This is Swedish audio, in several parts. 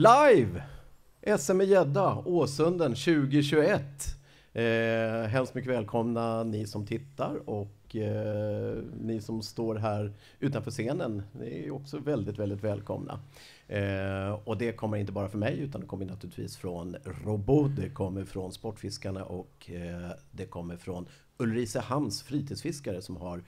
Live! SM i gädda, Åsunden 2021. Eh, hemskt mycket välkomna ni som tittar och eh, ni som står här utanför scenen. Ni är också väldigt, väldigt välkomna. Eh, och det kommer inte bara från mig utan det kommer naturligtvis från Robo. det kommer från Sportfiskarna och eh, det kommer från Ulricehamns fritidsfiskare som har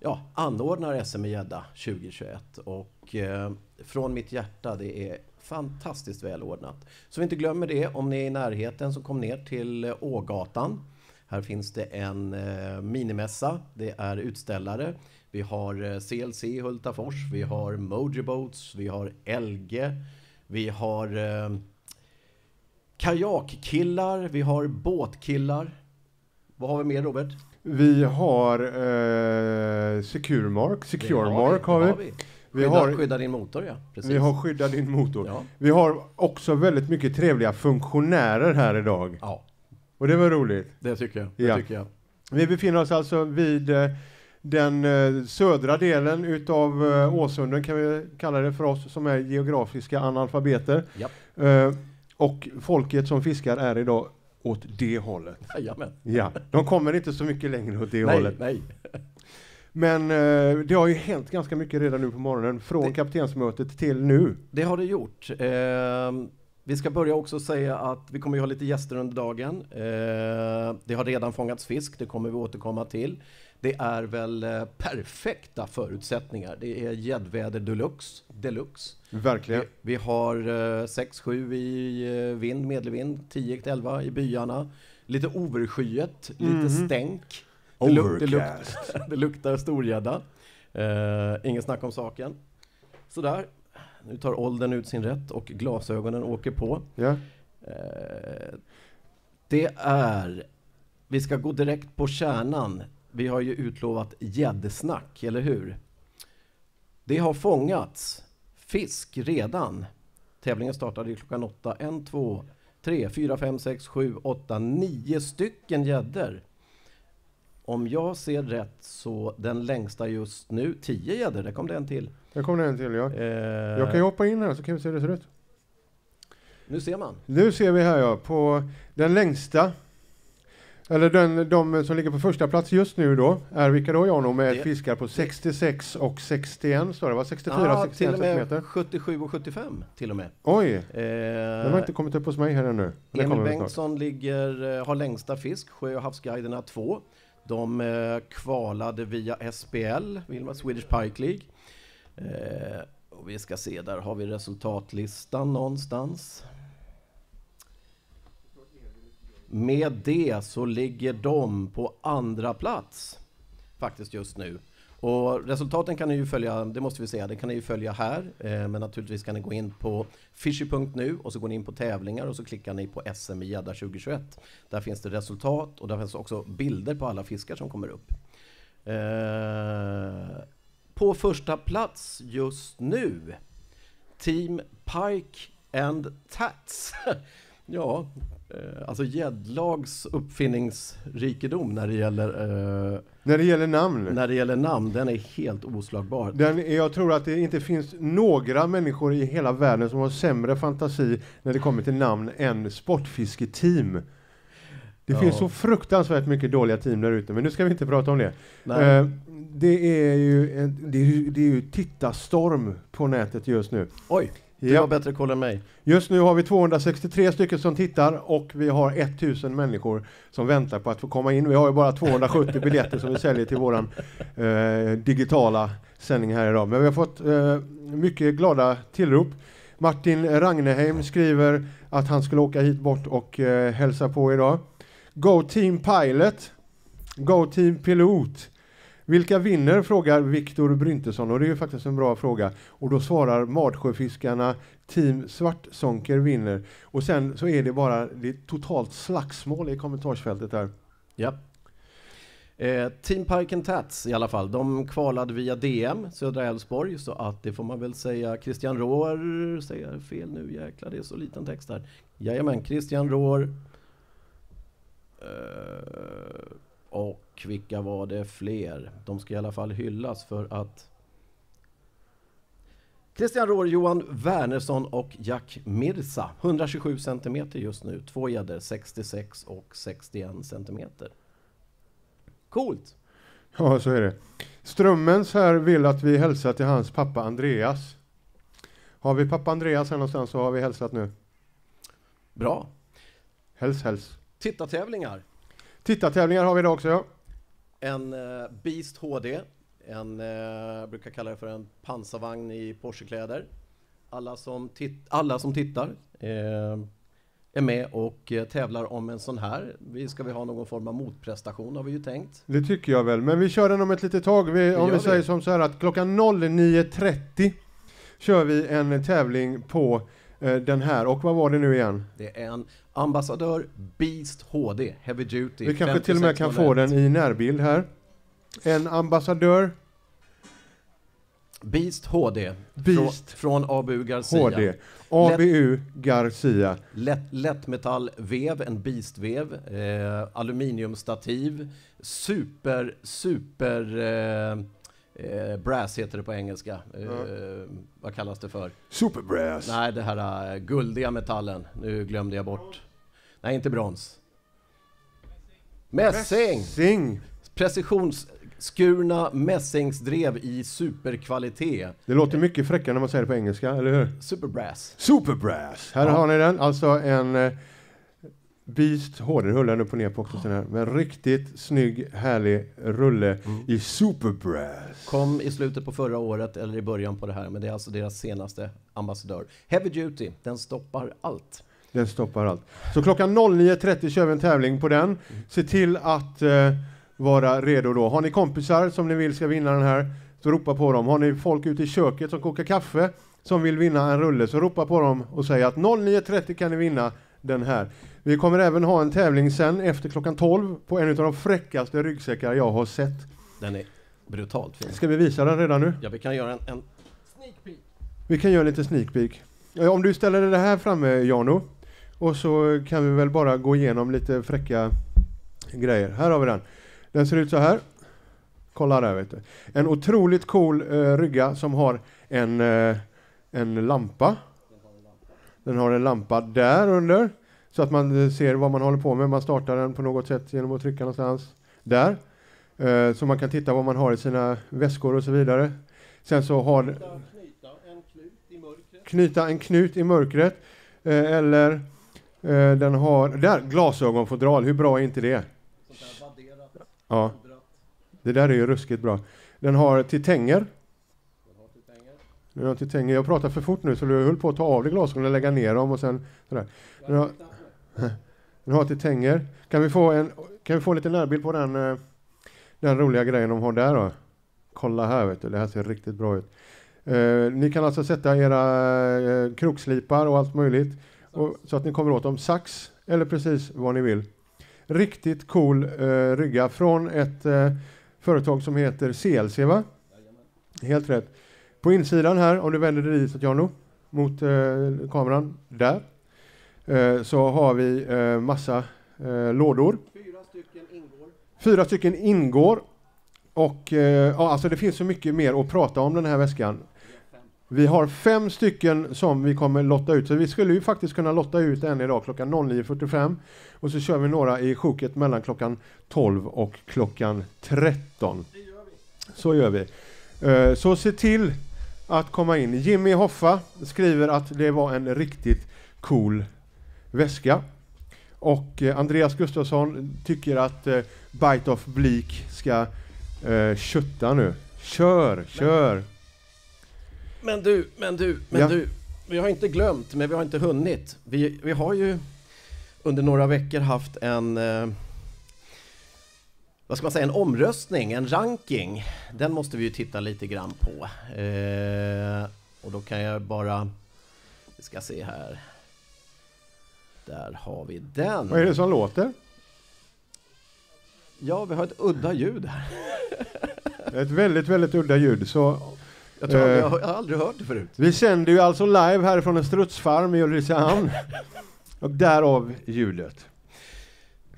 ja, anordnar SM i gädda 2021. Och eh, från mitt hjärta, det är fantastiskt välordnat. Så vi inte glömmer det, om ni är i närheten så kom ner till eh, Ågatan. Här finns det en eh, minimässa, det är utställare. Vi har eh, CLC i Hultafors, vi har Mojo Boats, vi har Elge, vi har eh, kajakkillar, vi har båtkillar. Vad har vi mer Robert? Vi har eh, Securemark, Securemark har vi. Har vi. Vi skydda, har- skydda din motor ja. Precis. Vi har Skydda din motor. Ja. Vi har också väldigt mycket trevliga funktionärer här idag. ja, Och det var roligt. det tycker jag. Det Ja. tycker jag. Vi befinner oss alltså vid eh, den eh, södra delen utav eh, Åsunden kan vi kalla det för oss som är geografiska analfabeter. Eh, och folket som fiskar är idag åt det hållet. Jajamän. Ja, de kommer inte så mycket längre åt det Nej, hållet. nej. Men eh, det har ju hänt ganska mycket redan nu på morgonen, från Det- kaptensmötet till nu. Det har det gjort. Ehm, vi ska börja också säga att vi kommer ju ha lite gäster under dagen. Ehm, det har redan fångats fisk, det kommer vi återkomma till. Det är väl eh, perfekta förutsättningar. Det är gäddväder deluxe. deluxe. Verkligen. Vi, vi har 6-7 i eh, vind, medelvind, 10-11 i byarna. Lite overskyet, lite Mhm. stänk. Det, luk- det, luktar storgädda. Uh, ingen snack om saken. Sådär. Nu tar åldern ut sin rätt och glasögonen åker på. Ja. Eh, det är... Vi ska gå direkt på kärnan. Vi har ju utlovat gäddsnack, eller hur? Det har fångats fisk redan. Tävlingen startade klockan åtta. En, två, tre, fyra, fem, sex, sju, åtta, nio stycken gäddor. Om jag ser rätt så den längsta just nu, tio gäddor, där kom det en till. Där kommer det en till ja. Eh, Jag kan ju hoppa in här så kan vi se hur det ser ut. Nu ser man. Nu ser vi här ja, på den längsta, eller den, de som ligger på första plats just nu då, är vilka då Jano med Det- fiskar på 66 och 61 står det va? 64 Ja, och till 61 och med centimeter. 77 och 75 till och med. Oj, Eh, den har inte kommit upp hos mig här ännu. Emil. Bengtsson ligger, eh, har längsta fisk, Sjö och havsguiderna 2. De eh, kvalade via SPL, Wilma Swedish Pike League. Eh, och vi ska se, där har vi resultatlistan någonstans. Med det så ligger de på andra plats faktiskt just nu. Och resultaten kan ni ju följa, det måste vi säga, det kan ni ju följa här. Eh, men naturligtvis kan ni gå in på fishy.nu och så går ni in på tävlingar och så klickar ni på SM i gädda 2021. Där finns det resultat och där finns också bilder på alla fiskar som kommer upp. Eh, på första plats just nu, Team Pike and Tats. ja, eh, alltså gäddlags uppfinningsrikedom när det gäller eh, När det gäller namn. när det gäller namn, den är helt oslagbar. Den, jag tror att det inte finns några människor i hela världen som har sämre fantasi när det kommer till namn än sportfisketeam. Det Ja. finns så fruktansvärt mycket dåliga team där ute, men nu ska vi inte prata om det. Nej. Eh, det är ju en, det är, det är ju tittarstorm på nätet just nu. Oj, du Ja. har bättre koll än mig. Just nu har vi 263 stycken som tittar och vi har 1000 människor som väntar på att få komma in. Vi har ju bara 270 biljetter som vi säljer till våran eh, digitala sändning här idag. Men vi har fått eh, mycket glada tillrop. Martin Ragneheim skriver att han skulle åka hit bort och eh, hälsa på idag. Go Team Pilot! Go Team Pilot! Vilka vinner? frågar Viktor Bryntesson och det är ju faktiskt en bra fråga. Och då svarar Madsjöfiskarna Team Svartsonker vinner. Och sen så är det bara det är totalt slagsmål i kommentarsfältet där. Ja. Eh, Team Parken Tats i alla fall, de kvalade via DM, Södra Älvsborg, så att det får man väl säga. Christian Rohr, säger jag fel nu, jäklar det är så liten text här. Jajamän, Christian Rohr. Eh, och vilka var det fler? De ska i alla fall hyllas för att Christian Rohr, Johan Wernersson och Jack Mirza. 127 centimeter just nu. Två gäddor, 66 och 61 centimeter. Coolt! Ja, så är det. Strömmens här vill att vi hälsar till hans pappa Andreas. Har vi pappa Andreas här någonstans så har vi hälsat nu. Bra! Häls, häls. Tittartävlingar. Tittartävlingar har vi idag också, ja. En uh, Beast HD. En, uh, brukar kalla det för en pansarvagn i Porschekläder. Alla som, tit- alla som tittar uh, är med och tävlar om en sån här. Vi ska vi ha någon form av motprestation har vi ju tänkt. Det tycker jag väl, men vi kör den om ett litet tag. Vi, om vi vi. säger som så här att klockan 09.30 kör vi en tävling på eh, den här. Och vad var det nu igen? Det är en Ambassadör Beast HD Heavy Duty. Vi kanske till och med kan få 5601. den i närbild här. En ambassadör Beast HD. Beast Från, från ABU Garcia. HD. ABU Garcia. Lätt, lättmetallvev, en Beast-vev, eh, aluminiumstativ, super, super eh, eh, brass heter det på engelska. Eh, Vad kallas det för? Superbrass. Nej, det här eh, guldiga metallen. Nu glömde jag bort. Nej, inte brons. Mässing! Sing. Precisionsskurna mässingsdrev i superkvalitet. Det låter mycket fräckare när man säger det på engelska, eller hur? Superbrass. Superbrass. Här Ja. har ni den, alltså en eh, Beast HD, rullar upp och ner på också här. Men riktigt snygg, härlig rulle Mm. i Superbrass. Kom i slutet på förra året eller i början på det här, men det är alltså deras senaste ambassadör. Heavy Duty, den stoppar allt. Den stoppar allt. Så klockan 09.30 kör vi en tävling på den. Se till att eh, vara redo då. Har ni kompisar som ni vill ska vinna den här, så ropa på dem. Har ni folk ute i köket som kokar kaffe som vill vinna en rulle, så ropa på dem och säg att 09.30 kan ni vinna den här. Vi kommer även ha en tävling sen efter klockan 12 på en av de fräckaste ryggsäckar jag har sett. Den är brutalt fin. Ska vi visa den redan nu? Ja, vi kan göra en, en sneak peek. Vi kan göra lite sneak peek. Om du ställer det här framme Jano, och så kan vi väl bara gå igenom lite fräcka grejer. Här har vi den. Den ser ut så här. Kolla där vet du. En otroligt cool eh, rygga som har en, eh, en lampa. Den har en lampa där under. Så att man eh, ser vad man håller på med. Man startar den på något sätt genom att trycka någonstans där. Eh, så man kan titta vad man har i sina väskor och så vidare. Sen så har Knyta en knut i mörkret. knyta en knut i mörkret. Eh, eller eh, den har, där, glasögonfodral, hur bra är inte det? Ja, det där är ju ruskigt bra. Den har titänger. Den har titänger. Jag pratar för fort nu så du höll på att ta av dig glasögonen och lägga ner dem och sen sådär. Den har, den har titänger. Kan vi få en, kan vi få lite närbild på den, eh, den roliga grejen de har där då? Kolla här vet du, det här ser riktigt bra ut. Eh, ni kan alltså sätta era eh, krokslipar och allt möjligt och, så att ni kommer åt dem. Sax eller precis vad ni vill. Riktigt cool eh, rygga från ett eh, företag som heter CLC va? Helt rätt. På insidan här, om du vänder dig ditåt Jano, mot eh, kameran, där, så har vi eh, massa eh, lådor. Fyra stycken ingår. Fyra stycken ingår. Och eh, ja, alltså det finns så mycket mer att prata om den här väskan. Vi har fem stycken som vi kommer lotta ut, så vi skulle ju faktiskt kunna lotta ut en idag klockan 09.45 och så kör vi några i sjoket mellan klockan 12 och klockan 13. Så gör vi. Eh, Så se till att komma in. Jimmy Hoffa skriver att det var en riktigt cool väska. Och eh, Andreas Gustafsson tycker att eh, Bite of Bleak ska eh, kötta nu. Kör, kör! Men du, men du, men Ja. du. Vi har inte glömt, men vi har inte hunnit. Vi, vi har ju under några veckor haft en... Eh, vad ska man säga, en omröstning, en ranking. Den måste vi ju titta lite grann på. Eh, och då kan jag bara, vi ska se här. Där har vi den. Vad är det som låter? Ja, vi har ett udda ljud här. Ett väldigt, väldigt udda ljud. Så, Jag, tror, Eh. jag, har, jag har aldrig hört det förut. vi sänder ju alltså live härifrån en strutsfarm i Ulricehamn. Och därav ljudet.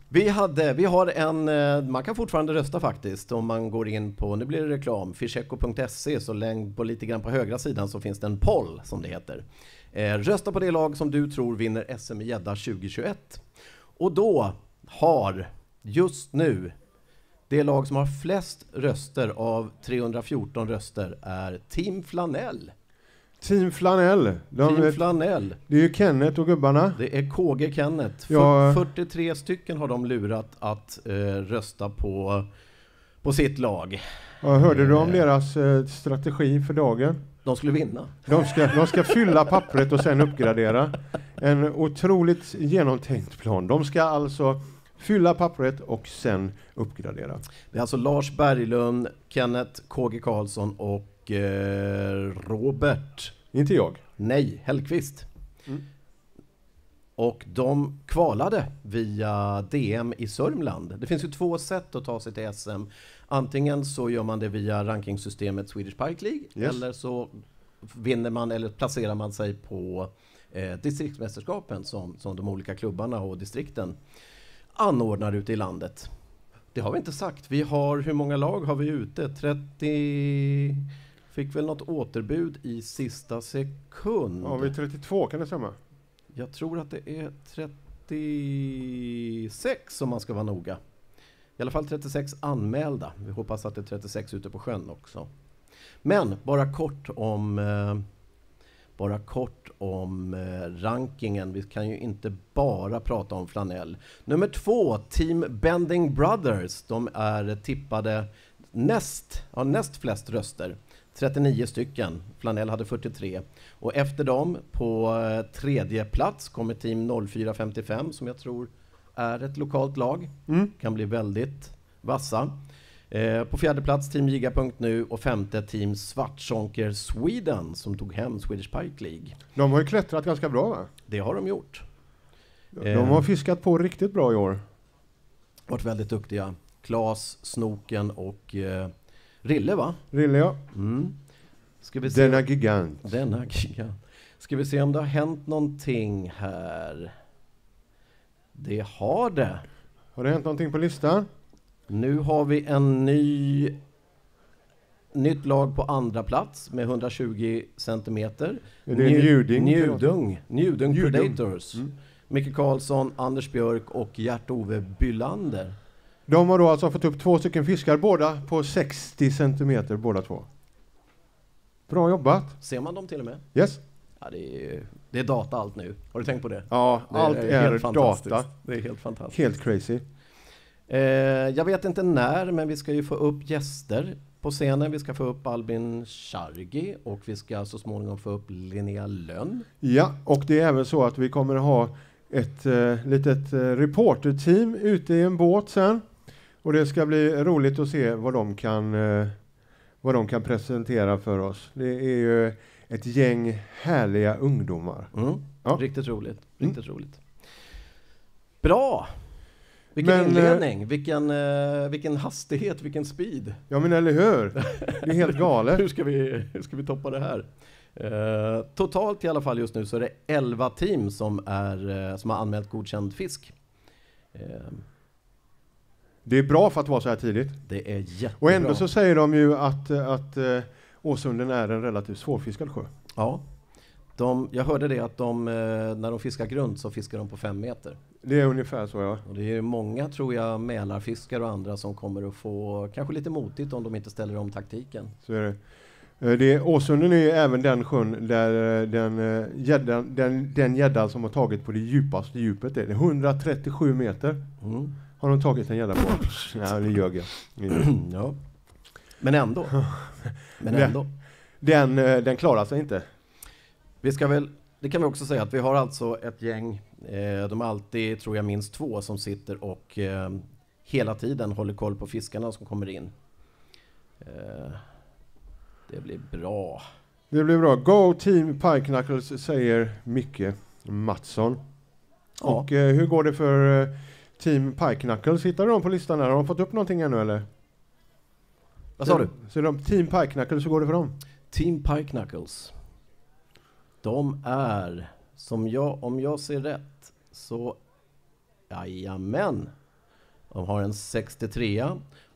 Vi, hade, vi har en, eh, man kan fortfarande rösta faktiskt om man går in på, nu blir det reklam, fischeco.se så längst på lite grann på högra sidan så finns det en poll som det heter. Eh, rösta på det lag som du tror vinner SM i gädda 2021. Och då har just nu det lag som har flest röster av 314 röster är Team Flanell. Team Flanell. De, Team Flanell. det är ju Kenneth och gubbarna. Det är KG Kenneth. Ja. 43 stycken har de lurat att eh, rösta på, på sitt lag. Ja, hörde du om deras eh, strategi för dagen? De skulle vinna. De ska, de ska fylla pappret och sen uppgradera. En otroligt genomtänkt plan. De ska alltså fylla pappret och sen uppgradera. Det är alltså Lars Berglund, Kenneth, KG Karlsson och eh, Robert, Inte jag. nej, Hellqvist. Mm. Och de kvalade via DM i Sörmland. Det finns ju två sätt att ta sig till SM. Antingen så gör man det via rankingsystemet Swedish Pike League Yes. eller så vinner man eller placerar man sig på eh, distriktsmästerskapen som, som de olika klubbarna och distrikten anordnar ute i landet. Det har vi inte sagt. Vi har, hur många lag har vi ute? 30... Fick väl något återbud i sista sekund. Ja, vi är 32, kan det stämma? Jag tror att det är 36 om man ska vara noga. I alla fall 36 anmälda. Vi hoppas att det är 36 ute på sjön också. Men bara kort om eh, bara kort om eh, rankingen. Vi kan ju inte bara prata om flanell. Nummer två, Team Bending Brothers. De är tippade näst, ja, näst flest röster. 39 stycken. Flanell hade 43. Och efter dem på eh, tredje plats kommer Team 0455 som jag tror är ett lokalt lag. Mm. Kan bli väldigt vassa. Eh, på fjärde plats Team Giga.nu och femte Team Svartsonker Sweden som tog hem Swedish Pike League. De har ju klättrat ganska bra va? Det har de gjort. De har fiskat på riktigt bra i år. Varit väldigt duktiga. Klas, Snoken och eh, Rille va? Rille ja. Mm. Ska vi se. Denna gigant. Denna giga. Ska vi se om det har hänt någonting här. Det har det. Har det hänt någonting på listan? Nu har vi en ny nytt lag på andra plats med 120 centimeter. Är det Njuding? Njudung Njudung. Predators. Mm. Micke Karlsson, Anders Björk och Gert-Ove Bylander. De har då alltså fått upp två stycken fiskar, båda på 60 centimeter båda två. Bra jobbat! Ser man dem till och med? Yes? Ja, det, är, det är data allt nu. Har du tänkt på det? Ja, det allt är, helt fantastiskt. data. Det är helt fantastiskt. Helt crazy. Eh, jag vet inte när, men vi ska ju få upp gäster på scenen. Vi ska få upp Albin Chargi och vi ska så småningom få upp Linnea Lönn. Ja, och det är även så att vi kommer ha ett eh, litet eh, reporterteam ute i en båt sen. Och det ska bli roligt att se vad de kan, eh, vad de kan presentera för oss. Det är ju ett gäng härliga ungdomar. Mm. Ja. Riktigt roligt. Riktigt roligt. Bra! Vilken Men, eh, inledning, vilken, eh, vilken hastighet, vilken speed. Ja men eller hur? Det är helt galet. Hur ska vi, hur ska vi toppa det här? Eh, totalt i alla fall just nu så är det 11 team som, är, som har anmält godkänd fisk. Eh, Det är bra för att vara så här tidigt. det är jättebra. Och ändå så säger de ju att, att eh, Åsunden är en relativt svårfiskad sjö. Ja. De, jag hörde det att de, eh, när de fiskar grunt så fiskar de på fem meter. Det är ungefär så ja. Och det är många, tror jag, mälarfiskare och andra som kommer att få kanske lite motigt om de inte ställer om taktiken. Så är det. Eh, Det Åsunden är ju även den sjön där den gäddan den, den som har tagit på det djupaste djupet är. Det är 137 meter Mm. Har de tagit en gädda på. Nej, nu ljög jag. Ja. Men ändå. Men ändå. Den, eh, den klarar sig inte. Vi ska väl, det kan vi också säga att vi har alltså ett gäng, eh, de är alltid, tror jag, minst två som sitter och eh, hela tiden håller koll på fiskarna som kommer in. Eh, det blir bra. Det blir bra. Go Team Pike Knuckles säger Micke Mattsson. Ja. Och eh, hur går det för eh, Team Pike Knuckles? Hittar du dem på listan här? Har de fått upp någonting ännu eller? Vad sa du? Så de, Team Pike Knuckles, hur går det för dem? Team Pike Knuckles. De är, som jag, om jag ser rätt, så jajamän. De har en 63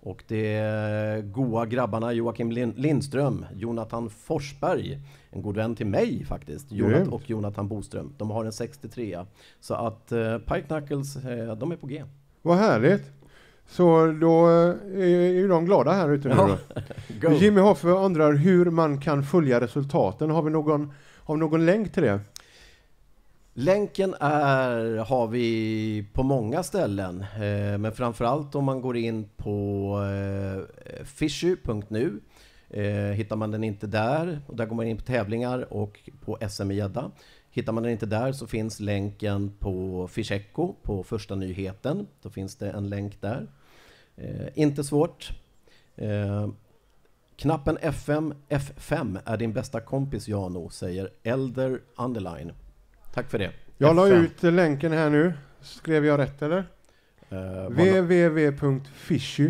och det är goa grabbarna Joakim Lin- Lindström, Jonathan Forsberg, en god vän till mig faktiskt, Jonat och Jonathan Boström. De har en 63 Så att eh, Pike Knuckles, eh, de är på G. Vad härligt! Så då eh, är ju de glada här ute nu Ja. då. Jimmy Hoffe undrar hur man kan följa resultaten. Har vi någon, har vi någon länk till det? Länken är, har vi på många ställen, eh, men framförallt om man går in på eh, fishy.nu hittar man den inte där, och där går man in på tävlingar och på SM i gädda. Hittar man den inte där så finns länken på Fisheco på första nyheten. Då finns det en länk där. Eh, inte svårt. Eh, knappen FM, F5 är din bästa kompis Jano, säger Elder Underline. Tack för det. Jag la F5. ut eh, länken här nu. Skrev jag rätt eller? Eh, www.fishy.nu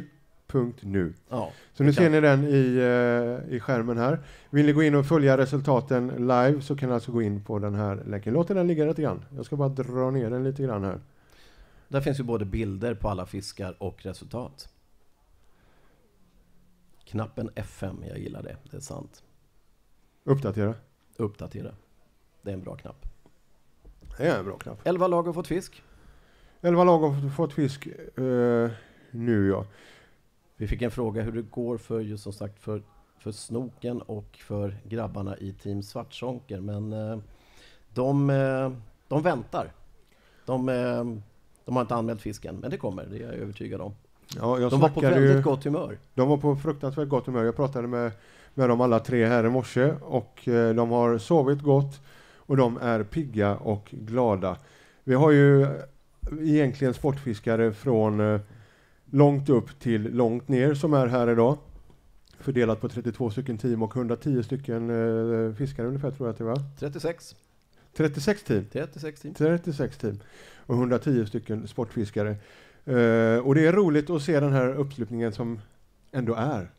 ja, Så nu ser ni den i, eh, i skärmen här. Vill ni gå in och följa resultaten live så kan ni alltså gå in på den här länken. Låt den ligga lite grann. Jag ska bara dra ner den lite grann här. där finns ju både bilder på alla fiskar och resultat. Knappen F5, jag gillar det. Det är sant. Uppdatera. Uppdatera. Det är en bra knapp. Det är en bra knapp. 11 lag har fått fisk. 11 lag har fått fisk eh, nu ja. Vi fick en fråga hur det går för, just som sagt, för, för snoken och för grabbarna i Team Svartsonker. Men eh, de, eh, de väntar. De, eh, de har inte anmält fisken, men det kommer, det är jag övertygad om. ja jag De var på väldigt ju, gott humör. De var på fruktansvärt gott humör. Jag pratade med, med dem alla tre här i morse och de har sovit gott och de är pigga och glada. Vi har ju egentligen sportfiskare från långt upp till långt ner som är här idag. Fördelat på 32 stycken team och 110 stycken eh, fiskare ungefär tror jag att det var. 36. 36 team. 36 team. 36 team och 110 stycken sportfiskare. Eh, och det är roligt att se den här uppslutningen som ändå är.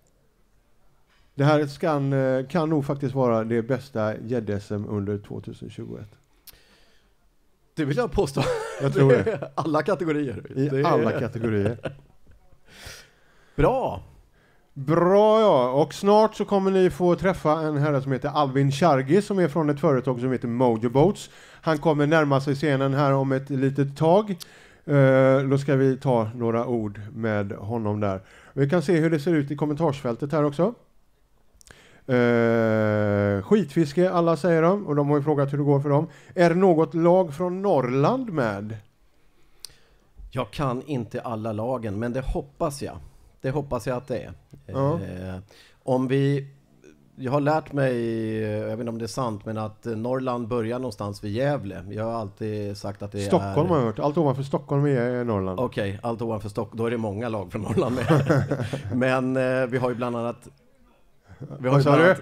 Det här kan, eh, kan nog faktiskt vara det bästa gädd-SM under 2021. Det vill jag påstå. Jag tror det. Alla kategorier. I alla kategorier. Bra! Bra ja, och snart så kommer ni få träffa en herre som heter Alvin Chargi som är från ett företag som heter Mojo Boats. Han kommer närma sig scenen här om ett litet tag. Eh, då ska vi ta några ord med honom där. Vi kan se hur det ser ut i kommentarsfältet här också. Eh, skitfiske, alla säger de, och de har ju frågat hur det går för dem. Är något lag från Norrland med? Jag kan inte alla lagen, men det hoppas jag. Det hoppas jag att det är. Ja. Eh, om vi... Jag har lärt mig, jag vet inte om det är sant, men att Norrland börjar någonstans vid Gävle. Jag har alltid sagt att det Stockholm är... har jag hört. Allt ovanför Stockholm är Norrland. Okej, allt ovanför Stockholm, då är det många lag från Norrland med. men eh, vi har ju bland annat... Vi har Vad sa du?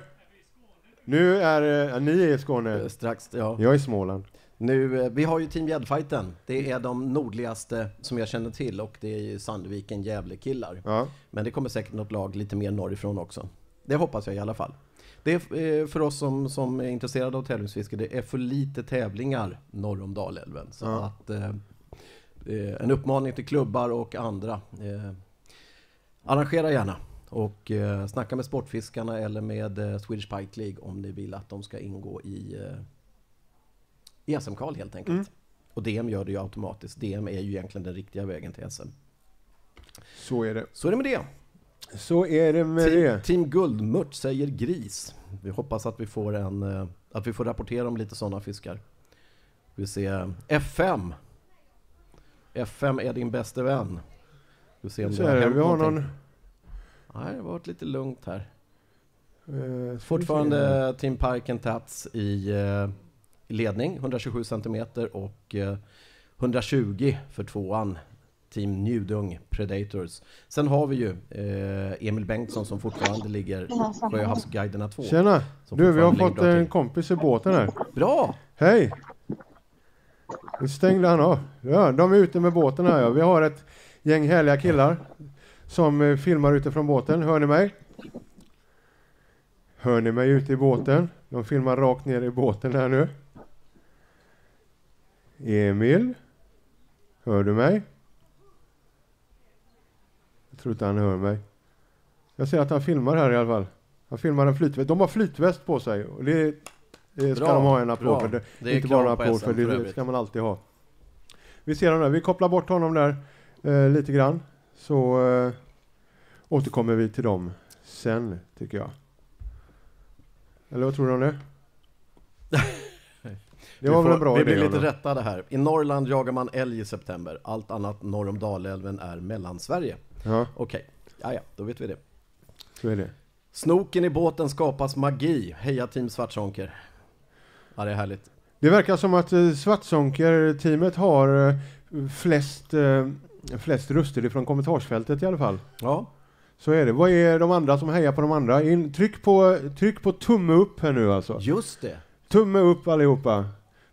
Nu är eh, ni är i Skåne. strax, ja. Jag är i Småland. Nu, eh, vi har ju Team Gäddfajten. Det är de nordligaste som jag känner till och det är ju Sandviken, Gävle-killar. Ja. Men det kommer säkert något lag lite mer norrifrån också. Det hoppas jag i alla fall. Det är eh, för oss som, som är intresserade av tävlingsfiske, det är för lite tävlingar norr om Dalälven. Så Ja. att eh, eh, en uppmaning till klubbar och andra. Eh, arrangera gärna och eh, snacka med Sportfiskarna eller med eh, Swedish Pike League om ni vill att de ska ingå i, eh, i SM-kval helt enkelt. Mm. Och DM gör det ju automatiskt. DM är ju egentligen den riktiga vägen till SM. Så är det. Så är det med det. Så är det med Team, det. Team Guldmört säger gris. Vi hoppas att vi får en eh, att vi får rapportera om lite sådana fiskar. Vi ser FM. FM är din bästa vän. Vi ser om Så det har hänt Vi har någonting. någon... Nej, det har varit lite lugnt här. se. Fortfarande Team and Tats i, i ledning, 127 centimeter och eh, 120 för tvåan. Team Njudung Predators. Sen har vi ju eh, Emil Bengtsson som fortfarande ligger Sjöhavsguiderna 2. Tjena! Du, vi har fått en till. kompis i båten här. Bra! Hej! Nu stängde han av. Ja, de är ute med båten här ja. Vi har ett gäng härliga killar som eh, filmar utifrån båten. Hör ni mig? Hör ni mig ute i båten? De filmar rakt ner i båten här nu. Emil? Hör du mig? Jag tror inte han hör mig. Jag ser att han filmar här i alla fall. Han filmar en flytväst. De har flytväst på sig. Och det, det ska Bra, de ha en applåd för. Det, Det är inte bara en applåd för det, det ska man alltid ha. Vi ser honom där. Vi kopplar bort honom där eh, lite grann. Så eh, återkommer vi till dem sen, tycker jag. Eller vad tror du om det? Det var väl en bra Vi blir lite rättade här. I Norrland jagar man älg i september. Allt annat norr om Dalälven är Mellansverige. Ja, Okej, ja, ja, då vet vi det. så är det. Snoken i båten skapas magi. Heja Team Svartsonker. Ja, det är härligt. Det verkar som att eh, Svartsonker-teamet har eh, flest, eh, flest röster ifrån kommentarsfältet i alla fall. Ja, Så är det. Vad är de andra som hejar på de andra? In, tryck, på, tryck på tumme upp här nu alltså. just det. Tumme upp allihopa.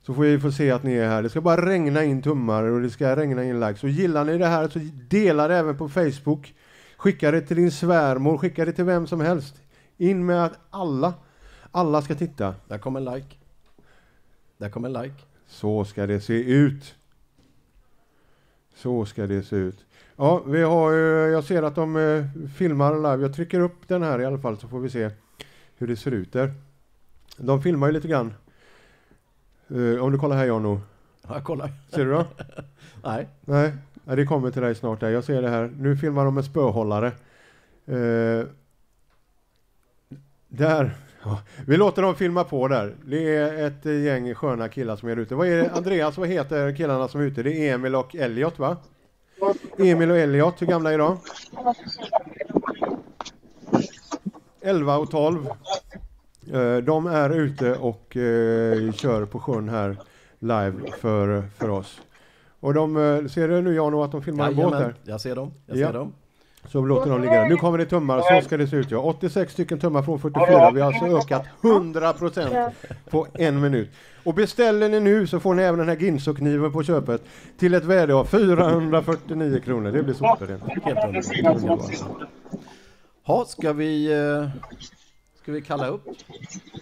Så får vi få se att ni är här. Det ska bara regna in tummar och det ska regna in likes. Och gillar ni det här så dela det även på Facebook. Skicka det till din svärmor, skicka det till vem som helst. In med att alla, alla ska titta. Där kommer en like. Där kommer en like. Så ska det se ut. Så ska det se ut. Ja, vi har ju, jag ser att de eh, filmar live. Jag trycker upp den här i alla fall så får vi se hur det ser ut där. De filmar ju lite grann. Eh, om du kollar här Jano. Ja, kolla. Ser du då? Nej, Nej, ja, det kommer till dig snart. Där. Jag ser det här. Nu filmar de med spöhållare. Eh, där. Ja, vi låter dem filma på där. Det är ett gäng sköna killar som är ute. Vad är det? Andreas, vad heter killarna som är ute? Det är Emil och Elliot va? Emil och Elliot, hur gamla är de? 11 och 12. Eh, De är ute och eh, kör på sjön här live för, för oss. Och de, eh, ser du nu Jano att de filmar en båt där? jag ser dem. Jag Ja. ser dem. Så låter dem ligga där. Nu kommer det tummar, så ska det se ut ja. 86 stycken tummar från 44. Vi har alltså ökat 100% på en minut. Och beställer ni nu så får ni även den här Ginso-kniven på köpet till ett värde av 449 kronor. Det blir superrent. Helt underbart. Ha, ska vi, ska vi kalla upp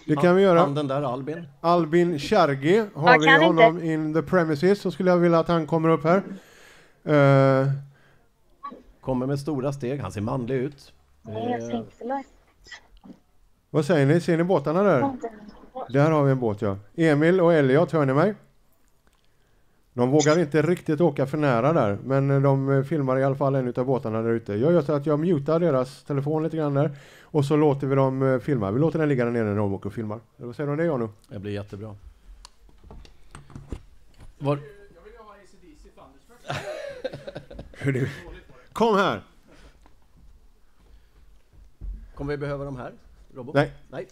Det kan vi göra. handen där, Albin? Albin Kärgi, har Jag vi honom in the premises så skulle jag vilja att han kommer upp här. Eh, Kommer med stora steg. Han ser manlig ut. Eh, vad säger ni? Ser ni båtarna där? Där har vi en båt ja. Emil och Elliot, hör ni mig? De vågar inte riktigt åka för nära där, men de filmar i alla fall en utav båtarna där ute. Jag gör så att jag mutar deras telefon lite grann där och så låter vi dem eh, filma. Vi låter den ligga där nere när de åker och filmar. Vad säger du om det Janu? det blir jättebra. Var, Kom här! kommer vi behöva de här? Robot? Nej. Nej.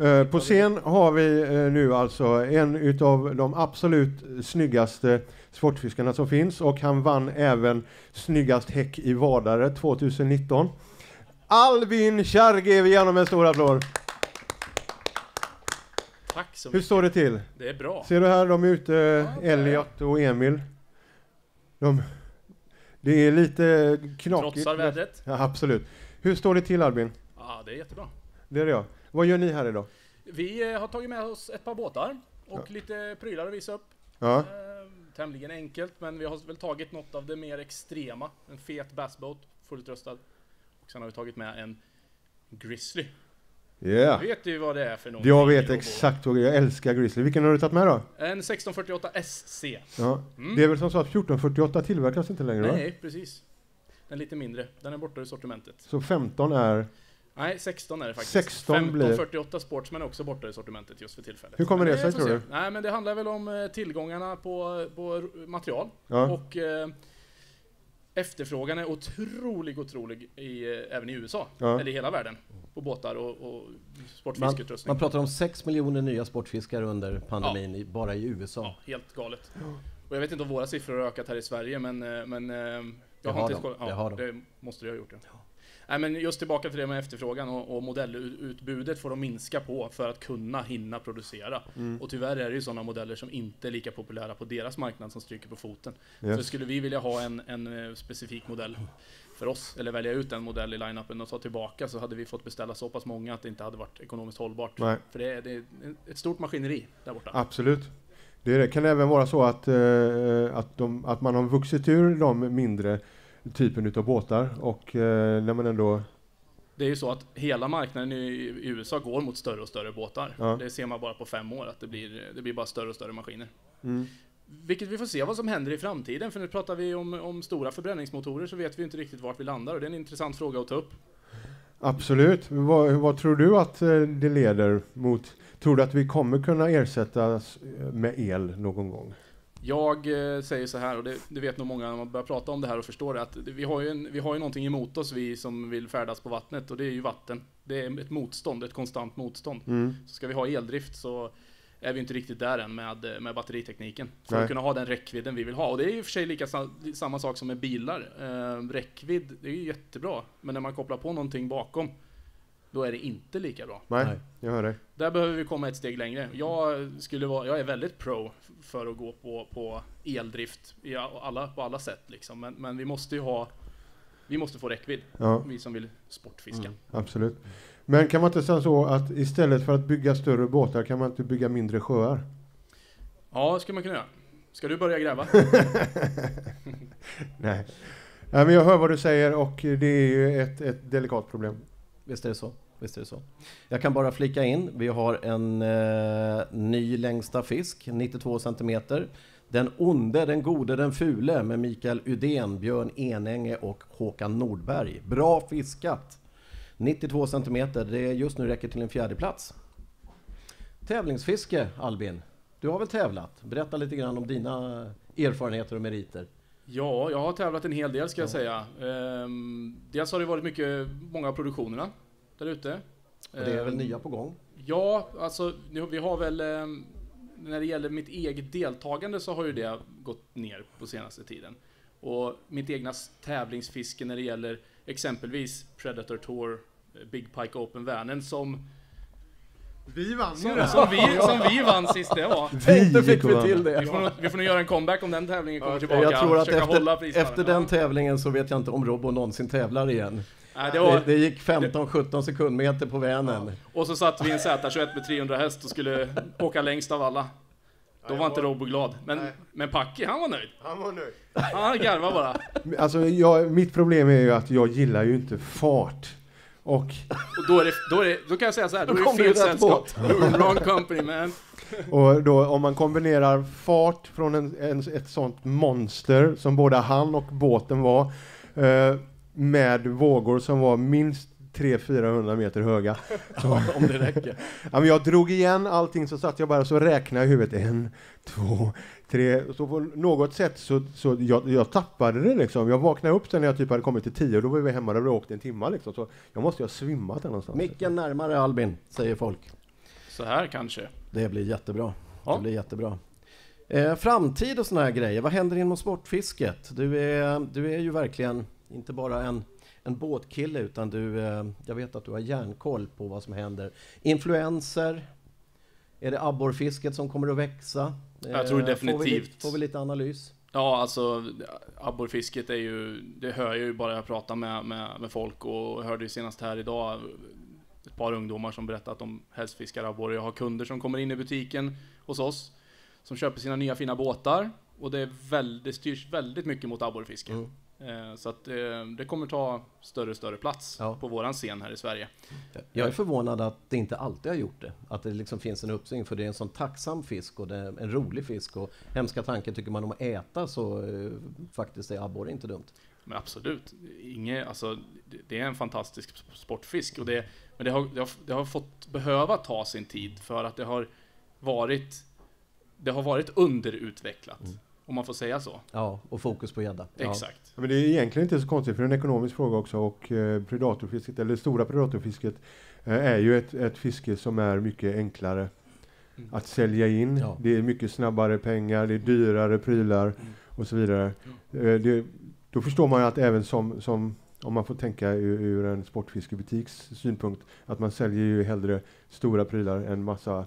Eh, på scen har vi eh, nu alltså en utav de absolut snyggaste sportfiskarna som finns och han vann även snyggast häck i Vadare 2019. Albin Kärge, vi ger honom en stor applåd. Tack så Hur mycket. står det till? Det är bra. Ser du här, de är ute, Elliot och Emil. De, det är lite knakigt. Trotsar vädret. Ja, absolut. Hur står det till Albin? Ja, det är jättebra. Det är det ja. Vad gör ni här idag? Vi eh, har tagit med oss ett par båtar och lite prylar att visa upp. Ja, Eh, tämligen enkelt, men vi har väl tagit något av det mer extrema. En fet bassboat, fulltröstad. Och sen har vi tagit med en Grizzly. yeah. Vet du vad det är för någonting? Jag vet exakt vad jag älskar Grizzly. Vilken har du tagit med då? En 1648 SC. Ja. Mm. Det är väl som så att 1448 tillverkas inte längre va? Nej, precis. Den är lite mindre. Den är borta ur sortimentet. Så 15 är... Nej, 16 är det faktiskt. 16 blir- 1548 Sportsman är också borta ur sortimentet just för tillfället. Hur kommer Men det sig, tror du? Nej, men det handlar väl om eh, tillgångarna på, på material. Ja. Och eh, efterfrågan är otrolig, otrolig i, eh, även i USA. Ja. Eller i hela världen. På båtar och, och Man, sportfiskeutrustning. man pratar om 6 miljoner nya sportfiskare under pandemin, i, bara i USA. Ja, helt galet. Och jag vet inte om våra siffror har ökat här i Sverige, men, eh, men Jag Det har har inte de. kollat. Ja, Det har de. det måste du ha gjort. Ja. Nej, men just tillbaka till det med efterfrågan och, och modellutbudet får de minska på för att kunna hinna producera. Mm. Och tyvärr är det ju sådana modeller som inte är lika populära på deras marknad som stryker på foten. Så Yes. skulle vi vilja ha en, en eh, specifik modell för oss, eller välja ut en modell i line-upen och ta tillbaka, så hade vi fått beställa så pass många att det inte hade varit ekonomiskt hållbart. Nej. För det är, det är ett stort maskineri där borta. Absolut. Det det. kan även vara så att, eh, att, de, att man har vuxit ur de mindre typen utav båtar och eh, när man ändå... Det är ju så att hela marknaden i, USA går mot större och större båtar. Ja. Det ser man bara på fem år, att det blir, det blir bara större och större maskiner. Mm. Vilket vi får se vad som händer i framtiden, för nu pratar vi om, om stora förbränningsmotorer så vet vi inte riktigt vart vi landar och det är en intressant fråga att ta upp. Absolut. Vad, vad tror du att eh, det leder mot? Tror du att vi kommer kunna ersättas eh, med el någon gång? Jag eh, säger så här, och det, det vet nog många när man börjar prata om det här och förstår det, att vi, har ju en, vi har ju någonting emot oss, vi som vill färdas på vattnet, och det är ju vatten. Det är ett motstånd, ett konstant motstånd. Mm. Så ska vi ha eldrift så är vi inte riktigt där än med, med batteritekniken. För Nej. att kunna ha den räckvidden vi vill ha. Och det är ju i och för sig lika sa- samma sak som med bilar. Eh, räckvidd, det är ju jättebra. Men när man kopplar på någonting bakom, då är det inte lika bra. Nej, Nej. jag hör dig. Där behöver vi komma ett steg längre. Jag, skulle vara, jag är väldigt pro för att gå på, på eldrift i alla, på alla sätt. Liksom. Men, men vi måste ju ha vi måste få räckvidd, Ja, vi som vill sportfiska. Mm. absolut. Men kan man inte säga så att istället för att bygga större båtar kan man inte bygga mindre sjöar? Ja, ska man kunna göra. Ska du börja gräva? Nej. Nej, men jag hör vad du säger och det är ju ett, ett delikat problem. Visst är det så. Visst är det så. Jag kan bara flika in, vi har en eh, ny längsta fisk, 92 centimeter. Den onde, den gode, den fule med Mikael Udén, Björn Enänge och Håkan Nordberg. Bra fiskat! 92 centimeter, det just nu räcker till en fjärde plats. Tävlingsfiske, Albin. Du har väl tävlat? Berätta lite grann om dina erfarenheter och meriter. Ja, jag har tävlat en hel del ska jag säga. Ehm, dels har det varit mycket, många av produktionerna där ute. Och det är väl Ehm, nya på gång? Ja, alltså nu- vi har väl ehm, när det gäller mitt eget deltagande så har ju det gått ner på senaste tiden. Och mitt egna tävlingsfiske när det gäller exempelvis Predator Tour, eh, Big Pike Open Vänern som, Vi vann som, som, vi, som vi vann sist det var. Inte fick vi till Vi det! får, nog, vi får nog göra en comeback om den tävlingen kommer tillbaka. Jag tror att Försöka hålla efter, efter den tävlingen så vet jag inte om Robbo någonsin tävlar igen. Nej, det Det, var, det gick 15-17 sekundmeter på Vänern. och så satt vi i en Z21 med 300 häst och skulle åka längst av alla. Då var inte Robbo glad. Men, Nej. men Packe, han var nöjd. Han var nöjd. Han garvade bara. Alltså, jag, mitt problem är ju att jag gillar ju inte fart. Och Och då, är det, då, är det, då kan jag säga så här, då, Då är det fel sällskap. Wrong company man. Och då, om man kombinerar fart från en, en, ett sånt monster som både han och båten var eh, med vågor som var minst 300-400 meter höga. Ja, om det räcker. Ja, men jag drog igen allting så satt jag bara så räknade i huvudet. En, två, tre. Så på något sätt så, så jag, jag tappade det liksom. Jag vaknade upp sen när jag typ hade kommit till tio och då var vi hemma och hade åkt en timme liksom. Så jag måste ju ha svimmat där någonstans. Micken närmare Albin, säger folk. Så här kanske. Det blir jättebra. Ja. Det blir jättebra. Eh, framtid och såna här grejer, vad händer inom sportfisket? Du är, du är ju verkligen inte bara en, en båtkille utan du, eh, jag vet att du har järnkoll på vad som händer. Influenser, är det abborrfisket som kommer att växa? Jag tror Eh, Får vi, definitivt. lite- får vi lite analys? Ja, alltså abborrfisket är ju, det hör jag ju bara jag pratar med, med, med folk och jag hörde ju senast här idag ett par ungdomar som berättar att de helst fiskar abborre. Jag har kunder som kommer in i butiken hos oss som köper sina nya fina båtar och det, är väldigt, det styrs väldigt mycket mot abborrfiske. Mm. Eh, Så att eh, det kommer ta större och större plats Ja. på våran scen här i Sverige. Jag är förvånad att det inte alltid har gjort det. Att det liksom finns en uppsving, för det är en sån tacksam fisk och det är en rolig fisk. Och hemska tanken, tycker man om att äta så eh, faktiskt är abborre inte dumt. Men absolut, inge, alltså, det- är en fantastisk sp- sportfisk. Och det, men det har, det, har, det har fått behöva ta sin tid för att det har varit, det har varit underutvecklat. Om man får säga så. Ja, och fokus på gädda. Ja. Exakt. Men det är egentligen inte så konstigt för det är en ekonomisk fråga också och eh, predatorfisket, eller det stora predatorfisket, eh, är ju ett, ett fiske som är mycket enklare Mm. att sälja in. Ja. Det är mycket snabbare pengar, det är dyrare prylar Mm. och så vidare. Eh, det, då förstår man ju att även som, som om man får tänka ur, ur en sportfiskebutiks synpunkt, att man säljer ju hellre stora prylar än massa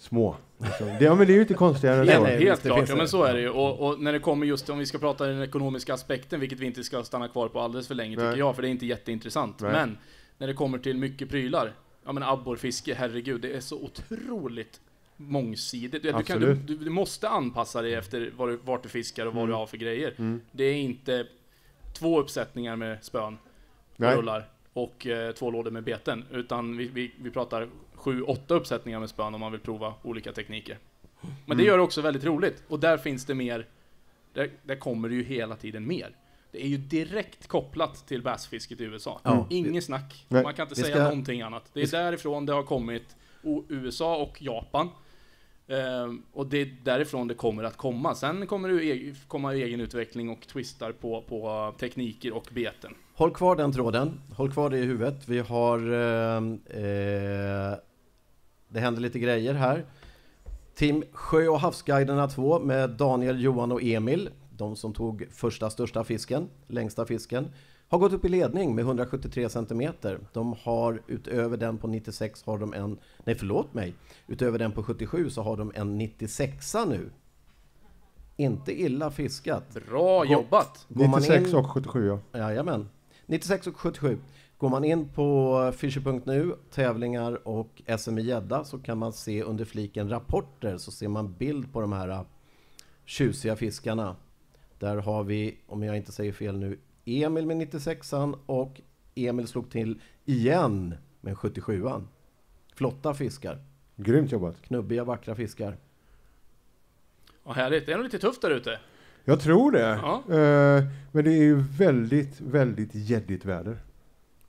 små. Liksom. Det, ja, men det är ju inte konstigare än så. Helt visst, det klart, ja men så är det ju. Och, och när det kommer just, om vi ska prata den ekonomiska aspekten, vilket vi inte ska stanna kvar på alldeles för länge Nej. tycker jag, för det är inte jätteintressant. Nej. Men, när det kommer till mycket prylar, ja men abborrfiske, herregud, det är så otroligt mångsidigt. Du, kan, du, du, du måste anpassa dig efter var du, vart du fiskar och vad Mm. du har för grejer. Mm. Det är inte två uppsättningar med spön och Nej. rullar och eh, två lådor med beten, utan vi, vi, vi pratar sju, åtta uppsättningar med spön om man vill prova olika tekniker. Men det Mm. gör det också väldigt roligt, och där finns det mer, där, där kommer det ju hela tiden mer. Det är ju direkt kopplat till bassfisket i USA. Ja. Inget snack. Nej. Man kan inte säga ska- någonting annat. Det är därifrån det har kommit USA och Japan. Ehm, och det är därifrån det kommer att komma. Sen kommer det eg- komma egen utveckling och twistar på, på tekniker och beten. Håll kvar den tråden, håll kvar det i huvudet. Vi har... Eh, eh, det händer lite grejer här. Team Sjö och havsguiderna 2 med Daniel, Johan och Emil, de som tog första största fisken, längsta fisken, har gått upp i ledning med 173 centimeter. De har utöver den på 96 har de en, nej förlåt mig, utöver den på 77 så har de en 96 nu. Inte illa fiskat. Bra jobbat! Går man 96 in- och 77 ja. Jajamän. 96 och 77. Går man in på fisher.nu, tävlingar och SM i gädda så kan man se under fliken rapporter så ser man bild på de här äh, tjusiga fiskarna. Där har vi, om jag inte säger fel nu, Emil med 96an och Emil slog till igen med 77an. Flotta fiskar. Grymt jobbat. Knubbiga, vackra fiskar. Ja, härligt. Det är nog lite tufft där ute. Jag tror det. Ja. Eh, men det är ju väldigt, väldigt gäddigt väder.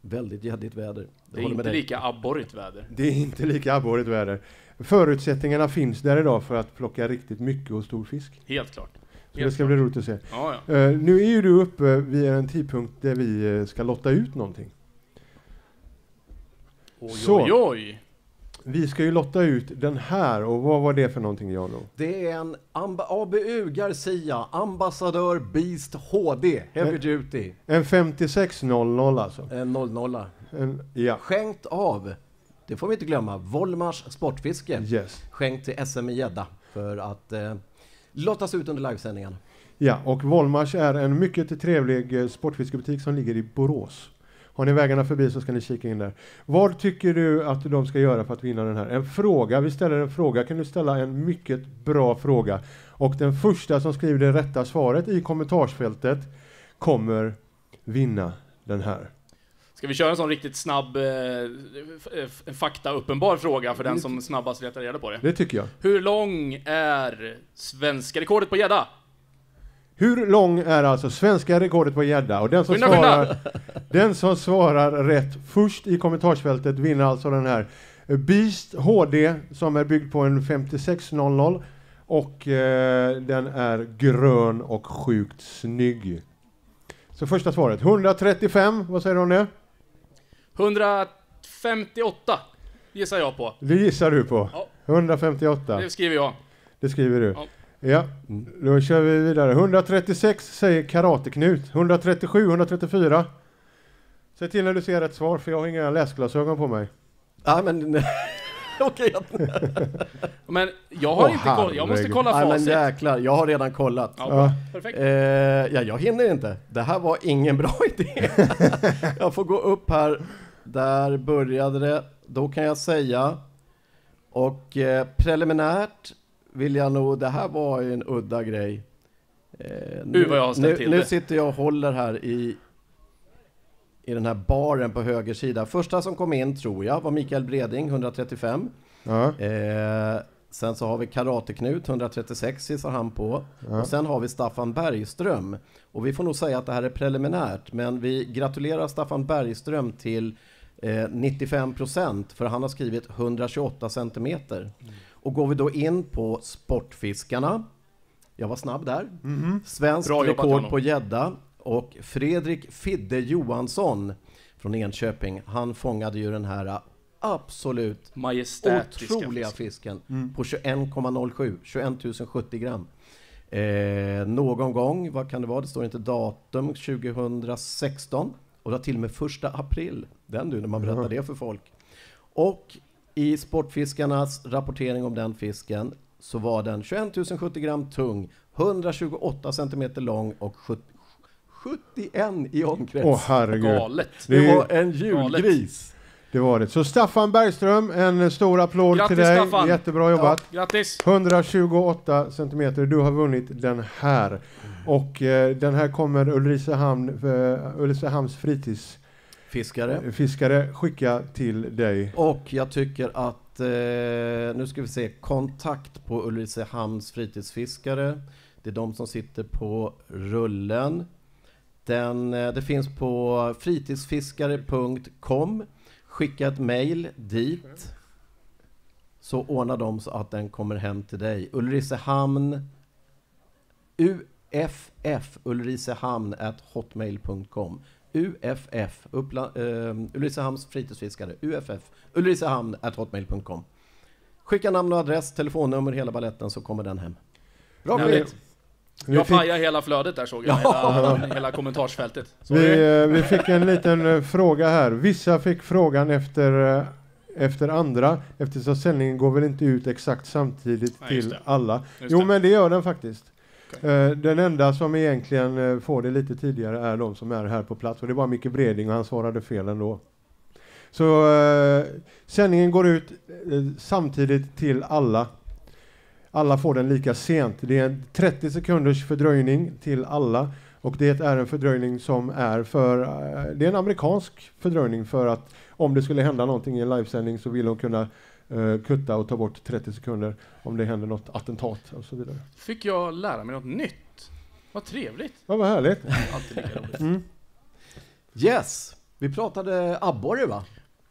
Väldigt gäddigt väder. Det är inte dig. lika abborrigt väder. Det är inte lika abborrigt väder. Förutsättningarna finns där idag för att plocka riktigt mycket och stor fisk. Helt klart. Så det Helt ska klart. bli roligt att se. Ja, ja. Eh, nu är ju du uppe vid en tidpunkt där vi eh, ska lotta ut någonting. Oj, Så. oj, oj. Vi ska ju lotta ut den här och vad var det för någonting Jano? Det är en Amba ABU Garcia Ambassadör Beast HD Heavy Men- Duty. En 5600 alltså. En 00. En, ja, Skänkt av, det får vi inte glömma, Volmars Sportfiske. yes. Skänkt till SM i gädda för att eh, lottas ut under livesändningen. Ja, och Volmars är en mycket trevlig eh, sportfiskebutik som ligger i Borås. Har ni vägarna förbi så ska ni kika in där. Vad tycker du att de ska göra för att vinna den här? En fråga, vi ställer en fråga. Kan du ställa en mycket bra fråga? Och den första som skriver det rätta svaret i kommentarsfältet kommer vinna den här. Ska vi köra en sån riktigt snabb, eh, f- f- en fakta-uppenbar fråga för den som snabbast letar reda på det? Det tycker jag. Hur lång är svenska rekordet på gädda? Hur lång är alltså svenska rekordet på gädda? Och den som, skynda! svarar, den som svarar rätt först i kommentarsfältet vinner alltså den här Beast HD som är byggd på en 5600 och eh, den är grön och sjukt snygg. Så första svaret, 135, vad säger du om det? 158 gissar jag på. Det gissar du på. Ja. 158, Det skriver jag. det skriver du. Ja. Ja, då kör vi vidare. 136 säger Karate-Knut. 137, 134. Säg till när du ser rätt svar, för jag har inga läsglasögon på mig. Ja, men okej. Men jag har Åh, inte koll, jag måste herregud. kolla Nej, men facit. jäklar, jag har redan kollat. Ja, Ja. bra. Perfekt. Eh, ja, jag hinner inte. Det här var ingen bra idé. jag får gå upp här. Där började det. Då kan jag säga. Och eh, preliminärt vill jag nog, det här var ju en udda grej. Eh, Uh, vad jag har ställt nu, till nu det. sitter jag och håller här i, i den här baren på höger sida. Första som kom in tror jag var Mikael Breding, 135. Ja, Eh, sen så har vi Karate-Knut, 136 gissar han på. Ja. Och sen har vi Staffan Bergström. Och vi får nog säga att det här är preliminärt, men vi gratulerar Staffan Bergström till eh, 95% för han har skrivit 128 centimeter. Och går vi då in på Sportfiskarna, jag var snabb där, Svenskt Bra jobbat, rekord Jano. på gädda och Fredrik Fidde Johansson från Enköping, han fångade ju den här absolut Majestätiska otroliga fisk. fisken på 21,07, 21 070 gram. Eh, någon gång, vad kan det vara? Det står inte datum, 2016. Och det var till och med första april. Den du, när man berättar det för folk. Och i Sportfiskarnas rapportering om den fisken så var den 21 070 gram tung, 128 centimeter lång och 70, 71 i omkrets. Åh herregud. Galet. det det- var en julgris. Det var det. Så Staffan Bergström, en stor applåd Grattis, till dig. Staffan. Jättebra jobbat. Grattis! 128 centimeter. Du har vunnit den här. Och eh, den här kommer Ulricehamn, eh, Ulricehamns fritidsfiskare Fiskare. skicka till dig. Och jag tycker att, eh, nu ska vi se, kontakt på Ulricehamns fritidsfiskare. Det är de som sitter på rullen. Den, eh, det finns på fritidsfiskare.com. Skicka ett mail dit. Så ordnar de så att den kommer hem till dig. Ulricehamn UFF Ulricehamn hotmail.com UFF Uppla, eh, Ulricehamns fritidsfiskare UFF Ulricehamn at hotmail.com Skicka namn och adress, telefonnummer, hela balletten så kommer den hem. Bra Nej, skit! Vi Jag fick, pajade hela flödet där såg jag, hela, hela kommentarsfältet. Vi, eh, vi fick en liten eh, fråga här. Vissa fick frågan efter, eh, efter andra eftersom sändningen går väl inte ut exakt samtidigt Nej, till alla. Just Jo det. men det gör den faktiskt. Eh, den enda som egentligen eh, får det lite tidigare är de som är här på plats och det var Micke Breding och han svarade fel ändå. Så eh, sändningen går ut eh, samtidigt till alla. Alla får den lika sent. Det är en 30 sekunders fördröjning till alla och det är en fördröjning som är för, eh, det är en amerikansk fördröjning för att om det skulle hända någonting i en livesändning så vill de kunna eh, kutta och ta bort 30 sekunder om det händer något attentat och så vidare. fick jag lära mig något nytt. Vad trevligt. Ja, vad härligt. Alltid lika roligt. Mm. Yes! Vi pratade abborre va?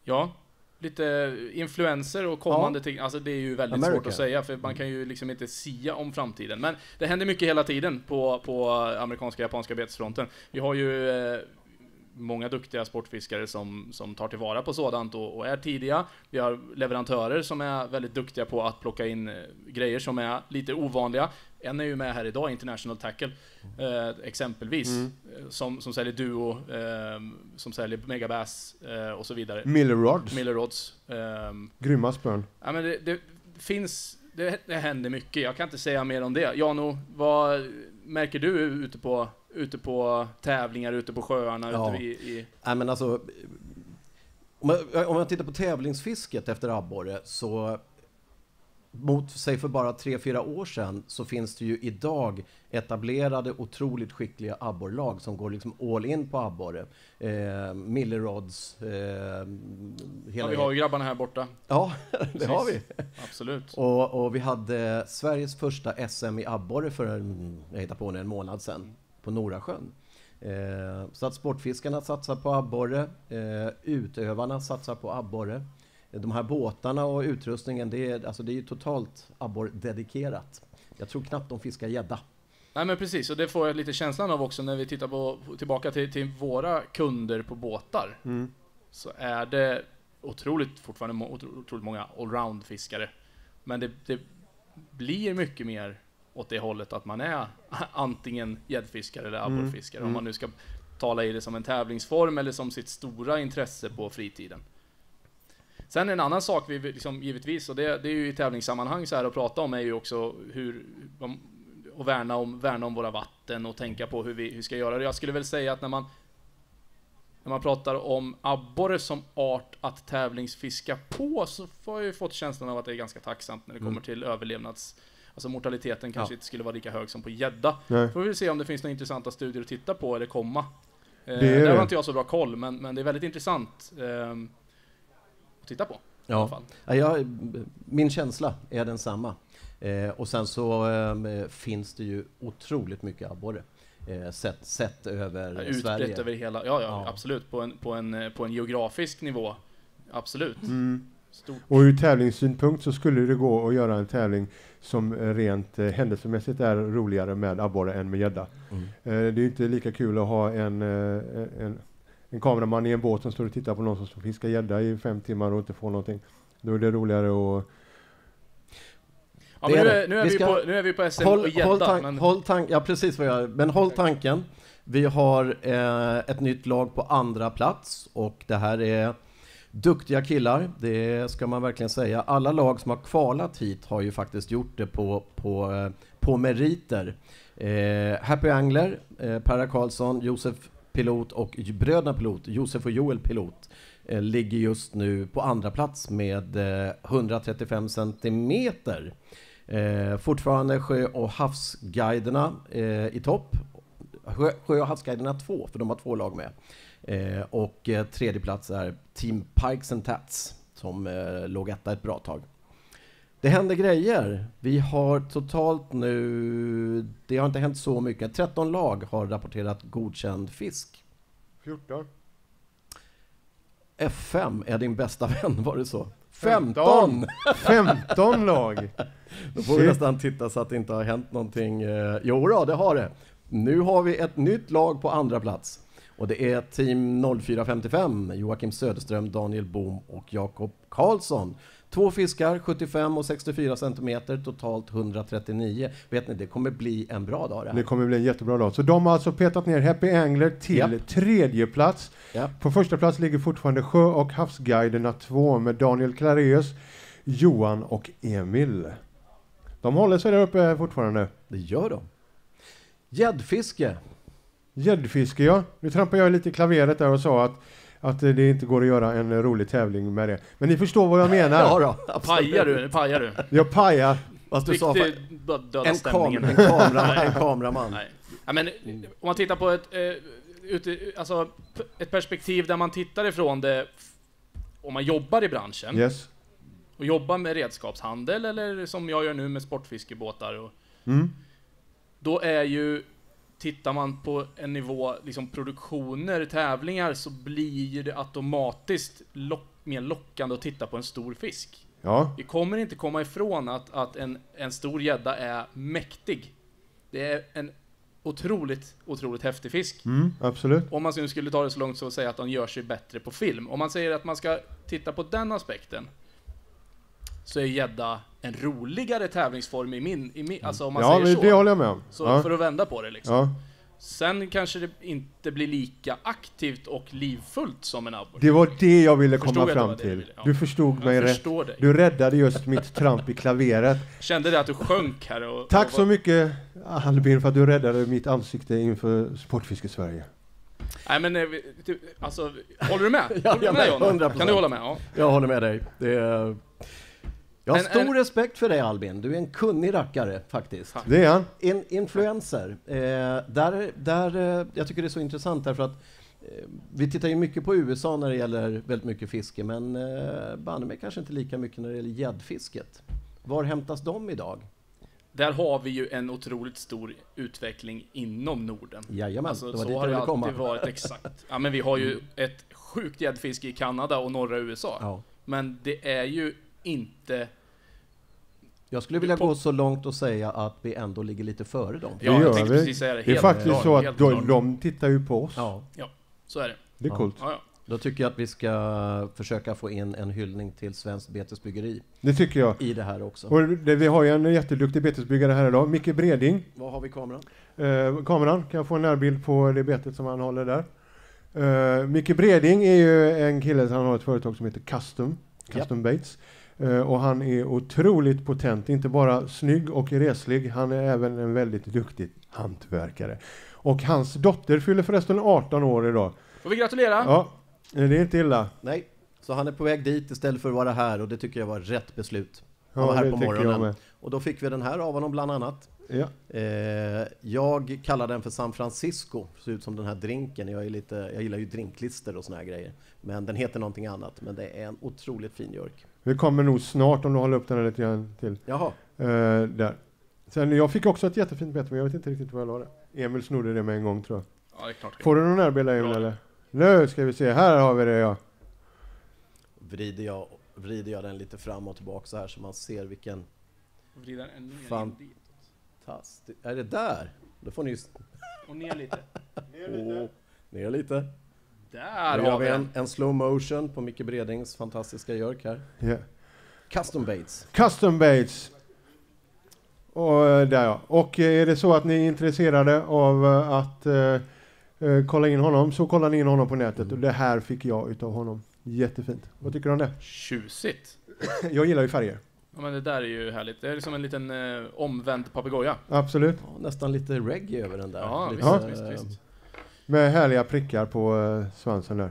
Ja, lite influenser och kommande ting. Alltså det är ju väldigt America. svårt att säga för man kan ju liksom inte sia om framtiden. Men det händer mycket hela tiden på, på amerikanska och japanska betesfronten. Vi har ju eh, många duktiga sportfiskare som, som tar tillvara på sådant och, och är tidiga. Vi har leverantörer som är väldigt duktiga på att plocka in eh, grejer som är lite ovanliga. En är ju med här idag, International Tackle, eh, exempelvis, Mm. eh, som, som säljer Duo, eh, som säljer Megabass eh, och så vidare. Miller Rods. Miller Rods. ehm, Grymma spön. ja, men det, det finns, det, det händer mycket. Jag kan inte säga mer om det. Jano, vad märker du ute på, ute på tävlingar, ute på sjöarna, Ja. ute i, i... Nej men alltså, om man, om man tittar på tävlingsfisket efter abborre så mot sig för bara 3-4 år sedan så finns det ju idag etablerade otroligt skickliga abborrlag som går liksom all in på abborre. Eh, Millerods, eh, Ja, hela... vi har ju grabbarna här borta. Ja, det har vi. Absolut. Och, och vi hade Sveriges första SM i abborre för en, jag hittar på en månad sedan på Norasjön. Eh, så att sportfiskarna satsar på abborre, eh, utövarna satsar på abborre. De här båtarna och utrustningen, det är, alltså det är ju totalt abborrdedikerat. Jag tror knappt de fiskar gädda. Nej men precis, och det får jag lite känslan av också när vi tittar på, tillbaka till, till våra kunder på båtar. Mm. Så är det otroligt, fortfarande otroligt många allround-fiskare. Men det, det blir mycket mer åt det hållet att man är antingen gäddfiskare eller Mm, abborrfiskare. Om mm. man nu ska tala i det som en tävlingsform eller som sitt stora intresse på fritiden. Sen en annan sak vi liksom, givetvis, och det, det är ju i tävlingssammanhang så här att prata om, är ju också hur, om, och värna om, värna om våra vatten och tänka på hur vi, hur ska göra det. Jag skulle väl säga att när man när man pratar om abborre som art att tävlingsfiska på så får jag ju fått känslan av att det är ganska tacksamt när det kommer till överlevnads... Alltså mortaliteten kanske Ja. inte skulle vara lika hög som på gädda. Får vi se om det finns några intressanta studier att titta på eller komma. Eh, Det där det. har inte jag så bra koll, men, men det är väldigt intressant ehm, att titta på. Fall. Ja, jag, min känsla är densamma. Eh, och sen så eh, finns det ju otroligt mycket abborre. Eh, sett, sett över Utbrett Sverige. över hela, ja, ja, Ja. absolut. På en, på, en, eh, på en geografisk nivå. Absolut. Mm. Stort. Och ur tävlingssynpunkt så skulle det gå att göra en tävling som eh, rent eh, händelsemässigt är roligare med abborre än med gädda. Mm. Eh, det är inte lika kul att ha en, eh, en, en kameraman i en båt som står och tittar på någon som fiskar gädda i fem timmar och inte får någonting. Då är det roligare att... Ja, Det men nu, är är, nu, är Vi vi ska- på, nu är vi på SM Håll, och håll, gädda. tank, men- håll tank, ja precis vad jag men håll tanken. Vi har eh, ett nytt lag på andra plats och det här är duktiga killar, det ska man verkligen säga. Alla lag som har kvalat hit har ju faktiskt gjort det på, på, eh, på meriter. Eh, Happy Angler, eh, Perra Karlsson, Josef Pilot och bröderna Pilot, Josef och Joel Pilot, eh, ligger just nu på andra plats med eh, 135 centimeter. Eh, fortfarande Sjö och havsguiderna eh, i topp. Sjö, Sjö och havsguiderna 2, för de har två lag med. Eh, och eh, tredje plats är Team Pikes and Tats som eh, låg etta ett bra tag. Det händer grejer. Vi har totalt nu, det har inte hänt så mycket, 13 lag har rapporterat godkänd fisk. 14. F5 är din bästa vän, var det så? 15! 15 lag! Då får vi nästan titta så att det inte har hänt någonting. Jo då, det har det. Nu har vi ett nytt lag på andra plats. Och det är Team 0455, Joakim Söderström, Daniel Boom och Jakob Karlsson. Två fiskar, 75 och 64 centimeter, totalt 139. Vet ni, det kommer bli en bra dag det här. Det kommer bli en jättebra dag. Så de har alltså petat ner Happy Angler till Japp. tredje plats. Ja. På första plats ligger fortfarande Sjö och havsguiderna 2 med Daniel Clareus, Johan och Emil. De håller sig där uppe fortfarande. Det gör de. Gäddfiske. Gäddfiske ja. Nu trampade jag lite i klaveret där och sa att, att det inte går att göra en rolig tävling med det. Men ni förstår vad jag menar. Ja då, absolut. Pajar du, pajar du. Jag pajar. Fast du sa Riktigt bara döda en, kam en, kamera, en kameraman. Nej. Ja, men, om man tittar på ett, eh, ute, alltså, ett perspektiv där man tittar ifrån det, om man jobbar i branschen Yes. och jobbar med redskapshandel eller som jag gör nu med sportfiskebåtar. Och, Mm. då är ju, tittar man på en nivå, liksom produktioner, tävlingar, så blir det automatiskt lock, mer lockande att titta på en stor fisk. Ja. Vi kommer inte komma ifrån att, att en, en stor gädda är mäktig. Det är en otroligt, otroligt häftig fisk. Mm, absolut. Om man nu skulle ta det så långt så att säga att de gör sig bättre på film. Om man säger att man ska titta på den aspekten så är gädda en roligare tävlingsform i min, i min alltså om man Ja, säger så. det håller jag med om. Så Ja. för att vända på det liksom. Ja. Sen kanske det inte blir lika aktivt och livfullt som en abborre. Det var det jag ville Förstod komma jag fram var till. ville, ja. Du förstod mig Jag rätt. förstår dig. Du räddade just mitt tramp i klaveret. Kände det att du sjönk här och... Tack och, så mycket Albin för att du räddade mitt ansikte inför Sportfiske Sverige. Nej men, eh, alltså, håller du med? Ja, håller du med med, Jonna? 100%. Kan du hålla med? Ja. Jag håller med dig. Det är... Jag har stor en- respekt för dig Albin. Du är en kunnig rackare faktiskt. Tack. Det är han. In, influencer. Eh, där, där, eh, jag tycker det är så intressant därför att eh, vi tittar ju mycket på USA när det gäller väldigt mycket fiske men eh, banne mig kanske inte lika mycket när det gäller gäddfisket. Var hämtas de idag? Där har vi ju en otroligt stor utveckling inom Norden. Jajamän, Alltså, det var så dit har det komma. varit, exakt. Ja men vi har ju ett sjukt gäddfiske i Kanada och norra USA. Ja. Men det är ju inte... Jag skulle vilja På- gå så långt och säga att vi ändå ligger lite före dem. Det Ja, gör jag tänkte vi. precis säga det. Det är Helt faktiskt klart, så att de, de tittar ju på oss. Ja, Så är det. Det är Ja. coolt. Ja, ja. då tycker jag att vi ska försöka få in en hyllning till Svenskt Betesbyggeri Det tycker jag. i det här också. Och det, vi har ju en jätteduktig betesbyggare här idag, Micke Breding. Var har vi kameran? Eh, kameran, kan jag få en närbild på det betet som han håller där? Eh, Micke Breding är ju en kille, han har ett företag som heter Custom, Custom Baits. Eh, och han är otroligt potent, inte bara snygg och reslig, han är även en väldigt duktig hantverkare. Och hans dotter fyller förresten 18 år idag. Får vi gratulera? Ja, eh, det är inte illa. Nej, så han är på väg dit istället för att vara här och det tycker jag var rätt beslut. Han Ja, var här på morgonen. Och då fick vi den här av honom bland annat. Ja. Eh, jag kallar den för San Francisco, ser ut som den här drinken. Jag, är lite, jag gillar ju drinklister och såna här grejer. Men den heter någonting annat, men det är en otroligt fin jörk. Vi kommer nog snart om du håller upp den här lite grann till. Jaha, Eh, där. Sen, jag fick också ett jättefint bete, men jag vet inte riktigt var jag la det. Emil snodde det med en gång tror jag. Ja, det är klart. Får du någon närbild där, Emil Ja. eller? Nu ska vi se, här har vi det ja. vrider jag, vrider jag den lite fram och tillbaka så här så man ser vilken Vrida den ner Fan. dit. fantastisk... Är det där? Då får ni ju... s- Och ner lite. Åh, ner lite. Där Nu har vi en, en slow motion på Micke Bredings fantastiska jörk här. Ja. Custom baits. Custom Baits. Och, eh, där ja. och eh, är det så att ni är intresserade av eh, att eh, kolla in honom så kollar ni in honom på nätet och det här fick jag utav honom. Jättefint. Vad tycker du om det? Tjusigt. Jag gillar ju färger. Ja men det där är ju härligt. Det är som en liten eh, omvänd papegoja. Absolut. Ja, nästan lite reggae över den där. Ja, lite, visst, eh, visst, visst. Med härliga prickar på eh, svansen där.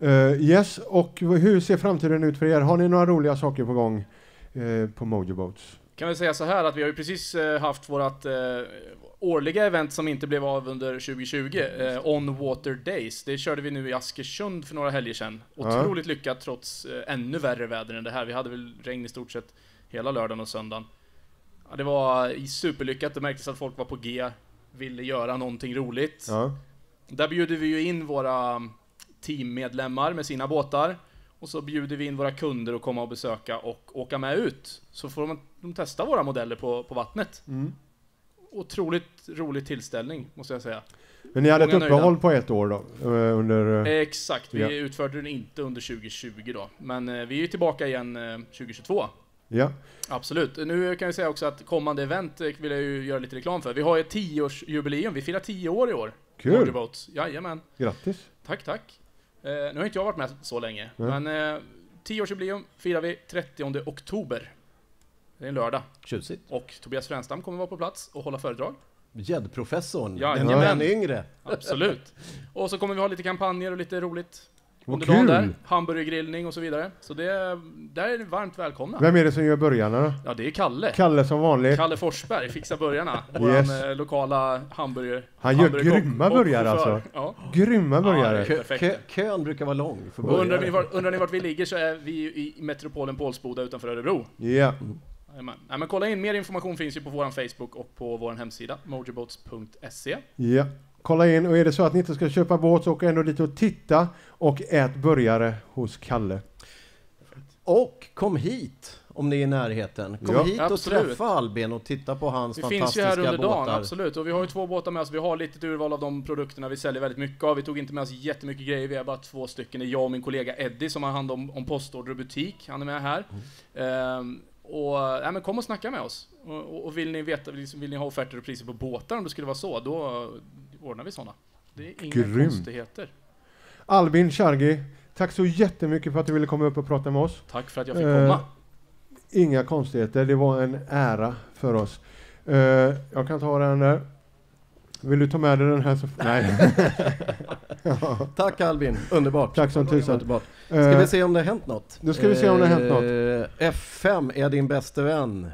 Eh, yes, och hur ser framtiden ut för er? Har ni några roliga saker på gång eh, på Mojo Boats? Kan vi säga så här att vi har ju precis eh, haft vårat eh, årliga event som inte blev av under 2020, eh, On Water Days. Det körde vi nu i Askersund för några helger sedan. Ja. Otroligt lyckat trots ännu värre väder än det här. Vi hade väl regn i stort sett hela lördagen och söndagen. Ja, det var superlyckat, det märktes att folk var på G, ville göra någonting roligt. Ja. Där bjuder vi ju in våra teammedlemmar med sina båtar. Och så bjuder vi in våra kunder att komma och besöka och åka med ut. Så får de, de testa våra modeller på, på vattnet. Mm. Otroligt rolig tillställning, måste jag säga. Men ni hade ett Många nöjda. uppehåll på ett år då? eh, under, eh, Exakt, vi Ja. utförde den inte under 2020 då. Men eh, vi är tillbaka igen eh, 2022. Ja. Absolut. Nu kan jag säga också att kommande event eh, vill jag ju göra lite reklam för. Vi har ett 10-årsjubileum, vi firar 10 år i år. Kul! Jajamän. Grattis! Tack, tack. Eh, nu har inte jag varit med så länge, Nej. men eh, 10-årsjubileum firar vi 30 oktober. Det är en lördag. Tjusigt. Och Tobias Frenstam kommer vara på plats och hålla föredrag. Gäddprofessorn, Jajamän. den, yngre. Absolut. och så kommer vi ha lite kampanjer och lite roligt under dagen där. kul! Hamburgergrillning och så vidare. Så det, där är ni varmt välkomna. Vem är det som gör burgarna då? Ja, det är Kalle. Kalle som vanligt. Kalle Forsberg, Fixa Burgarna. Våran Yes. eh, lokala hamburger... Han gör hamburgerkock grymma burgare alltså. Ja. Grymma burgare! Kö, kö, kön brukar vara lång för Och undrar, ni burgare. var, undrar ni vart vi ligger så är vi i metropolen Pålsboda utanför Örebro. Ja. Nej, men kolla in, mer information finns ju på vår Facebook och på vår hemsida, mojoboats.se. ja. Kolla in och är det så att ni inte ska köpa båt så åk ändå dit och titta och ät burgare hos Kalle. Och kom hit om ni är i närheten. Kom Ja. hit och Absolut. träffa Albin och titta på hans Vi finns ju fantastiska här under dagen, båtar. absolut. Och vi har ju två båtar med oss. Vi har lite urval av de produkterna vi säljer väldigt mycket av. Vi tog inte med oss jättemycket grejer. Vi är bara två stycken. Det är jag och min kollega Eddie som har hand om, om postorder och butik. Han är med här. Ehm, och, nej, men kom och snacka med oss. Och, och, och vill ni veta, liksom, vill ni ha offerter och priser på båtar om det skulle vara så, då ordnar vi sådana. Det är inga Grymt. konstigheter. Albin Chargi, tack så jättemycket för att du ville komma upp och prata med oss. Tack för att jag fick Eh, komma. Inga konstigheter, det var en ära för oss. Eh, jag kan ta den där. Vill du ta med dig den här? Så... Nej. Tack Albin, underbart. Tack som tusan. Underbart. Ska Eh, vi se om det har hänt något? Då ska vi se om det har hänt något. Eh, F5 är din bästa vän.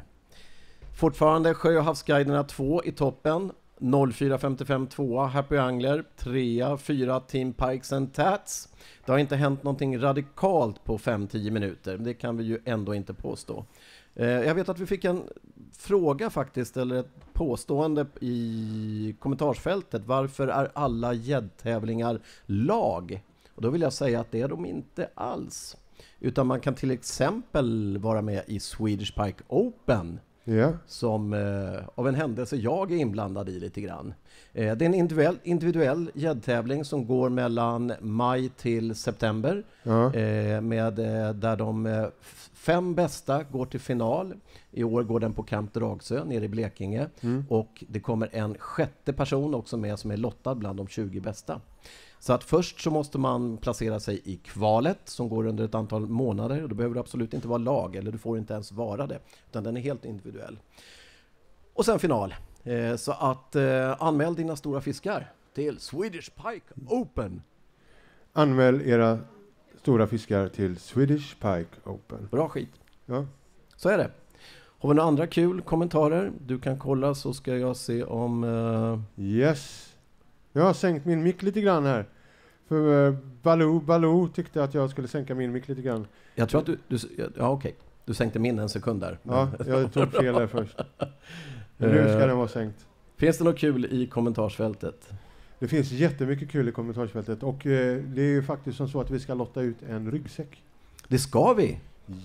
Fortfarande Sjö och havsguiderna 2 i toppen. 0455 2 Happy Angler, 3 4 Team Pikes and Tats. Det har inte hänt någonting radikalt på 5-10 minuter, det kan vi ju ändå inte påstå. Eh, jag vet att vi fick en fråga faktiskt, eller ett påstående i kommentarsfältet. Varför är alla gäddtävlingar lag? Och då vill jag säga att det är de inte alls. Utan man kan till exempel vara med i Swedish Pike Open Ja, som eh, av en händelse jag är inblandad i lite grann. Eh, det är en individuell, individuell gäddtävling som går mellan maj till september ja. eh, med, eh, där de eh, fem bästa går till final. I år går den på Camp Dragsö nere i Blekinge Mm. och det kommer en sjätte person också med som är lottad bland de 20 bästa. Så att först så måste man placera sig i kvalet som går under ett antal månader och då behöver du absolut inte vara lag eller du får inte ens vara det utan den är helt individuell. Och sen final. Eh, så att eh, anmäl dina stora fiskar till Swedish Pike Open. Anmäl era stora fiskar till Swedish Pike Open. Bra skit. Ja. Så är det. Har vi några andra kul kommentarer? Du kan kolla så ska jag se om... eh, Yes. Jag har sänkt min mick lite grann här. För uh, Baloo, Baloo tyckte att jag skulle sänka min mick lite grann. jag tror att du... du ja, okej. Du sänkte min en sekund där. Ja, jag tog fel där först. Men nu ska Eh, den vara sänkt. Finns det något kul i kommentarsfältet? Det finns jättemycket kul i kommentarsfältet och eh, det är ju faktiskt som så att vi ska lotta ut en ryggsäck. Det ska vi!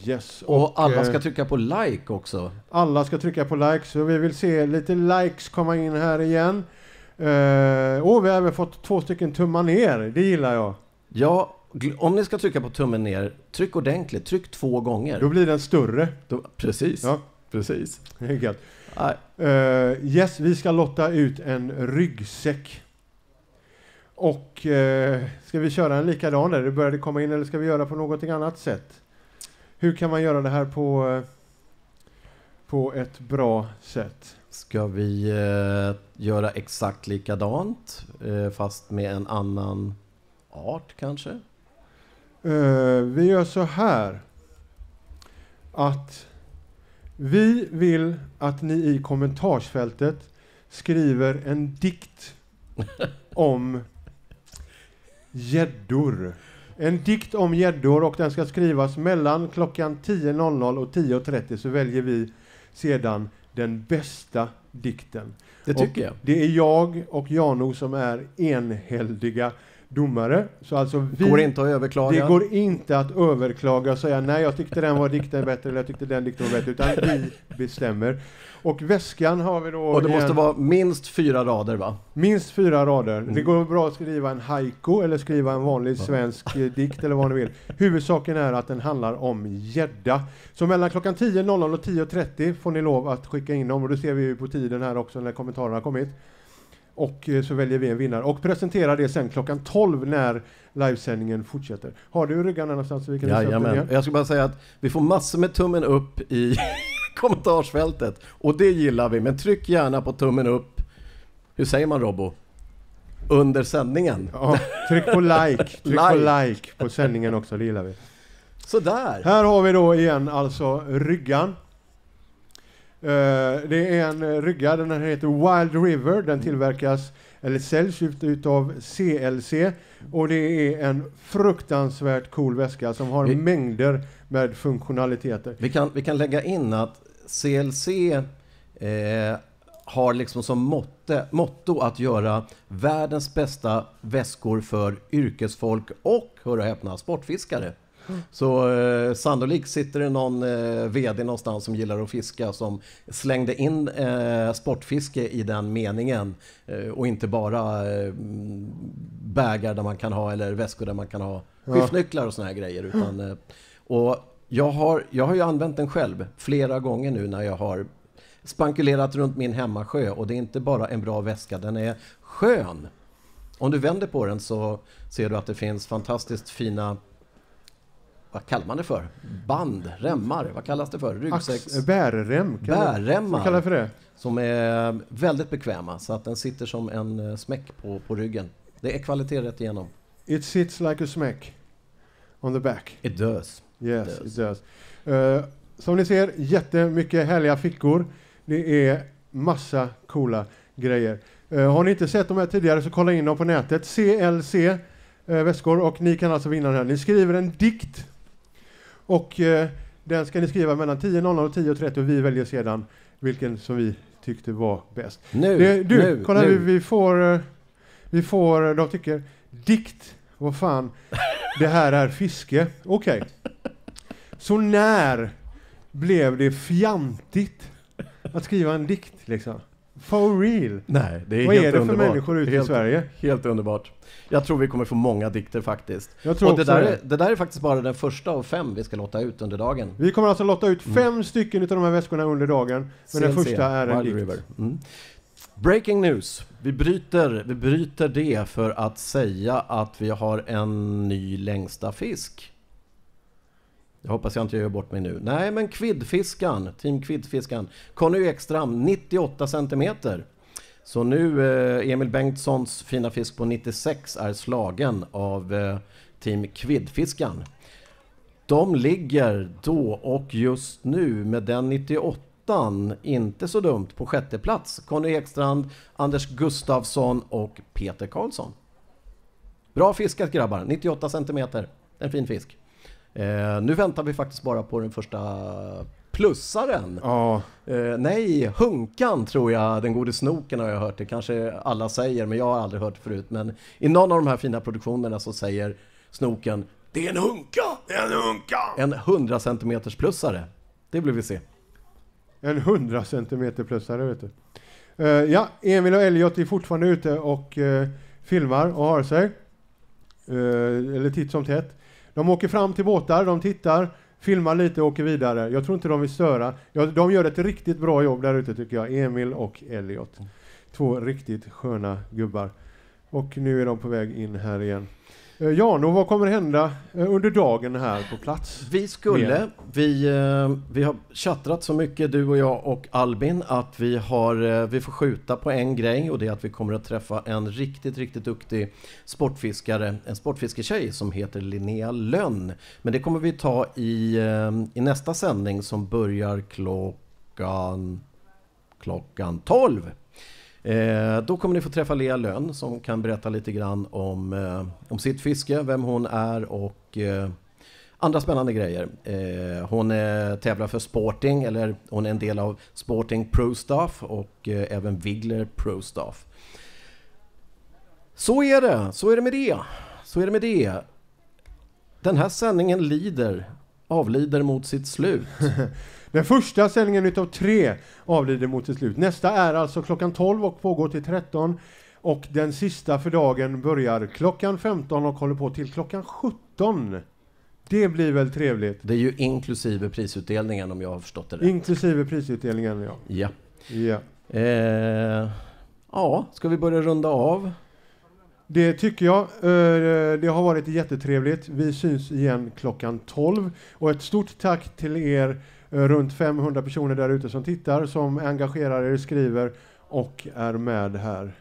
Yes. Och, alla eh, ska trycka på like också. alla ska trycka på likes så vi vill se lite likes komma in här igen. Eh, och vi har även fått två stycken tummar ner, det gillar jag. Ja, om ni ska trycka på tummen ner, tryck ordentligt. Tryck två gånger. Då blir den större. Då, precis. Ja, Precis. Gött. Eh, yes, vi ska lotta ut en ryggsäck. Och eh, ska vi köra en likadan där? Det började komma in eller ska vi göra på någonting annat sätt? Hur kan man göra det här på, eh, på ett bra sätt? Ska vi eh, göra exakt likadant eh, fast med en annan art kanske? Eh, vi gör så här. Att vi vill att ni i kommentarsfältet skriver en dikt om gäddor. En dikt om gäddor och den ska skrivas mellan klockan 10.00 och 10.30 så väljer vi sedan den bästa dikten. Det tycker jag. Det är jag och Jano som är enhälliga domare. Så alltså vi, Går inte att överklaga. det går inte att överklaga och säga nej, jag tyckte den var dikten bättre eller jag tyckte den dikten var bättre, utan vi bestämmer. Och väskan har vi då Och det måste igen vara minst fyra rader va? minst fyra rader. Det Mm. går bra att skriva en haiku eller skriva en vanlig svensk eh, dikt eller vad ni vill. Huvudsaken är att den handlar om gädda. Så mellan klockan 10.00 och 10.30 får ni lov att skicka in dem och det ser vi ju på tiden här också när kommentarerna har kommit. Och eh, så väljer vi en vinnare och presenterar det sen klockan 12 när livesändningen fortsätter. Har du ryggarna någonstans så vi kan visa upp den Jajamän. igen? Jag ska bara säga att vi får massor med tummen upp i kommentarsfältet. Och det gillar vi. Men tryck gärna på tummen upp. Hur säger man Robbo? Under sändningen. Ja, tryck på like, tryck på Like. like på sändningen också, det gillar vi. Sådär. Här har vi då igen alltså ryggan. Eh, det är en rygga, den här heter Wild River, den tillverkas eller säljs ut utav CLC och det är en fruktansvärt cool väska som har Vi- mängder med funktionaliteter. Vi kan, vi kan lägga in att CLC eh, har liksom som motte, motto att göra världens bästa väskor för yrkesfolk och, hör och häpna, sportfiskare. Så eh, sannolikt sitter det någon eh, VD någonstans som gillar att fiska som slängde in eh, sportfiske i den meningen eh, och inte bara eh, bägar där man kan ha eller väskor där man kan ha skiftnycklar och såna här grejer. Utan, eh, och jag har, jag har ju använt den själv flera gånger nu när jag har spankulerat runt min hemmasjö och det är inte bara en bra väska, den är skön. Om du vänder på den så ser du att det finns fantastiskt fina vad kallar man det för? Band, remmar, vad kallas det för? Ryggsäcks... Ax, bärrem, Bärremmar. vad kallar för det? Som är väldigt bekväma så att den sitter som en eh, smäck på, på ryggen. Det är kvalitet rätt igenom. It sits like a smack on the back. It does. Yes, it does. Eh, som ni ser, jättemycket härliga fickor. Det är massa coola grejer. Eh, har ni inte sett de här tidigare så kolla in dem på nätet. CLC eh, väskor och ni kan alltså vinna den här. Ni skriver en dikt och eh, den ska ni skriva mellan 10.00 och 10.30 och vi väljer sedan vilken som vi tyckte var bäst. Nu, Det, du, nu, kolla nu. Vi, vi får, vi får, de tycker dikt, vad fan, det här är fiske. Okej. Så när blev det fjantigt att skriva en dikt liksom? For real? Nej, det är Vad helt är det för underbart. människor ute i helt, Sverige? Helt underbart. Jag tror vi kommer få många dikter faktiskt. Jag tror Och det där, det. är, det där är faktiskt bara den första av fem vi ska låta ut under dagen. Vi kommer alltså lotta ut Mm. fem stycken av de här väskorna under dagen. Men den CLC, första är en Wild dikt. Mm. Breaking news. Vi bryter, vi bryter det för att säga att vi har en ny längsta fisk. Jag hoppas jag inte gör bort mig nu. Nej, men kviddfiskan, Team Kviddfiskan. Conny Ekstrand, 98 centimeter. Så nu, eh, Emil Bengtssons fina fisk på 96 är slagen av eh, Team Kviddfiskan. De ligger då och just nu med den 98 inte så dumt, på sjätte plats. Conny Ekstrand, Anders Gustafsson och Peter Karlsson. Bra fiskat grabbar, 98 centimeter. En fin fisk. Eh, nu väntar vi faktiskt bara på den första plussaren. Ja, Eh, nej, Hunkan tror jag, den gode snoken har jag hört. Det kanske alla säger, men jag har aldrig hört det förut. Men i någon av de här fina produktionerna så säger snoken Det är en Hunka! Det är en Hunka! En 100 centimeters plussare. Det vill vi se. en 100 centimeter plussare vet du. Eh, ja, Emil och Elliot är fortfarande ute och eh, filmar och har sig. Eh, eller titt som tätt. De åker fram till båtar, de tittar, filmar lite och åker vidare. Jag tror inte de vill störa. Ja, de gör ett riktigt bra jobb där ute tycker jag, Emil och Elliot. Två riktigt sköna gubbar. Och nu är de på väg in här igen. Eh, Jan, och vad kommer hända eh, under dagen här på plats? Vi skulle, vi, eh, vi har chattrat så mycket du och jag och Albin att vi, har, vi får skjuta på en grej och det är att vi kommer att träffa en riktigt, riktigt duktig sportfiskare, en sportfisketjej som heter Linnea Lönn. Men det kommer vi ta i, i nästa sändning som börjar klockan, klockan 12. Eh, då kommer ni få träffa Lea Lönn som kan berätta lite grann om, eh, om sitt fiske, vem hon är och eh, andra spännande grejer. Eh, hon eh, tävlar för Sporting, eller hon är en del av Sporting Pro Staff och eh, även Wigler Pro Staff. Så är det, så är det med det. Så är det med det. Den här sändningen lider, avlider mot sitt slut. Den första sändningen utav tre avlider mot sitt slut. Nästa är alltså klockan 12 och pågår till 13. Och den sista för dagen börjar klockan 15 och håller på till klockan 17. Det blir väl trevligt? Det är ju inklusive prisutdelningen om jag har förstått det rätt. Inklusive prisutdelningen, ja. Ja. ja. Eh, ja, ska vi börja runda av? Det tycker jag. Eh, Det har varit jättetrevligt. Vi syns igen klockan 12. Och ett stort tack till er eh, runt 500 personer där ute som tittar, som engagerar er, skriver och är med här.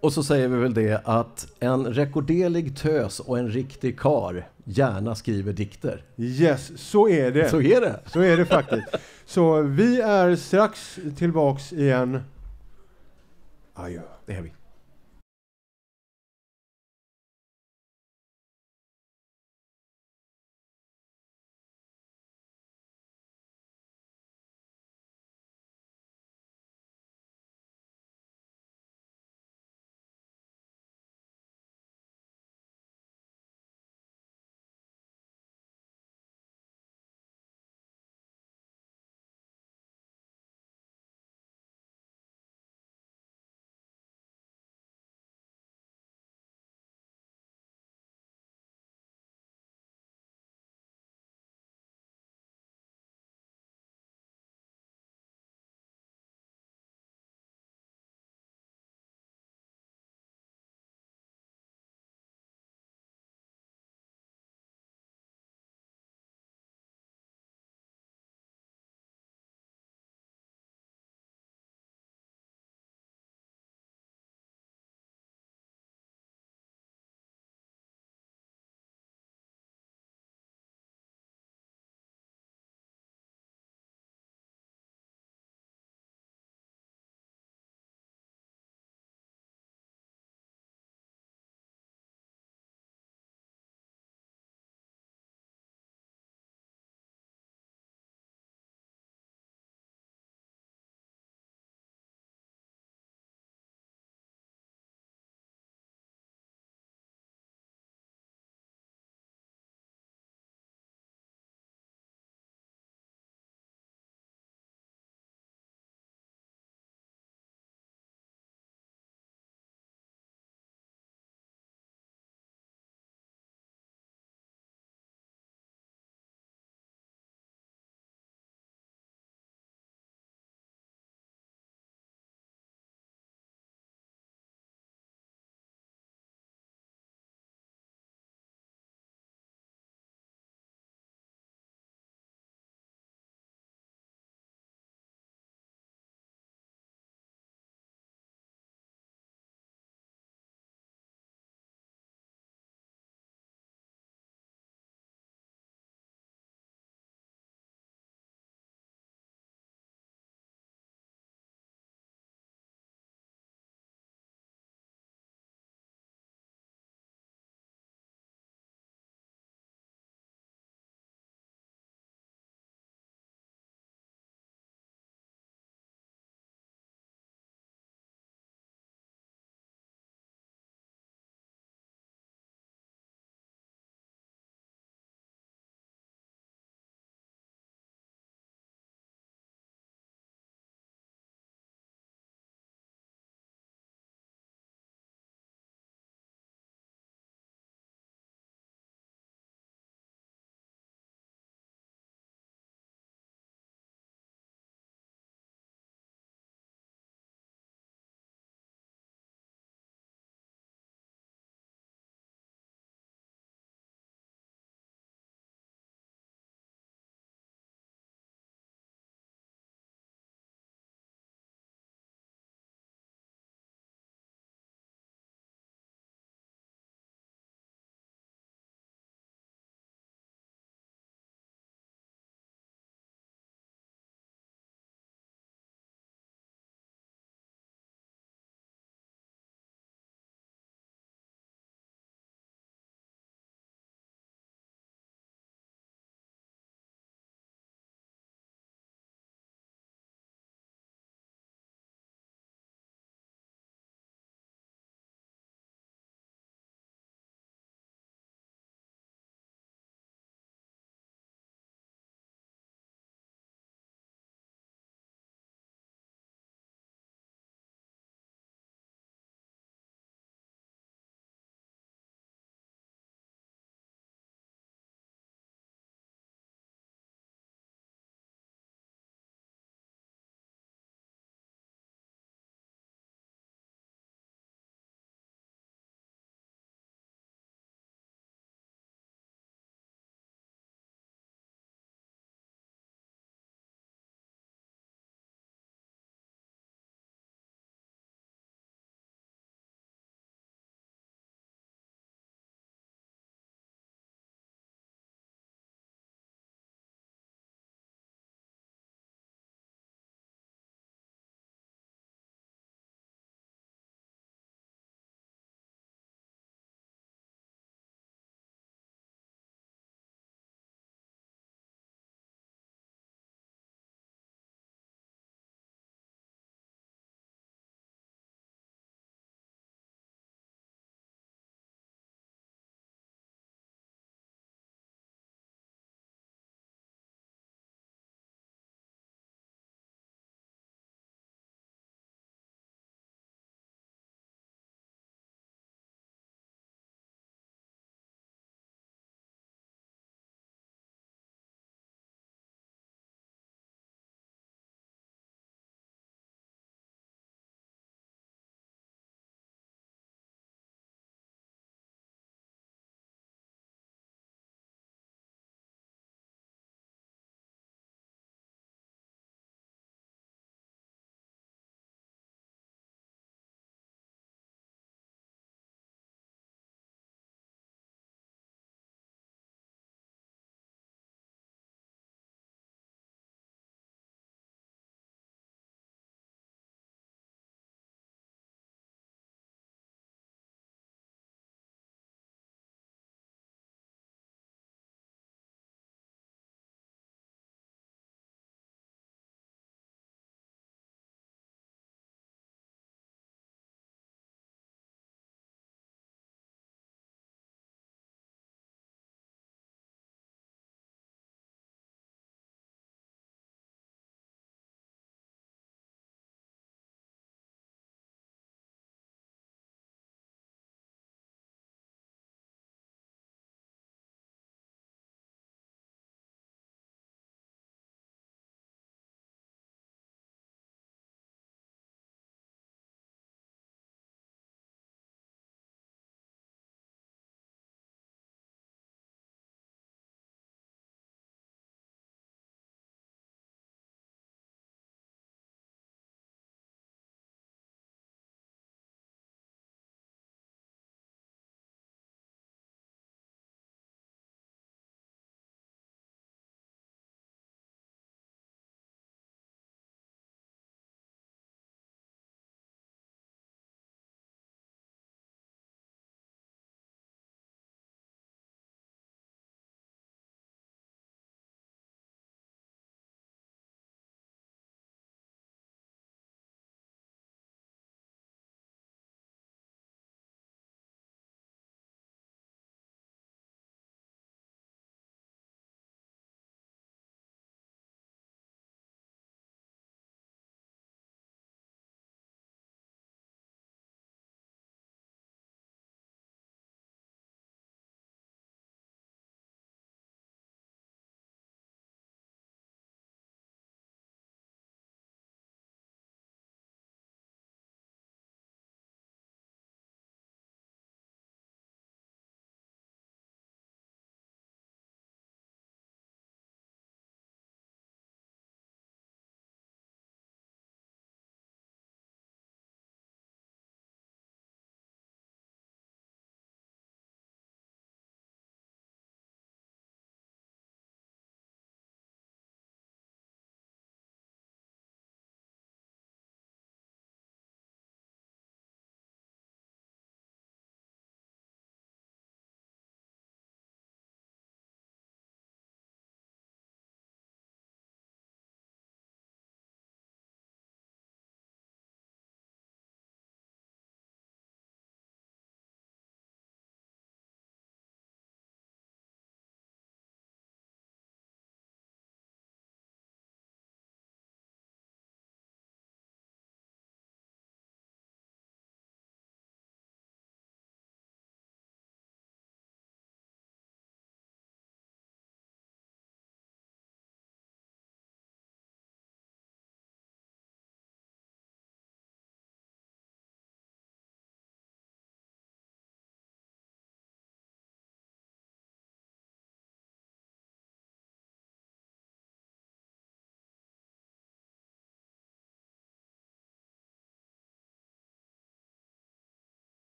Och så säger vi väl det att en rekorderlig tös och en riktig kar gärna skriver dikter. Yes, så är det. Så är det. Så är det faktiskt. Så vi är strax tillbaks igen. Adjö. Det är vi.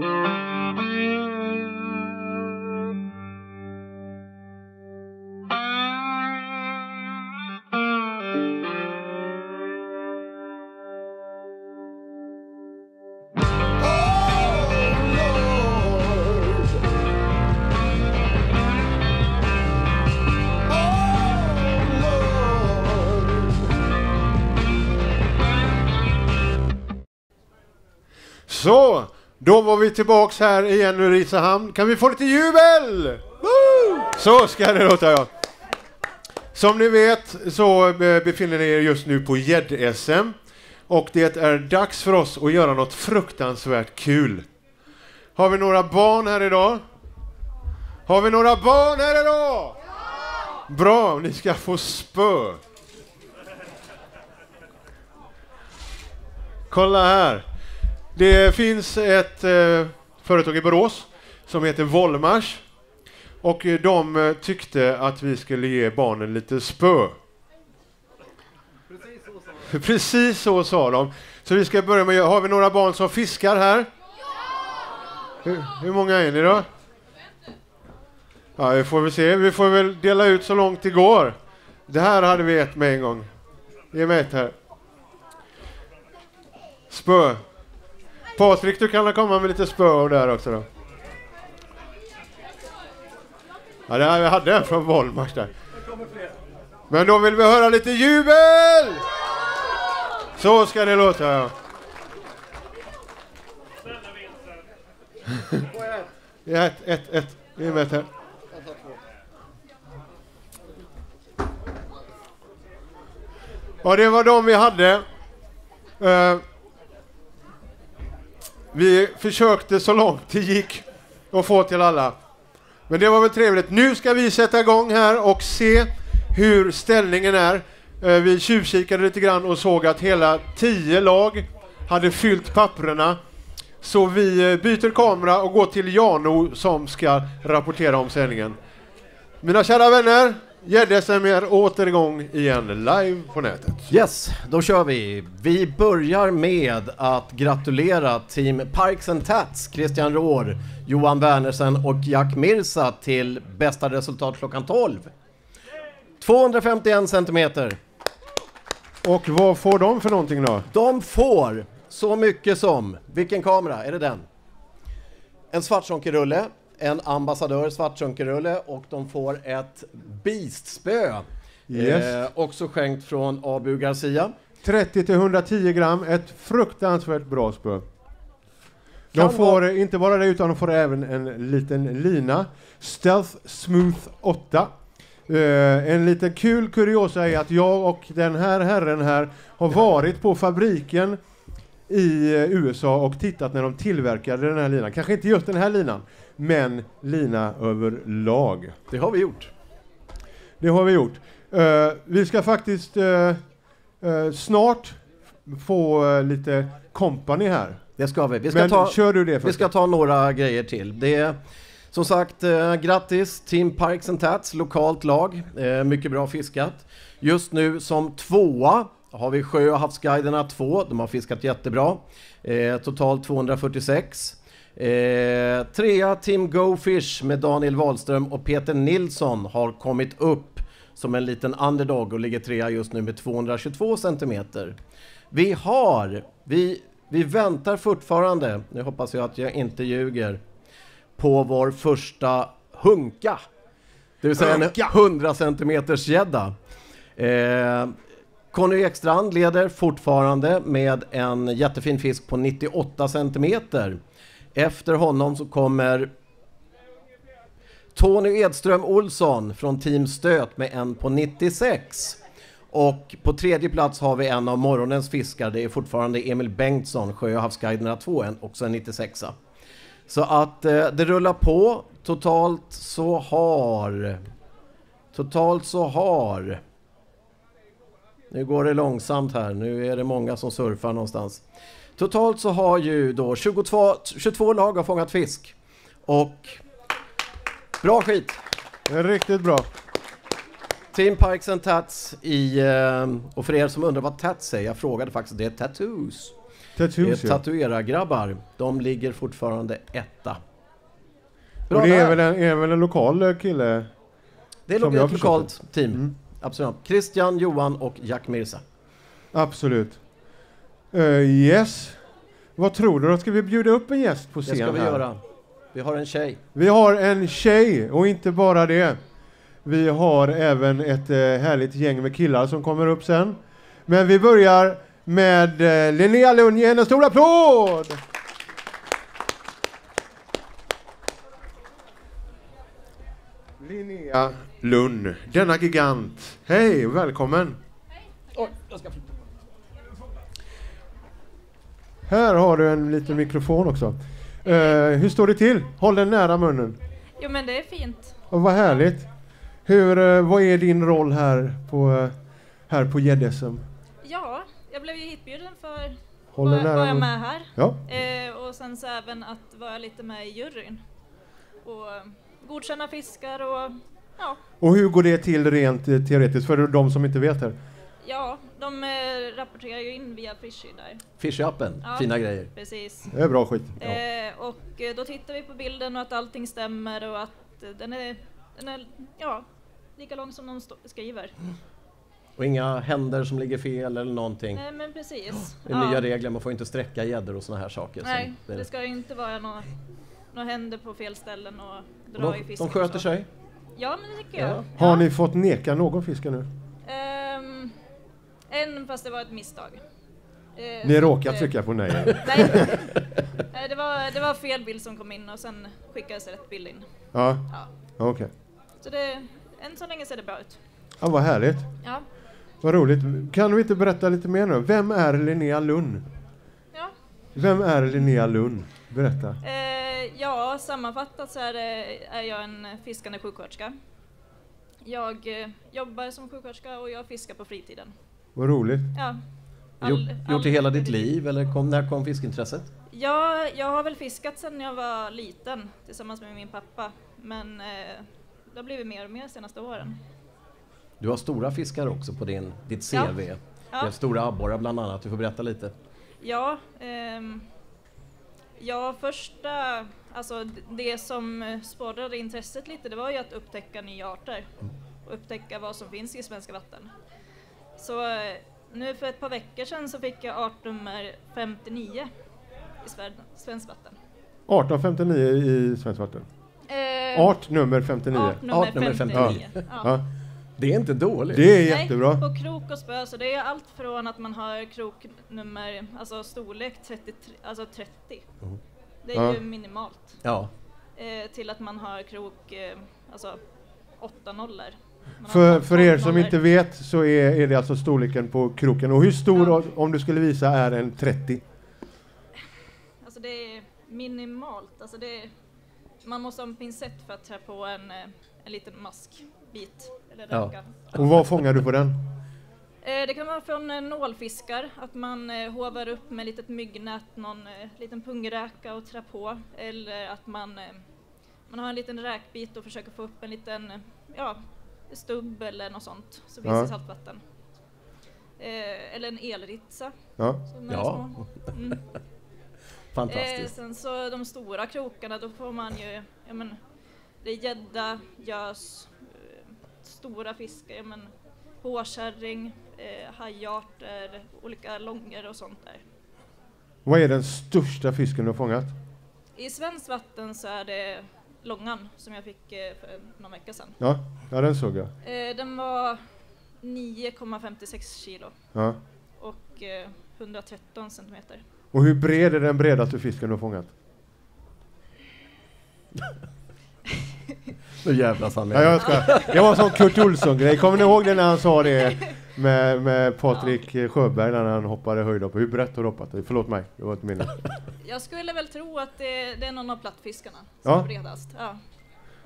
Så, tillbaks här igen i Risehamn. Kan vi få lite jubel? Så ska det låta ja. Som ni vet så eh, befinner ni er just nu på gädd-SM och det är dags för oss att göra något fruktansvärt kul. Har vi några barn här idag? Har vi några barn här idag? Bra, ni ska få spö. Kolla här. Det finns ett eh, företag i Borås som heter Volmars och eh, de eh, tyckte att vi skulle ge barnen lite spö. Precis så sa de. Så vi ska börja med, har vi några barn som fiskar här? Hur, hur många är ni då? Ja, vi får väl se. Vi får väl dela ut så långt det går. Det här hade vi ett med en gång. Ge mig ett här. Spö. Patrik, du kan komma med lite spö där också då. Ja, det här, vi hade en från Volmars där. Men då vill vi höra lite jubel! Så ska det låta, ja. ja ett, ett, ett. Vi är med här. Ja, det var de vi hade. Uh, vi försökte så långt det gick att få till alla. Men det var väl trevligt. Nu ska vi sätta igång här och se hur ställningen är. Eh, vi tjuvkikade lite grann och såg att hela tio lag hade fyllt papperna. Så vi eh, byter kamera och går till Jano som ska rapportera om sändningen. Mina kära vänner, Gädd-SM är åter igång igen live på nätet. Yes, då kör vi. Vi börjar med att gratulera Team Parks and Tats, Christian Rohr, Johan Wernersen och Jack Mirsa till bästa resultat klockan 12. 251 centimeter. Och vad får de för någonting då? De får så mycket som, vilken kamera, är det den? En svartsonkerulle, en ambassadör svartsjunkerrulle och de får ett Beast-spö. Yes. Eh, också skänkt från Abu Garcia. 30 till 110 gram, ett fruktansvärt bra spö. De får vara- inte bara det utan de får även en liten lina. Stealth Smooth 8. Eh, en liten kul kuriosa är att jag och den här herren här har varit på fabriken i eh, USA och tittat när de tillverkade den här linan. Kanske inte just den här linan, men lina överlag. Det har vi gjort. Det har vi gjort. Eh, vi ska faktiskt eh, eh, snart få lite company här. Det ska vi. Vi ska, Men ta, kör du det vi ska ta några grejer till. Det är som sagt eh, grattis Team Parks and Tats, lokalt lag. Eh, mycket bra fiskat. Just nu som tvåa har vi Sjö och havsguiderna 2. De har fiskat jättebra. Eh, totalt 246. Eh, trea Team Go Fish med Daniel Wahlström och Peter Nilsson har kommit upp som en liten underdog och ligger trea just nu med 222 centimeter. Vi har, vi, vi väntar fortfarande, nu hoppas jag att jag inte ljuger, på vår första hunka. Det vill säga Hunka! en 100 centimeters gädda. Eh, Conny Ekstrand leder fortfarande med en jättefin fisk på 98 centimeter. Efter honom så kommer Tony Edström Olsson från Team Stöt med en på 96. Och på tredje plats har vi en av morgonens fiskar. Det är fortfarande Emil Bengtsson, Sjö och havsguiderna 2, också en 96. Så att eh, det rullar på. Totalt så har... Totalt så har... Nu går det långsamt här. Nu är det många som surfar någonstans. Totalt så har ju då 22, 22 lag har fångat fisk. Och... Bra skit! Riktigt bra. Team Pikes and Tats i... eh, Och för er som undrar vad Tats är, jag frågade faktiskt, det är Tattoos. Det är Tattoos ja. tatuerargrabbar. De ligger fortfarande etta. Bra Och det är väl, en, är väl en lokal eh, kille? Det är lo- ett lokalt team. Mm. Absolut. Christian, Johan och Jack Mirza. Absolut. Eh, yes. Vad tror du? då? Ska vi bjuda upp en gäst på Det scen ska vi här? göra. Vi har en tjej. Vi har en tjej och inte bara det. Vi har även ett eh, härligt gäng med killar som kommer upp sen. Men vi börjar med eh, Linnea Lundgren. En stor applåd! Linnea Lund, denna gigant. Hej, välkommen! Här har du en liten mikrofon också. Eh, hur står det till? Håll den nära munnen. Jo men det är fint. Och vad härligt. Hur, eh, vad är din roll här på, eh, här på Gädd-SM? Ja, jag blev ju hitbjuden för Håll att vara med här. Ja. Och sen så även att vara lite med i juryn. Och godkänna fiskar och ja, Och hur går det till rent teoretiskt för de som inte vet här? Ja de eh, rapporterar ju in via Fishy där. Fishy-appen. Ja. Fina grejer. Precis. Det är bra skit. Eh, och eh, då tittar vi på bilden och att allting stämmer och att eh, den är, den är ja, lika lång som de skriver. Och inga händer som ligger fel eller någonting. Nej men precis. Det är nya regler, man får inte sträcka gäddor och såna här saker. som- Nej, det ska ju inte vara några några händer på fel ställen och Och dra i de, fisken. de och sköter så. sig. Ja, men det tycker Ja. jag. Har Ja. ni fått neka någon fisk nu? Ehm, en, fast det var ett misstag. Eh, Ni att, eh, trycka på nej. Nej, Eh, det var, det var fel bild som kom in och sen skickades rätt bild in. Ja, Ja. okej. Så det, än så länge ser det bra ut. Ja, vad härligt. Ja, Vad roligt. Kan du inte berätta lite mer nu? Vem är Linnea Lund? ja. Vem är Linnea Lund? Berätta. Eh, ja sammanfattat så är, det, är jag en fiskande sjuksköterska. Jag eh, jobbar som sjuksköterska och jag fiskar på fritiden. Vad roligt. Ja. Gjort, All- gjort i hela all- ditt liv eller kom, när kom fiskintresset? Ja, jag har väl fiskat sedan jag var liten tillsammans med min pappa. Men eh, det har blivit mer och mer de senaste åren. Du har stora fiskar också på din, ditt Ja. CV. Det är Ja, stora abborrar bland annat. Du får berätta lite. ja, ehm, ja första, alltså det som sporrade intresset lite det var ju att upptäcka nya arter och upptäcka vad som finns i svenska vatten. Så eh, nu för ett par veckor sedan så fick jag artnummer 59 i svenskt vatten. 1859 i svenskt vatten. Eh, Art nummer 59. Artnummer Art nummer 59. Ja. Ja. Ja, Det är inte dåligt. det är Nej, jättebra. på krok och spö, så det är allt från att man har kroknummer, alltså storlek 33, alltså 30. Mhm. Det är Ja. ju minimalt. Ja. Eh, till att man har krok, eh, alltså 8 nollor. För, för er som inte vet så är, är det alltså storleken på kroken. Och hur stor, Ja. om du skulle visa, är en 30? Alltså det är minimalt. Alltså det är, man måste ha en pincett för att trä på en, eh, en liten maskbit. Eller Ja. Och vad fångar du på den? Eh, Det kan vara från eh, nålfiskar, att man hovar upp med litet myggnät, någon liten pungräka och trär på. Eller att man, man har en liten räkbit och försöker få upp en liten ja, stubb eller något sånt som finns Ja. i saltvatten. Eh, eller en elritsa. Ja. Ja. små. Mm. Eh, Fantastiskt. sen så de stora krokarna, då får man ju, ja men, det är gädda, gös, eh, stora fiskar, ja men, hårkärring, eh, hajarter, olika långor och sånt där. Vad är den största fisken du har fångat? I svenskt vatten så är det långan som jag fick eh, för någon vecka sedan. Ja, ja den såg jag. Eh, den var 9,56 kilo Ja. och eh, 113 centimeter. Och hur bred är den bredaste fisken du har fångat? Nu jävlas han. Ja, jag ska. Det var sån Kurt Olsson-grej. Kommer ni ihåg det när han sa det med, med Patrik Sjöberg när han hoppade höjdhopp? Hur brett har du hoppat? Förlåt mig, det var inte minne. Jag skulle väl tro att det, det är någon av plattfiskarna som Ja. är bredast. Ja.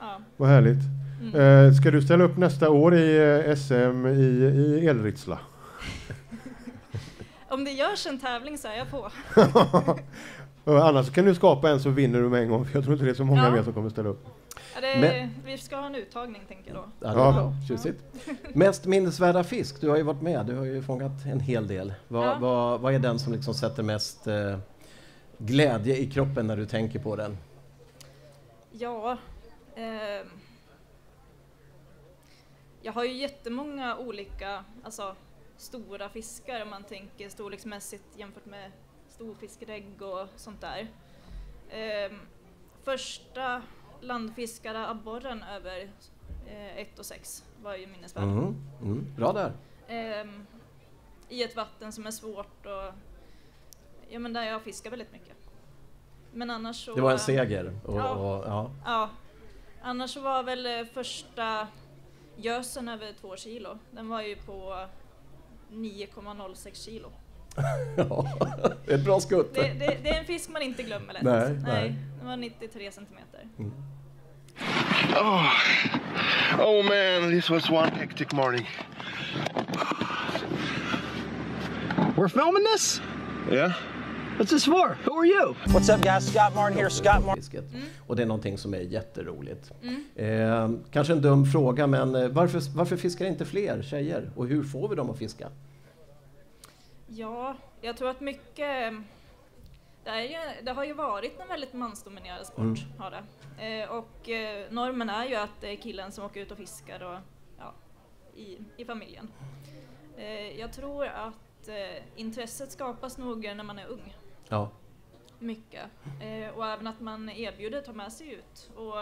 Ja. Vad härligt. Mm. Eh, ska du ställa upp nästa år i eh, SM i, i Elritsla? Om det görs en tävling så är jag på. Annars kan du skapa en så vinner du med en gång, för jag tror inte det är så många Ja. mer som kommer ställa upp. Ja, det, Men- Vi ska ha en uttagning tänker jag då. Ja, det är Ja. bra. Tjusigt. Mest minnesvärda fisk? Du har ju varit med, du har ju fångat en hel del. Vad, Ja. vad, vad är den som liksom sätter mest eh, glädje i kroppen när du tänker på den? Ja. ehm, jag har ju jättemånga olika alltså, stora fiskar om man tänker storleksmässigt jämfört med storfiskerägg och sånt där. Ehm, första landfiskade abborren över eh, 1 och 6 var ju minnesvärd. Mm. Mm. Bra där. Ehm, I ett vatten som är svårt och ja, men där jag fiskar väldigt mycket. Men annars så... Det var en seger. Och, Ja. och, ja. Ja. Annars så var väl eh, första gösen över två kilo. Den var ju på 9,06 kilo. ja. Det är ett bra skutt. Det, det, det är en fisk man inte glömmer lätt. Nej, nej. Den var 93 centimeter. Oh, oh man, this was one hectic morning. We're filming this? Yeah? What's this for? Who are you? What's up, guys? Scott Martin here. Scott Martin. Mm. Och det är någonting som är jätteroligt. Eh, kanske en dum fråga, men eh, varför, varför fiskar inte fler tjejer? Och hur får vi dem att fiska? Ja, jag tror att mycket... Det, ju, det har ju varit en väldigt mansdominerad sport, Mm. har det. Eh, och eh, normen är ju att det är killen som åker ut och fiskar och, ja, i, i familjen. Eh, jag tror att eh, intresset skapas nog när man är ung, Ja, mycket. Eh, och även att man erbjuder att ta med sig ut. Och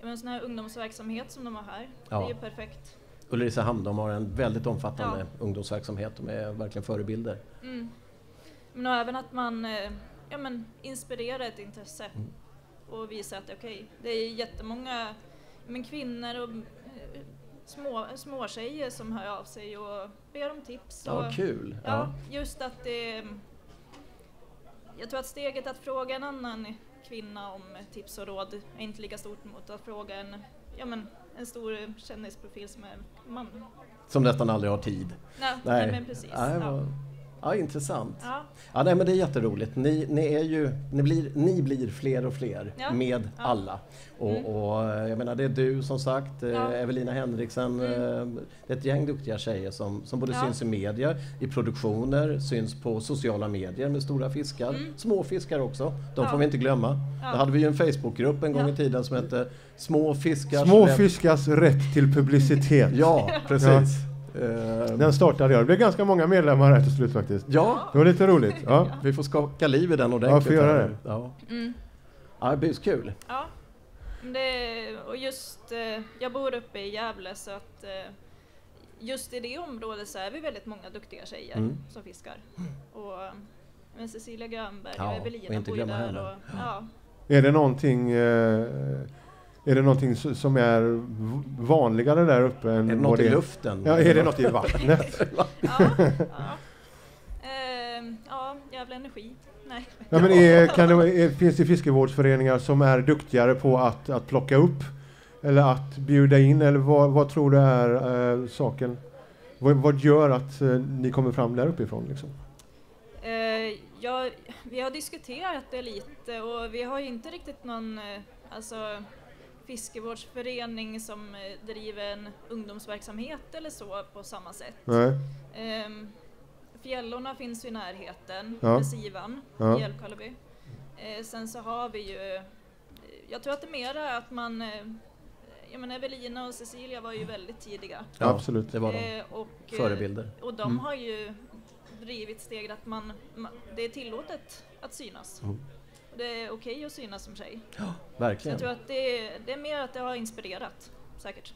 ja, en sån här ungdomsverksamhet som de har här, Ja. det är ju perfekt. Ulricehamn de har en väldigt omfattande Ja. ungdomsverksamhet. De är verkligen förebilder. Mm. Men även att man eh, ja, men inspirerar ett intresse Mm. och visar att okej, det är jättemånga men kvinnor och eh, små, små tjejer som hör av sig och ber om tips. Ja, och, kul. Ja, Ja. just att det... Jag tror att steget att fråga en annan kvinna om tips och råd är inte lika stort mot att fråga en, ja, men, en stor kändisprofil som är man. Som nästan aldrig har tid. Nej, nej. men precis. Nej, ja. Ja, intressant. Ja. Ja, nej, men det är jätteroligt. Ni, ni, är ju, ni, blir, ni blir fler och fler Ja. med Ja. alla. Och, Mm. och eh, jag menar, det är du som sagt, eh, Ja. Evelina Henriksen. Mm. eh, Det är ett gäng duktiga tjejer som, som både Ja. syns i media, i produktioner, syns på sociala medier med stora fiskar. Mm. Små fiskar också, de Ja. får vi inte glömma. Ja. Där hade vi ju en Facebookgrupp en gång Ja. i tiden som hette Små fiskars Små fiskars rätt till publicitet. Ja, precis. Eh, Den startade jag. Det blev ganska många medlemmar här till slut faktiskt. ja, Det var lite roligt. Ja. vi får skaka liv i den ordentligt. Ja, får göra det. Ja, Mm. ja buskul. Ja, men det, och just, eh, jag bor uppe i Gävle så att eh, just i det området så är vi väldigt många duktiga tjejer Mm. som fiskar. Och eh, men Cecilia Grönberg Ja, och och Evelina bor ju där. Och, ja. Är det någonting, eh, är det någonting som är vanligare där uppe än Är det något det i luften? Ja, är det något i vattnet? Ja, ja. Ehm, ja, Gävle Energi. Nej. Ja, men är, kan det, är, finns det fiskevårdsföreningar som är duktigare på att, att plocka upp eller att bjuda in eller vad, vad tror du är eh, saken? Vad, vad gör att eh, ni kommer fram där uppifrån? Liksom? Eh, ja, vi har diskuterat det lite och vi har ju inte riktigt någon eh, alltså, fiskevårdsförening som eh, driver en ungdomsverksamhet eller så på samma sätt. Nej? Ehm, Fjällorna finns ju i närheten Ja. med Sivan Ja. i Älvkarleby. Eh, sen så har vi ju, eh, jag tror att det är mera att man, eh, jag menar Evelina och Cecilia var ju väldigt tidiga. Ja, Absolut. Det var de. Eh, och, Förebilder. och de har ju drivit steget att man, man, det är tillåtet att synas. Mm. Det är okej att synas som tjej. Så Verkligen. jag tror att det är, det är mer att det har inspirerat, säkert.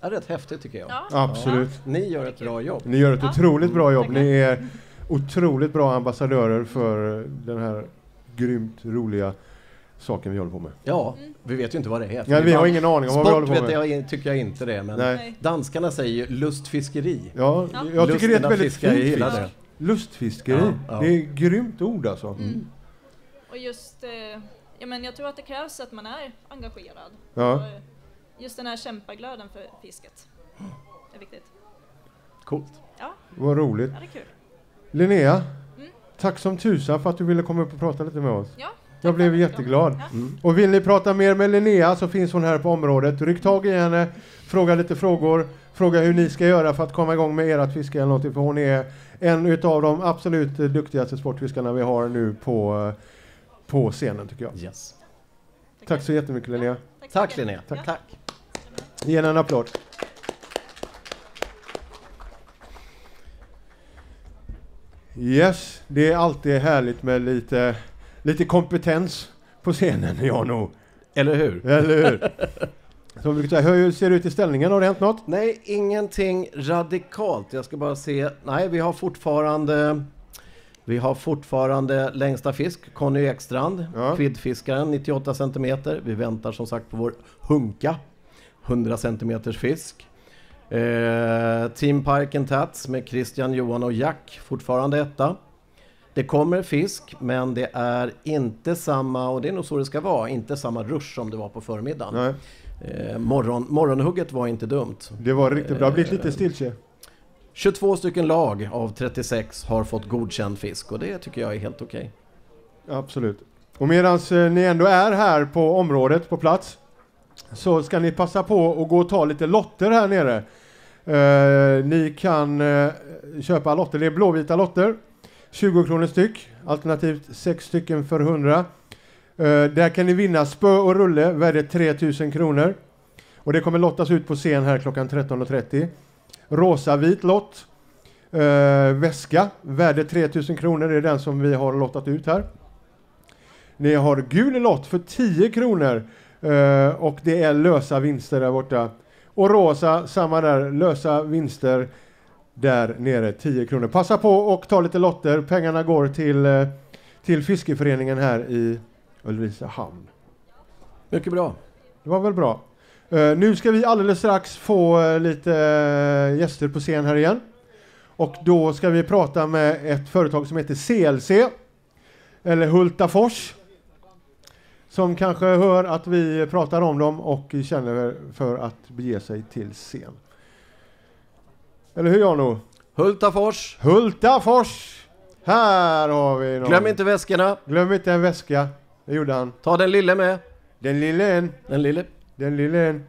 Ja, rätt häftigt tycker jag. Ja. Absolut. Ni gör ett bra jobb. Ni gör ett Ja. otroligt bra jobb. Ni är otroligt bra ambassadörer för den här grymt roliga saken vi håller på med. Ja, Mm. vi vet ju inte vad det är. Ja, det vi är har bara- ingen aning om vad vi håller Sport på vet med. jag, tycker jag inte det, men Nej. Danskarna säger ju lustfiskeri. Ja, Ja. jag tycker det är ett Lusten väldigt fint fisk. det. Lustfiskeri. Ja, ja. Det är ett grymt ord alltså. Mm. Och just, eh, ja men jag tror att det krävs att man är engagerad. Ja. Och, eh, just den här kämpaglöden för fisket är viktigt. Coolt. Ja, Vad roligt. ja det är kul. Linnea, Mm. tack som tusan för att du ville komma upp och prata lite med oss. Ja, Jag blev jätteglad. Och vill ni prata mer med Linnea så finns hon här på området. Ryck tag i henne, fråga lite frågor, fråga hur ni ska göra för att komma igång med ert fiske eller någonting. För hon är en utav de absolut duktigaste sportfiskarna vi har nu på, eh, på scenen tycker jag. Yes. Tack så jättemycket Linnea. Tack mycket. Linnea. Ja. Tack. Ge henne en applåd. Yes, det är alltid härligt med lite, lite kompetens på scenen, Jano. Eller hur? Eller hur? Som vi brukar säga, hur ser det ut i ställningen? Har det hänt något? Nej, ingenting radikalt. Jag ska bara se. Nej, vi har fortfarande vi har fortfarande längsta fisk, Conny Ekstrand, Ja. kviddfiskaren, 98 centimeter. Vi väntar som sagt på vår hunka, 100 centimeters fisk. Eh, Team and Tats med Christian, Johan och Jack, fortfarande etta. Det kommer fisk, men det är inte samma, och det är nog så det ska vara, inte samma rush som det var på förmiddagen. Eh, morgon, morgonhugget var inte dumt. det var riktigt bra. Det har blivit lite stiltje. 22 stycken lag av 36 har fått godkänd fisk och det tycker jag är helt okej. Absolut. Och medan eh, ni ändå är här på området, på plats, så ska ni passa på att gå och ta lite lotter här nere. Eh, ni kan eh, köpa lotter, det är blåvita lotter. 20 kronor styck, alternativt 6 stycken för 100. Eh, där kan ni vinna spö och rulle, värde 3000 kronor. Och det kommer lottas ut på scen här klockan 13.30. Rosa-vit lott. Eh, väska, värde 3000 kronor, det är den som vi har lottat ut här. Ni har gul lott för 10 kronor eh, och det är lösa vinster där borta. Och rosa, samma där, lösa vinster där nere, 10 kronor. Passa på och ta lite lotter, pengarna går till, eh, till fiskeföreningen här i Ulricehamn. Mycket bra. Det var väl bra. Eh, nu ska vi alldeles strax få eh, lite eh, gäster på scen här igen. Och då ska vi prata med ett företag som heter CLC, eller Hultafors. Som kanske hör att vi pratar om dem och känner för att bege sig till scen. Eller hur Jano? Hultafors, Hultafors! Här har vi någon. glöm inte väskorna. Glöm inte en väska. Det gjorde han. Ta den lille med. Den lille en. Den lille. Den lille.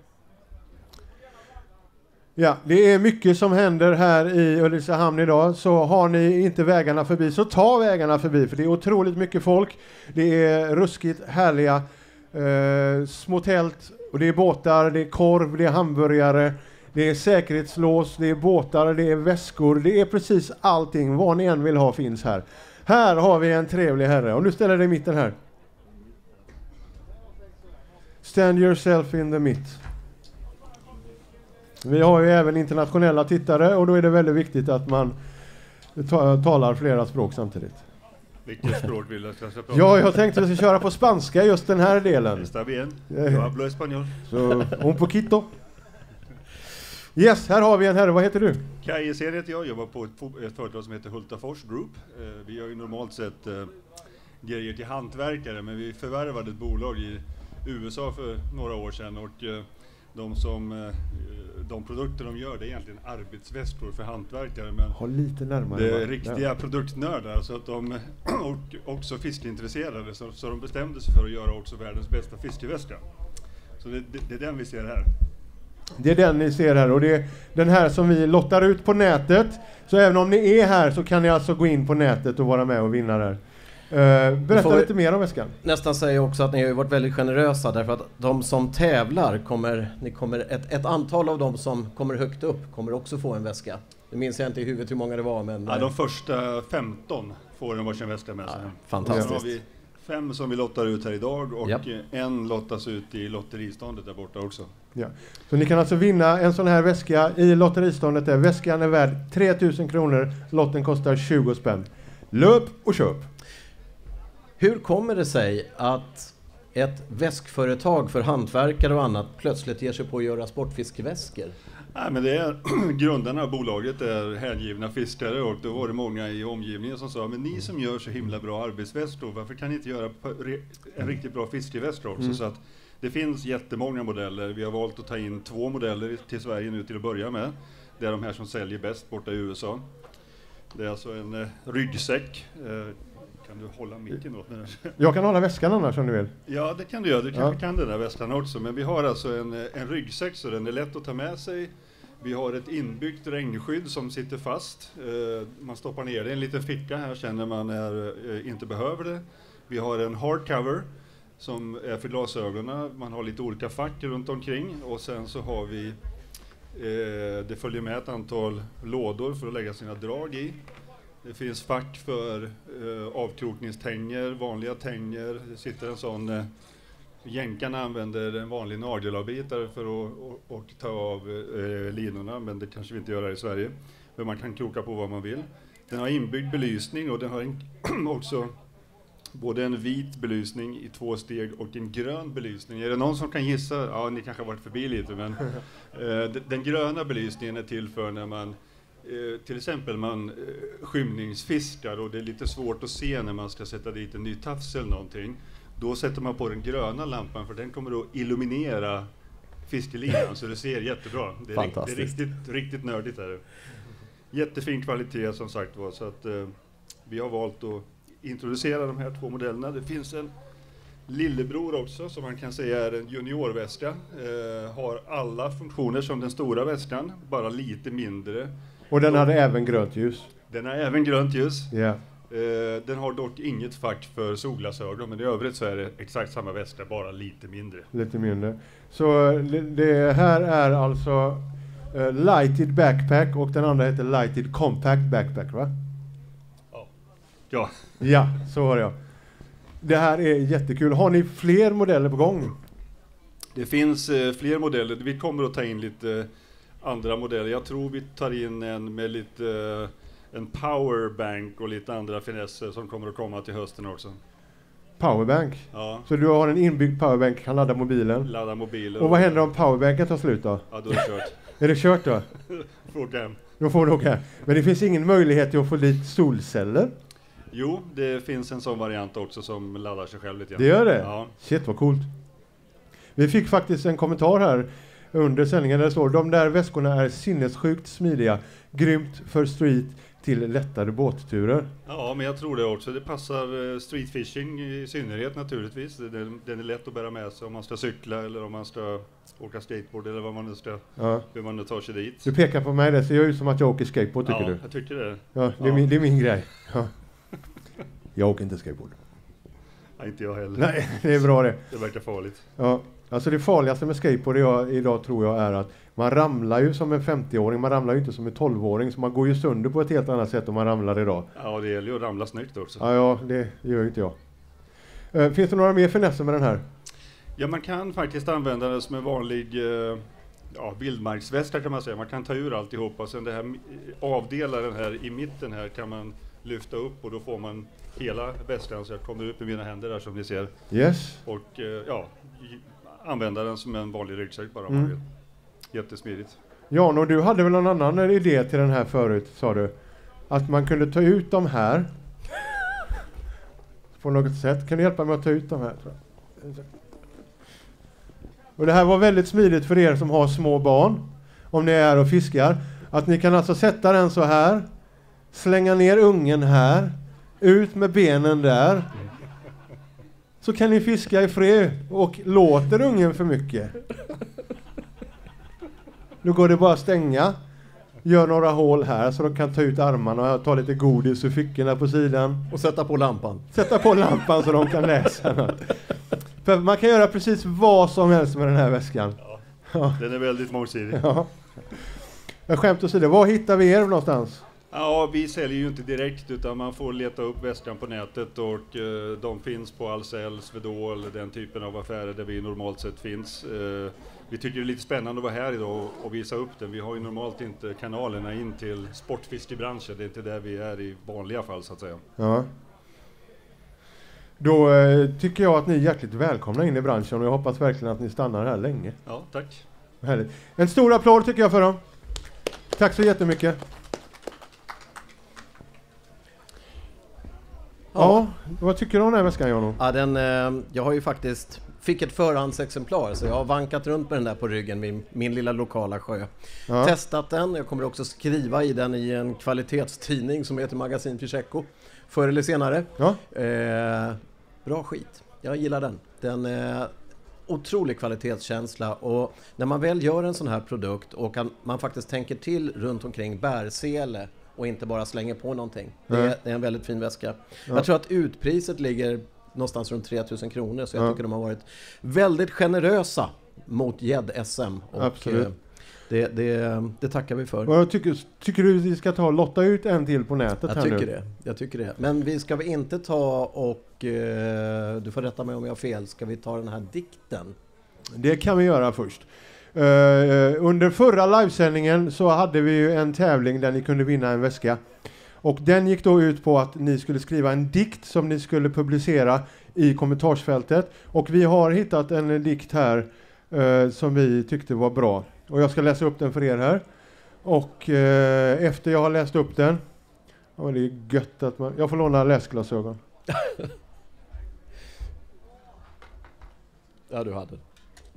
Ja, det är mycket som händer här i Ulricehamn idag. Så har ni inte vägarna förbi, så ta vägarna förbi. För det är otroligt mycket folk. Det är ruskigt härliga eh, små tält. Och det är båtar, det är korv, det är hamburgare. Det är säkerhetslås, det är båtar, det är väskor. Det är precis allting. Vad ni än vill ha finns här. Här har vi en trevlig herre. Och nu ställer jag dig i mitten här. Stand yourself in the mitt. Vi har ju även internationella tittare och då är det väldigt viktigt att man ta talar flera språk samtidigt. Vilket språk vill du att jag ska prata? Ja, jag tänkte att vi ska köra på spanska just den här delen. Está bien. Eh. Jag hablo español. Så, un poquito. Yes, här har vi en herre. Vad heter du? Kaj Esen heter jag, jobbar på ett företag som heter Hultafors Group. Eh, vi gör ju normalt sett eh, grejer till hantverkare, men vi förvärvade ett bolag i USA för några år sedan och eh, de, som, eh, de produkter de gör det är egentligen arbetsväskor för hantverkare. Men Ha lite närmare. det är riktiga produktnördar så att de, och också fiskeintresserade så, så de bestämde sig för att göra också världens bästa fiskeväska. Så det, det, det är den vi ser här. Det är den ni ser här och det är den här som vi lottar ut på nätet. Så även om ni är här så kan ni alltså gå in på nätet och vara med och vinna där. Eh, berätta får- lite mer om väskan. Nästan säga också att ni har varit väldigt generösa därför att de som tävlar kommer, ni kommer ett, ett antal av dem som kommer högt upp kommer också få en väska. Nu minns jag inte i huvudet hur många det var men... Ja, eh, de första 15 får en varsin väska med sig. Ja, Sen fantastiskt. har vi fem som vi lottar ut här idag och Japp. en lottas ut i lotteriståndet där borta också. Ja. Så ni kan alltså vinna en sån här väska i lotteriståndet. Där. Väskan är värd 3000 kronor. Lotten kostar 20 spänn. Löp och köp! Hur kommer det sig att ett väskföretag för hantverkare och annat plötsligt ger sig på att göra sportfiskeväskor? Nej, men det är, grundarna av bolaget är hängivna fiskare och då var det många i omgivningen som sa men ni som gör så himla bra arbetsväskor, varför kan ni inte göra en riktigt bra fiskeväska också? Så att det finns jättemånga modeller. Vi har valt att ta in två modeller till Sverige nu till att börja med. Det är de här som säljer bäst borta i USA. Det är alltså en eh, ryggsäck, eh, Kan du hålla micken åt mig? Jag kan hålla väskan annars om du vill. Ja, det kan du göra. Du kanske Ja. kan den där väskan också. Men vi har alltså en, en ryggsäck så den är lätt att ta med sig. Vi har ett inbyggt regnskydd som sitter fast. Eh, man stoppar ner det i en liten ficka här sen när man är, eh, inte behöver det. Vi har en hardcover som är för glasögonen. Man har lite olika fack runt omkring och sen så har vi eh, det följer med ett antal lådor för att lägga sina drag i. Det finns fack för eh, avkrokningstänger, vanliga tänger. Det sitter en sån eh, Jänkarna använder en vanlig nagelavbitare för att och, och ta av eh, linorna, men det kanske vi inte gör här i Sverige. Men man kan kroka på vad man vill. Den har inbyggd belysning och den har en, också både en vit belysning i två steg och en grön belysning. Är det någon som kan gissa? Ja, ni kanske har varit förbi lite, men eh, den, den gröna belysningen är till för när man eh, till exempel man eh, skymningsfiskar och det är lite svårt att se när man ska sätta dit en ny tafs eller någonting. Då sätter man på den gröna lampan för den kommer att illuminera fiskelinan så det ser jättebra. Det är, det är riktigt, riktigt nördigt. Är det. Jättefin kvalitet som sagt var så att eh, vi har valt att introducera de här två modellerna. Det finns en lillebror också som man kan säga är en juniorväska. Eh, har alla funktioner som den stora väskan, bara lite mindre. Och den hade även grönt ljus. Den har även grönt ljus. Eh, den har dock inget fack för solglasögon, men i övrigt så är det exakt samma väska, bara lite mindre. Lite mindre. Så eh, det, här är alltså eh, Lighted Backpack och den andra heter Lighted Compact Backpack va? Ja, Ja, så var det ja. Det här är jättekul. Har ni fler modeller på gång? det finns eh, fler modeller. Vi kommer att ta in lite andra modeller. Jag tror vi tar in en med lite eh, en powerbank och lite andra finesser som kommer att komma till hösten också. Powerbank. Ja, Så du har en inbyggd powerbank, kan ladda mobilen. ladda mobiler. Och vad händer om powerbanken tar slut då? Ja, då är det kört. Är det kört då? Får åka hem. Då får du åka. Men det finns ingen möjlighet att få dit solceller? Jo, det finns en sån variant också som laddar sig själv lite grann. Det gör det? Ja. Shit vad coolt. Vi fick faktiskt en kommentar här under sändningen där det står de där väskorna är sinnessjukt smidiga. Grymt för street till lättare båtturer. Ja, men jag tror det också. Det passar eh, streetfishing i synnerhet naturligtvis. Den, den är lätt att bära med sig om man ska cykla eller om man ska åka skateboard eller vad man nu ska, Ja. hur man nu tar sig dit. Du pekar på mig, det ser ut som att jag åker skateboard tycker ja, du? jag tycker det. Ja, det är, Ja. Min, det är min grej. Ja. Jag åker inte skateboard. Ja, inte jag heller. Nej, det är bra det. Det verkar farligt. Ja. Alltså det farligaste med skateboard idag, idag tror jag är att man ramlar ju som en 50-åring, man ramlar ju inte som en 12-åring, så man går ju sönder på ett helt annat sätt om man ramlar idag. Ja, det gäller ju att ramla snyggt också. Ja, ja det gör ju inte jag. Eh, finns det några mer finesser med den här? Ja, man kan faktiskt använda den som en vanlig eh, ja, vildmarksväska kan man säga. Man kan ta ur alltihopa. Sen det här mi- avdelaren här i mitten här kan man lyfta upp och då får man hela väskan så jag kommer ut med mina händer där som ni ser. Yes. Och eh, ja, i- använda den som en vanlig ryggsäck bara om Mm. man vill. Jättesmidigt. Jan, och du hade väl någon annan idé till den här förut, sa du? Att man kunde ta ut de här på något sätt. Kan du hjälpa mig att ta ut de här? Och det här var väldigt smidigt för er som har små barn, om ni är och fiskar. Att ni kan alltså sätta den så här, slänga ner ungen här, ut med benen där. Så kan ni fiska i fred och låter ungen för mycket. Då går det bara att stänga. Gör några hål här så de kan ta ut armarna och ta lite godis ur fickorna på sidan. Och sätta på lampan. Sätta på lampan så de kan läsa något. För man kan göra precis vad som helst med den här väskan. Ja. Den är väldigt mångsidig. Ja. Men skämt åsido, var hittar vi er någonstans? Ja, vi säljer ju inte direkt utan man får leta upp väskan på nätet och eh, de finns på Ahlsell, Swedol, den typen av affärer där vi normalt sett finns. Eh, vi tycker det är lite spännande att vara här idag och, visa upp den. Vi har ju normalt inte kanalerna in till sportfiskebranschen, det är inte där vi är i vanliga fall så att säga. Ja. Då eh, tycker jag att ni är hjärtligt välkomna in i branschen och jag hoppas verkligen att ni stannar här länge. Ja, tack. Härligt. En stor applåd tycker jag för dem. Tack så jättemycket. Ja, vad tycker du om den här väskan Jano? Ja, den, eh, jag har ju faktiskt fick ett förhandsexemplar så jag har vankat runt med den där på ryggen vid min lilla lokala sjö. Ja. Testat den, jag kommer också skriva i den i en kvalitetstidning som heter Magasin Fischecco. Förr eller senare. Ja. Eh, bra skit, jag gillar den. Den är otrolig kvalitetskänsla och när man väl gör en sån här produkt och man faktiskt tänker till runt omkring bärsele och inte bara slänger på någonting. Det är, det är en väldigt fin väska. Jag tror att utpriset ligger någonstans runt 3000 kronor så jag Ja. tycker de har varit väldigt generösa mot och, Absolut. eh, Det, det, det tackar vi för. Jag tycker, tycker du vi ska ta lotta ut en till på nätet Jag här tycker nu? det. Jag tycker det. Men vi ska väl inte ta och... Eh, du får rätta mig om jag har fel. Ska vi ta den här dikten? Det kan vi göra först. Eh, eh, under förra livesändningen så hade vi ju en tävling där ni kunde vinna en väska. Och den gick då ut på att ni skulle skriva en dikt som ni skulle publicera i kommentarsfältet. Och vi har hittat en dikt här eh, som vi tyckte var bra. Och jag ska läsa upp den för er här. Och eh, efter jag har läst upp den, ja, det är gött att man, jag får låna läsglasögon. Ja, du hade.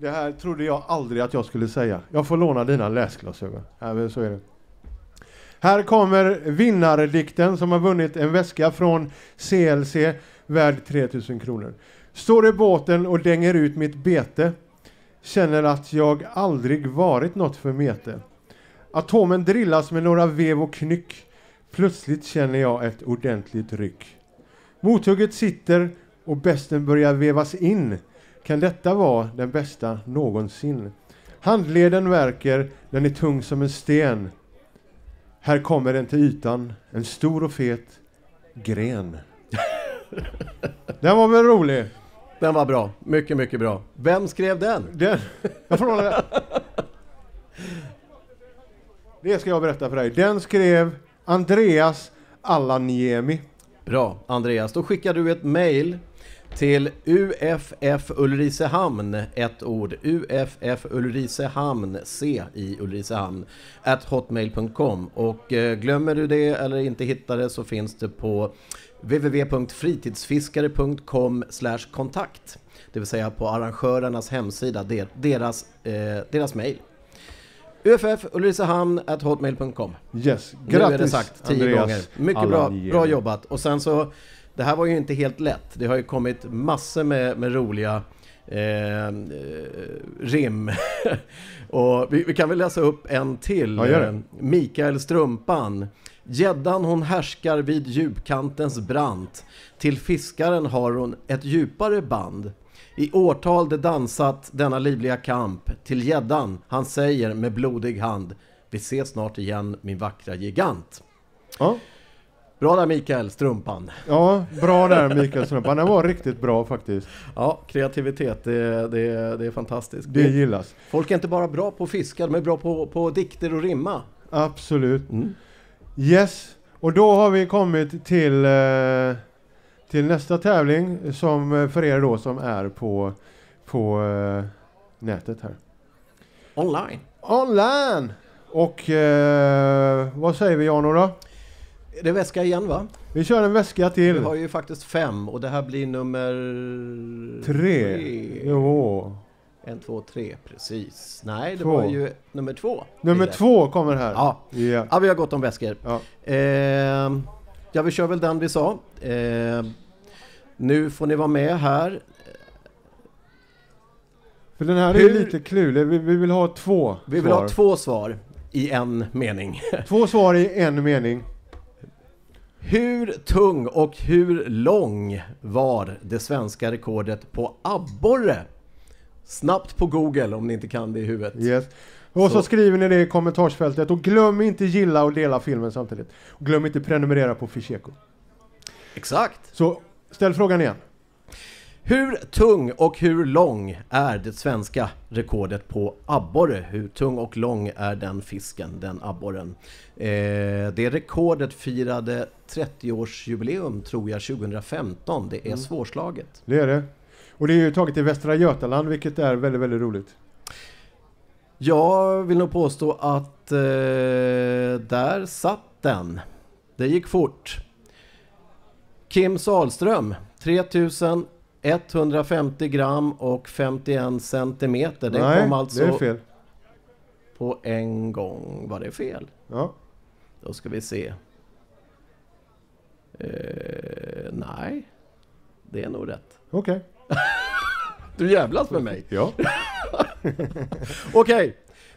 Det här trodde jag aldrig att jag skulle säga. Jag får låna dina läsglasögon. Så är det. Här kommer vinnardikten som har vunnit en väska från CLC värd 3000 kronor. Står i båten och dänger ut mitt bete. Känner att jag aldrig varit något för mete. Atomen drillas med några vev och knyck. Plötsligt känner jag ett ordentligt ryck. Mothugget sitter och besten börjar vevas in. Kan detta vara den bästa någonsin? Handleden verkar, den är tung som en sten. Här kommer den till ytan, en stor och fet gren. den var väl rolig? Den var bra. Mycket, mycket bra. Vem skrev den? Den, jag den. Det ska jag berätta för dig. Den skrev Andreas Alaniemi. Bra, Andreas. Då skickar du ett mail till UFF Ulricehamn, ett ord, UFF Ulricehamn, C i Ulricehamn, at hotmail.com. Och eh, glömmer du det eller inte hittar det så finns det på www.fritidsfiskare.com kontakt. Det vill säga på arrangörernas hemsida, der- deras, eh, deras mail. UFF Ulricehamn at hotmail.com. Yes, Nu är det grattis sagt tio Andreas gånger. Mycket bra, bra jobbat. Och sen så, det här var ju inte helt lätt. Det har ju kommit massor med, med roliga eh, rim. och vi, vi kan väl läsa upp en till. Ja. Eh, Mikael Strumpan. Gäddan hon härskar vid djupkantens brant. Till fiskaren har hon ett djupare band. I årtal det dansat denna livliga kamp. Till gäddan han säger med blodig hand. Vi ses snart igen min vackra gigant. Ja. Bra där Mikael Strumpan. Ja, bra där Mikael Strumpan. Den var riktigt bra faktiskt. Ja, kreativitet, det, det, det är fantastiskt. Det gillas. Folk är inte bara bra på att fiska, de är bra på, på dikter och rimma. Absolut. Mm. Yes, och då har vi kommit till, eh, till nästa tävling som eh, för er då som är på, på eh, nätet här. Online. Online! Och vad säger vi Jano då? Är det väska igen va? Vi kör en väska till. Vi har ju faktiskt fem och det här blir nummer... Tre. Jo. En, två, tre, precis. Nej, det Två. var ju nummer två. Nummer två kommer här. Ja. Ja. Ja, vi har gått om väskor. Ja. Eh, ja, vi kör väl den vi sa. Eh, nu får ni vara med här. För den här är Hur- lite klurig. Vi, vi vill ha två Vi vill svar. ha två svar i en mening. två svar i en mening. Hur tung och hur lång var det svenska rekordet på abborre? Snabbt på Google om ni inte kan det i huvudet. Yes. Och så. Så. skriver ni det i kommentarsfältet och glöm inte gilla och dela filmen samtidigt. Och glöm inte prenumerera på Ficheco. Exakt! Så ställ frågan igen. Hur tung och hur lång är det svenska rekordet på abborre? Hur tung och lång är den fisken, den abborren? Eh, det rekordet firade 30-årsjubileum tror jag 2015. Det är svårslaget. Det är det. Och det är ju taget i Västra Götaland vilket är väldigt, väldigt roligt. Jag vill nog påstå att eh, där satt den. Det gick fort. Kim Salström, 150 gram och 51 centimeter. Den Nej, kom det alltså är fel. på en gång. Var det fel? Ja. Då ska vi se. Eh, nej, det är nog rätt. Okej. Du jävlas med mig. Ja. Okej,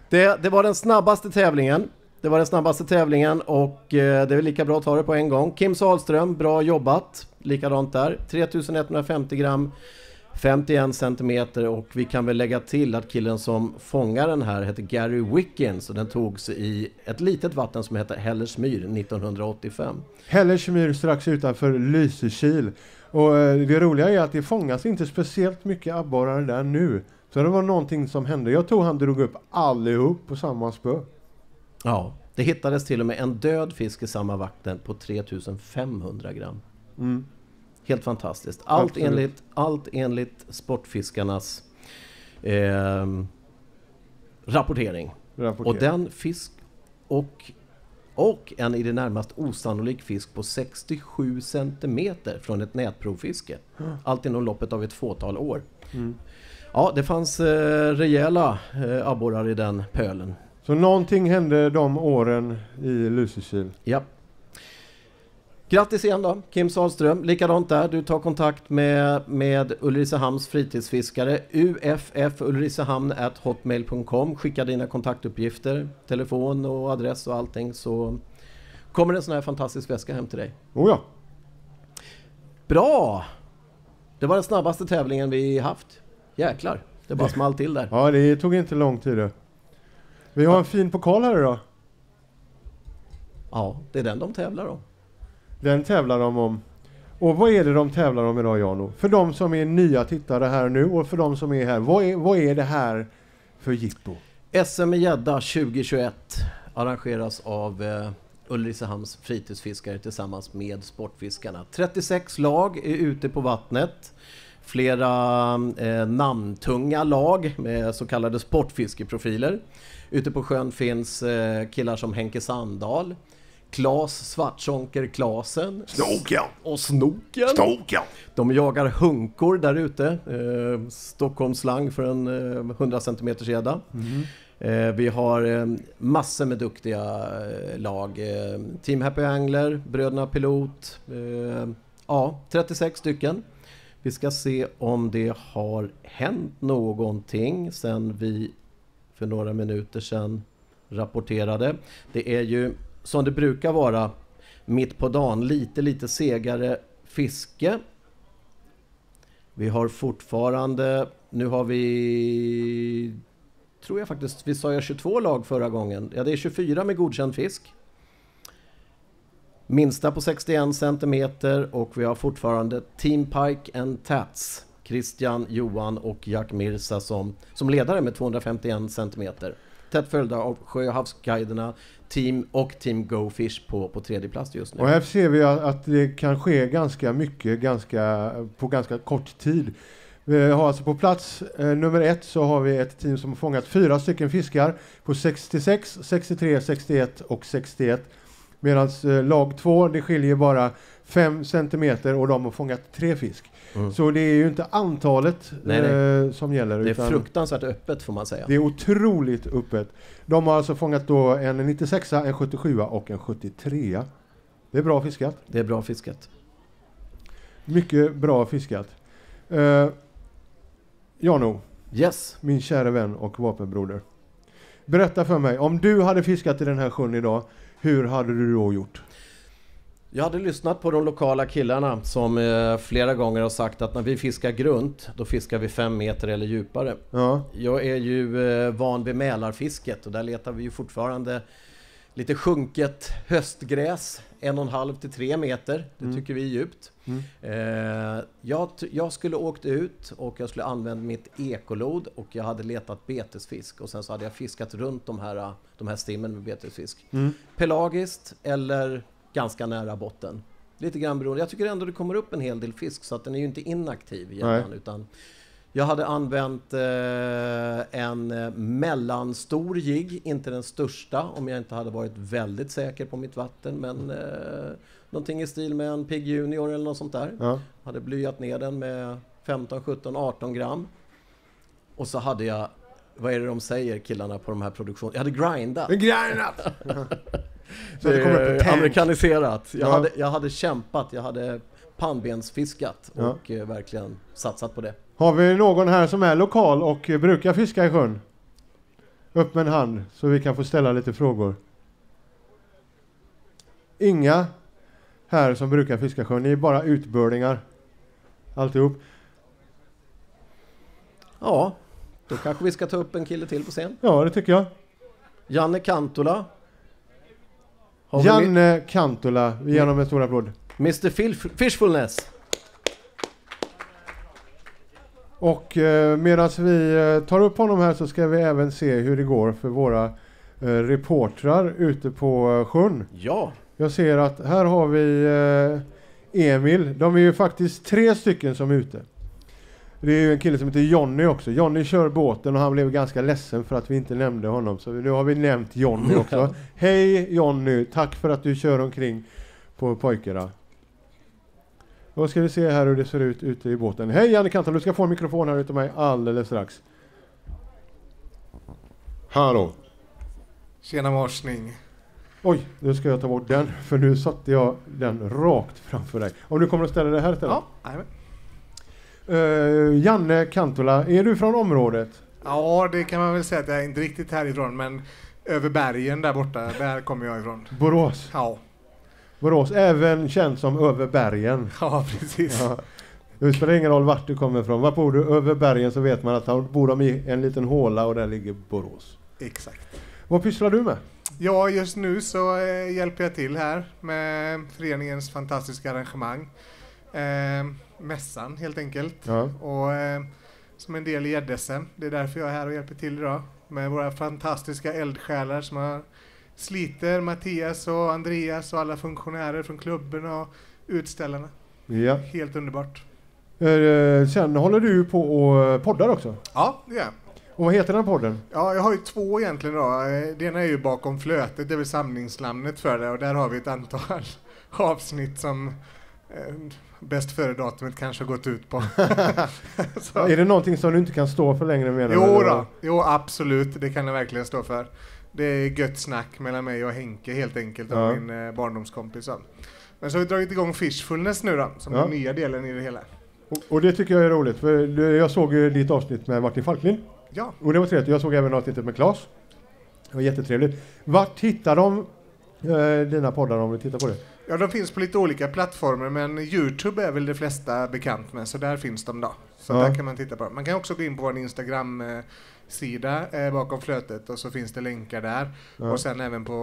det, det var den snabbaste tävlingen. Det var den snabbaste tävlingen och eh, det är väl lika bra att ta det på en gång. Kim Sahlström, bra jobbat. Likadant där. 3150 gram, 51 centimeter och vi kan väl lägga till att killen som fångar den här heter Gary Wickens och den togs i ett litet vatten som heter Hellersmyr 1985. Hellersmyr strax utanför Lysekil. Och eh, det roliga är att det fångas inte speciellt mycket abborrar där nu. Så det var någonting som hände. Jag tror han drog upp allihop på samma spö. Ja, det hittades till och med en död fisk i samma vatten på 3500 gram. Mm. Helt fantastiskt. Allt Absolut. enligt, allt enligt Sportfiskarnas ehm, rapportering. Rapportera. Och den fisk och, och en i det närmast osannolik fisk på 67 centimeter från ett nätprovfiske. Allt inom loppet av ett fåtal år. Mm. Ja, det fanns eh, rejäla eh, abborrar i den pölen. Så någonting hände de åren i Lysekil. Ja. Grattis igen då, Kim Sahlström. Likadant där, du tar kontakt med, med Ulricehamns fritidsfiskare. uffulricehamn.hotmail.com Skicka dina kontaktuppgifter, telefon och adress och allting så kommer en sån här fantastisk väska hem till dig. Oh ja. Bra! Det var den snabbaste tävlingen vi haft. Jäklar, det bara small till där. ja, det tog inte lång tid. det. Vi har en fin pokal här idag. Ja, det är den de tävlar om. Den tävlar de om. Och vad är det de tävlar om idag Jano? För de som är nya tittare här nu och för de som är här. Vad är, vad är det här för jippo? SM i gädda 2021 arrangeras av eh, Ulricehamns fritidsfiskare tillsammans med Sportfiskarna. 36 lag är ute på vattnet. Flera eh, namntunga lag med så kallade sportfiskeprofiler. Ute på sjön finns eh, killar som Henke Sandahl, Klas Svartsonker Klasen Snoken! och Snoken. Snoken! De jagar hunkor där ute. Eh, Stockholmsslang för en eh, 100 cm gädda. Eh, vi har eh, massor med duktiga eh, lag. Team Happy Angler, Bröderna Pilot. Ja, 36 stycken. Vi ska se om det har hänt någonting sen vi för några minuter sedan rapporterade. Det är ju som det brukar vara mitt på dagen lite, lite segare fiske. Vi har fortfarande, nu har vi, tror jag faktiskt, vi sa jag 22 lag förra gången. Ja, det är 24 med godkänd fisk. Minsta på 61 centimeter och vi har fortfarande Team Pike and Tats. Christian, Johan och Jack Mirsa som, som ledare med 251 centimeter. Tätt följda av Sjö och havsguiderna team och Team Go Fish på, på tredje plats just nu. Och här ser vi att- att det kan ske ganska mycket ganska, på ganska kort tid. Vi har alltså på plats eh, nummer ett så har vi ett team som har fångat fyra stycken fiskar på 66, 63, 61 och 61. Medan eh, lag två, det skiljer bara 5 centimeter och de har fångat tre fisk. Mm. Så det är ju inte antalet Nej, nej. Eh, som gäller. Det är fruktansvärt öppet får man säga. det är otroligt öppet. De har alltså fångat då en 96, en 77 och en 73. Det är bra fiskat. Det är bra fiskat. Mycket bra fiskat. Uh, Jano, Yes! min kära vän och vapenbroder. Berätta för mig, om du hade fiskat i den här sjön idag, hur hade du då gjort? Jag hade lyssnat på de lokala killarna som eh, flera gånger har sagt att när vi fiskar grunt, då fiskar vi fem meter eller djupare. Ja, Jag är ju eh, van vid Mälarfisket och där letar vi ju fortfarande lite sjunket höstgräs, en och en halv till tre meter. Det Mm. tycker vi är djupt. Mm. Eh, jag, jag skulle åkt ut och jag skulle använt mitt ekolod och jag hade letat betesfisk och sen så hade jag fiskat runt de här, de här stimmen med betesfisk. Mm. Pelagiskt eller ganska nära botten. Lite grann beroende. Jag tycker ändå det kommer upp en hel del fisk så att den är ju inte inaktiv gäddan Nej. utan jag hade använt eh, en eh, mellanstor jigg, inte den största om jag inte hade varit väldigt säker på mitt vatten men eh, någonting i stil med en Pig Junior eller något sånt där. ja. Hade blyat ner den med 15, 17, 18 gram. Och så hade jag, vad är det de säger killarna på de här produktionerna? Jag hade grindat. Grindat! Så det kommer upp tank. amerikaniserat. Jag, Ja. hade, jag hade kämpat, jag hade pannbensfiskat Ja. och eh, verkligen satsat på det. Har vi någon här som är lokal och eh, brukar fiska i sjön? Upp med en hand så vi kan få ställa lite frågor. Inga här som brukar fiska i sjön, ni är bara utbördingar. Alltihop. Ja, då kanske vi ska ta upp en kille till på scen. Ja, det tycker jag. Janne Kantola. Har vi Janne Kantola, vi ger honom en stor applåd. Mr Fil- Fishfulness. Och eh, medan vi eh, tar upp honom här så ska vi även se hur det går för våra eh, reportrar ute på eh, sjön. Ja, Jag ser att här har vi eh, Emil. De är ju faktiskt tre stycken som är ute. Det är ju en kille som heter Jonny också. Jonny kör båten och han blev ganska ledsen för att vi inte nämnde honom. Så nu har vi nämnt Jonny också. Hej Jonny, tack för att du kör omkring på pojkarna. Då ska vi se här hur det ser ut ute i båten. Hej Janne Kantal, du ska få en mikrofon här utav mig alldeles strax. Hallå! Tjena morsning. Oj, nu ska jag ta bort den, för nu satte jag den rakt framför dig. Om du kommer att ställa dig här istället. Ja, jajamän. Eh, Janne Kantola, är du från området? ja, det kan man väl säga att jag är inte riktigt härifrån, men över bergen där borta, där kommer jag ifrån. Borås. Ja, Borås, även känd som Över bergen. ja precis. Ja. Det spelar ingen roll vart du kommer ifrån. Var bor du över bergen så vet man att här bor de i en liten håla och där ligger Borås. Exakt. Vad pysslar du med? Ja, just nu så eh, hjälper jag till här med föreningens fantastiska arrangemang. Eh, mässan helt enkelt. Ja. Och eh, som en del i Gädd-SM. Det är därför jag är här och hjälper till idag. Med våra fantastiska eldsjälar som har sliter, Mattias och Andreas och alla funktionärer från klubben och utställarna. ja. Helt underbart. Eh, sen håller du på och eh, poddar också. Ja, det gör jag. Och vad heter den podden? Ja, jag har ju två egentligen då. Det ena är ju bakom flötet, det är väl samlingsnamnet för det och där har vi ett antal avsnitt som eh, bäst före-datumet kanske har gått ut på. Är det någonting som du inte kan stå för längre menar du, Jo eller? då, jo absolut, det kan jag verkligen stå för. Det är gött snack mellan mig och Henke helt enkelt, och Ja. min eh, barndomskompis. Men så har vi dragit igång Fishfulness nu då, som Ja. den nya delen i det hela. Och, och det tycker jag är roligt, för jag såg ju ditt avsnitt med Martin Falklind. Ja, Och det var trevligt. Jag såg även avsnittet med Claes. Det var jättetrevligt. Vart hittar de eh, dina poddar om vi tittar på det? Ja, de finns på lite olika plattformar, men Youtube är väl de flesta bekant med, så där finns de då. Så Ja. där kan man titta på dem. Man kan också gå in på vår Instagram-sida eh, bakom flötet och så finns det länkar där. Ja. Och sen även på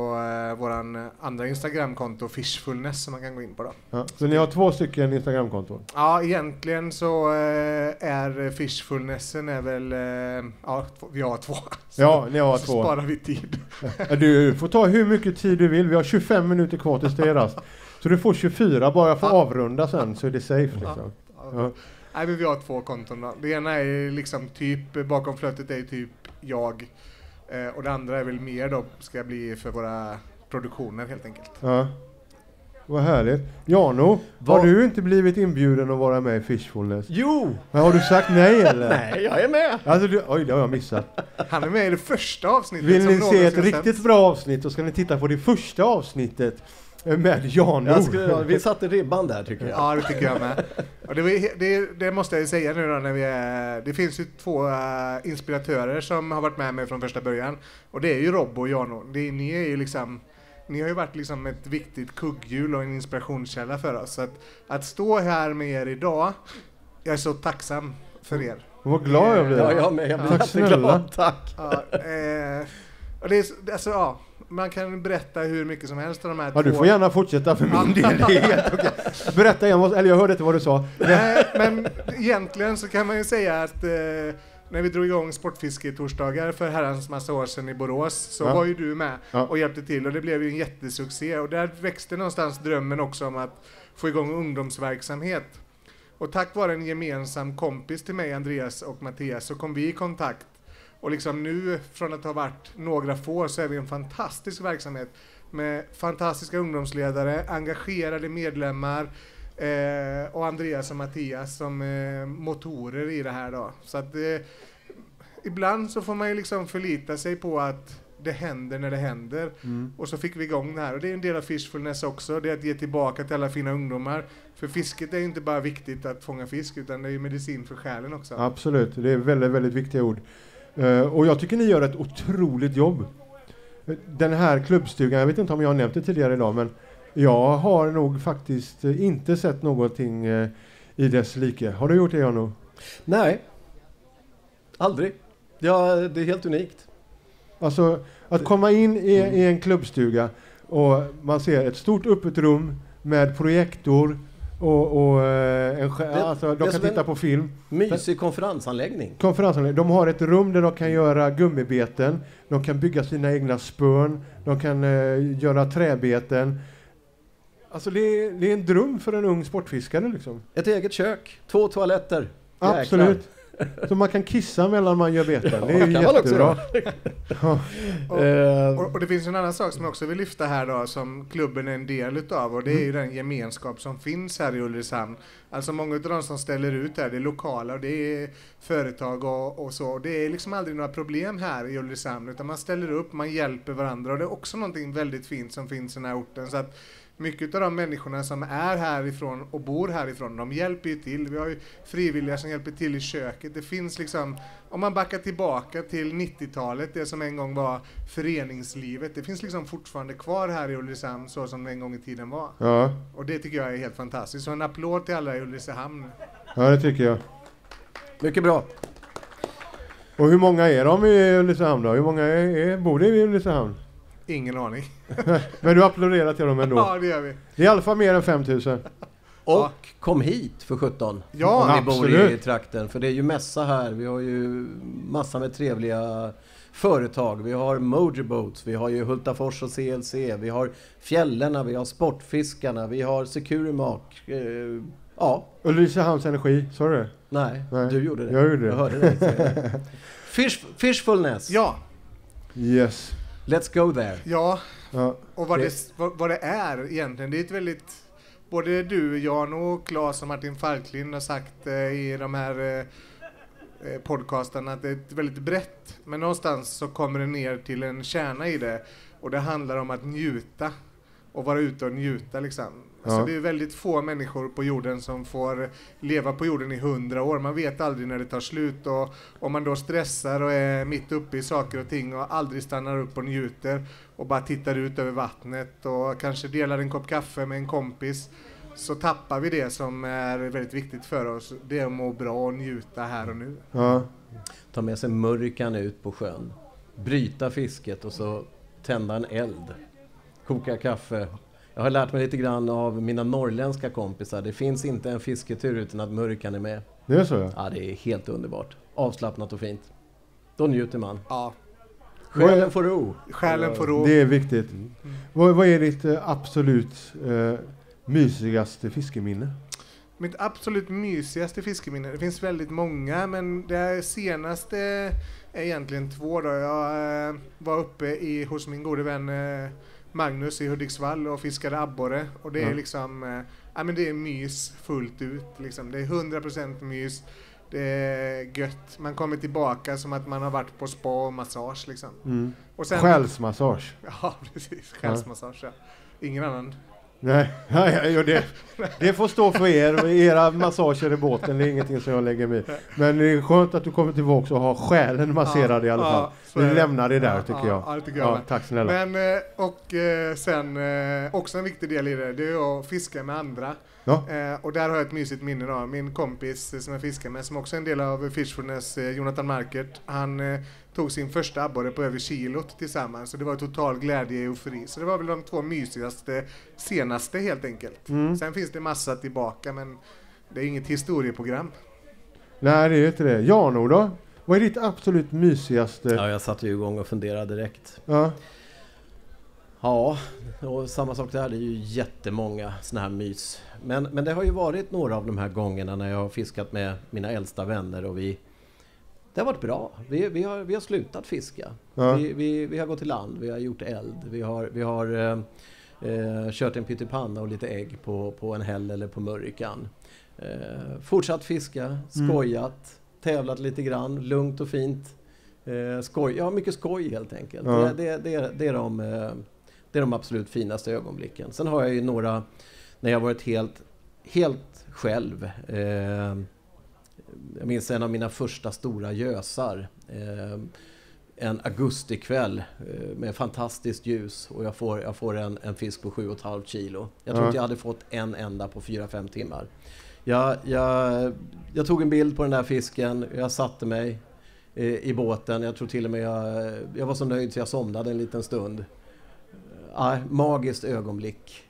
eh, våran andra Instagramkonto, Fishfulness, som man kan gå in på då. Ja. Så ni har två stycken Instagramkonton? Ja, egentligen så eh, är fishfulnessen är väl, eh, ja, vi har två. Så, Ja, ni har så två. sparar vi tid. Du får ta hur mycket tid du vill. Vi har 25 minuter kvar tills det är rast. Så du får 24, bara jag får Ja. avrunda sen så är det safe liksom. Ja. Nej, men vi har två konton då. Det ena är liksom typ, bakom flötet är typ jag. Eh, och det andra är väl mer då, ska bli för våra produktioner helt enkelt. Ja. Vad härligt. Jano, Vad- har du inte blivit inbjuden att vara med i Fishfulness? Jo! Men har du sagt nej eller? Nej, jag är med! Alltså, du, oj, det har jag missat. Han är med i det första avsnittet Vill ni se ett riktigt sänds. bra avsnitt så ska ni titta på det första avsnittet med Jano. Jag skulle, vi satte ribban där tycker jag. Ja, det tycker jag med. Och det, det, det måste jag ju säga nu då när vi är, Det finns ju två eh, inspiratörer som har varit med mig från första början. Och det är ju Robbo och Jano. Det, ni är ju liksom ni har ju varit liksom ett viktigt kugghjul och en inspirationskälla för oss. Så att, att stå här med er idag, jag är så tacksam för er. Vad glad jag blir. Ja, jag med. Jag blir Tack snälla. Tack! Ja, eh, och det är, så- alltså, ja, man kan berätta hur mycket som helst om de här Ja, du får gärna fortsätta för min del. Det är helt okej. Berätta igen, vad- eller jag hörde inte vad du sa. Nej, men egentligen så kan man ju säga att eh, när vi drog igång Sportfiske-torsdagar för herrans massa år sedan i Borås så Ja. var ju du med Ja. och hjälpte till och det blev ju en jättesuccé och där växte någonstans drömmen också om att få igång ungdomsverksamhet. Och tack vare en gemensam kompis till mig, Andreas och Mattias, så kom vi i kontakt. Och liksom nu, från att ha varit några få, så är vi en fantastisk verksamhet med fantastiska ungdomsledare, engagerade medlemmar, Eh, och Andreas och Mattias som eh, motorer i det här då. Så att eh, ibland så får man ju liksom förlita sig på att det händer när det händer. Mm. Och så fick vi igång det här. Och det är en del av Fishfulness också. Det är att ge tillbaka till alla fina ungdomar. För fisket är ju inte bara viktigt att fånga fisk, utan det är ju medicin för själen också. Absolut, det är väldigt, väldigt viktiga ord. Eh, och jag tycker ni gör ett otroligt jobb. Den här klubbstugan, jag vet inte om jag har nämnt det tidigare idag, men jag har nog faktiskt eh, inte sett någonting eh, i dess like. Har du gjort det, Jano? Nej, aldrig. Ja, det är helt unikt. Alltså, att komma in i, i en klubbstuga och man ser ett stort öppet rum med projektor och, och eh, en, Det- alltså, de kan titta på film. Mysig konferensanläggning. Konferensen, de har ett rum där de kan göra gummibeten, de kan bygga sina egna spön, de kan eh, göra träbeten. Alltså det är, det är en dröm för en ung sportfiskare liksom. Ett eget kök, två toaletter. Jäklar. Absolut. Så man kan kissa mellan man gör beten. det är ju kan man också jättebra. Och, Eh, och, och det finns en annan sak som jag också vill lyfta här då, som klubben är en del utav, och det är ju den gemenskap som finns här i Ulricehamn. Alltså många av de som ställer ut här, det är lokala och det är företag och, och så. Det är liksom aldrig några problem här i Ulricehamn, utan man ställer upp, man hjälper varandra och det är också någonting väldigt fint som finns i den här orten. Så att mycket av de människorna som är härifrån och bor härifrån, de hjälper ju till. Vi har ju frivilliga som hjälper till i köket. Det finns liksom, om man backar tillbaka till 90-talet, det som en gång var föreningslivet, det finns liksom fortfarande kvar här i Ulricehamn så som det en gång i tiden var. Ja, Och det tycker jag är helt fantastiskt. Så en applåd till alla i Ulricehamn. ja, det tycker jag. mycket bra. Och hur många är de i Ulricehamn då? Hur många är, är, bor det i Ulricehamn? Ingen aning. Men du applåderar till dem ändå? Ja, det gör vi. Det är i alla fall mer än 5000. Och Ja. kom hit för 17 Ja, om ni bor i absolut. trakten. För det är ju mässa här. Vi har ju massa med trevliga företag. Vi har Mojo Boats, vi har ju Hultafors och CLC, vi har Fjällerna, vi har Sportfiskarna, vi har Securimark. Eh, ja, Ulricehamns Energi, sa du det? nej, Nej, du gjorde det. jag gjorde det. Jag hörde dig. Fish, fishfulness, Ja, Yes. Let's go there. ja. Ja. Och vad Det- vad, vad det är egentligen. Det är ett väldigt... Både du, Jan och Claes och Martin Falklind har sagt eh, i de här eh, eh, podcasterna att det är ett väldigt brett. Men någonstans så kommer det ner till en kärna i det. Och det handlar om att njuta. Och vara ute och njuta liksom. Ja. Så det är väldigt få människor på jorden som får leva på jorden i hundra år. Man vet aldrig när det tar slut och om man då stressar och är mitt uppe i saker och ting och aldrig stannar upp och njuter och bara tittar ut över vattnet och kanske delar en kopp kaffe med en kompis så tappar vi det som är väldigt viktigt för oss. Det är att må bra och njuta här och nu. Ja. Ta med sig mörkan ut på sjön. Bryta fisket och så tända en eld. Koka kaffe. Jag har lärt mig lite grann av mina norrländska kompisar. Det finns inte en fisketur utan att mörkan är med. Det är så ja. Ja, det är helt underbart. Avslappnat och fint. Då njuter man. Ja, Själen får ro. själen får ro. Det är viktigt. Vad, vad är ditt eh, absolut eh, mysigaste fiskeminne? Mitt absolut mysigaste fiskeminne, det finns väldigt många men det senaste är egentligen två då. Jag eh, var uppe i, hos min gode vän eh, Magnus i Hudiksvall och fiskade abborre och det är Ja. liksom, eh, ja men det är mys fullt ut liksom. Det är 100% mys. Det är gött. Man kommer tillbaka som att man har varit på spa och massage liksom. Mm. Och sen, Själsmassage? Ja precis, själsmassage ja. Ingen annan. Nej, nej ja, det, det får stå för er. Era massager i båten, det är ingenting som jag lägger mig i. Men det är skönt att du kommer tillbaka och har själen masserad i alla fall. Ja, Vi lämnar det där Ja, tycker ja, jag. ja, tycker jag Ja, tack snälla. Men, eh, och eh, sen eh, också en viktig del i det, det är att fiska med andra. Ja. Eh, och där har jag ett mysigt minne då. Min kompis som jag fiskar med, som också är en del av Fishfulness, eh, Jonathan Markert, han eh, tog sin första abborre på över kilot tillsammans. Så det var total glädje och eufori. Så det var väl de två mysigaste senaste helt enkelt. Mm. Sen finns det massa tillbaka men det är inget historieprogram. Nej, det är inte det. Jano då? Vad är ditt absolut mysigaste? Ja, jag satte ju igång och funderade direkt. Ja. Ja, och samma sak där. Det är ju jättemånga såna här mys. Men, men det har ju varit några av de här gångerna när jag har fiskat med mina äldsta vänner och vi... Det har varit bra. Vi, vi, har, vi har slutat fiska. Ja. Vi, vi, vi har gått till land, vi har gjort eld, vi har, vi har eh, Eh, kört en pyttipanna och lite ägg på, på en häll eller på mörrikan. Eh, fortsatt fiska, skojat, tävlat lite grann, lugnt och fint. Eh, skoj, ja, mycket skoj helt enkelt. Ja. Det, det, det, det, är de, eh, det är de absolut finaste ögonblicken. Sen har jag ju några när jag varit helt, helt själv. Eh, jag minns en av mina första stora gösar. Eh, en augustikväll eh, med fantastiskt ljus och jag får, jag får en, en fisk på 7,5 kilo. Jag tror Ja. inte jag hade fått en enda på 4-5 timmar. Jag, jag, jag tog en bild på den där fisken, jag satte mig eh, i båten. Jag tror till och med jag, jag var så nöjd så jag somnade en liten stund. Ja, magiskt ögonblick eh,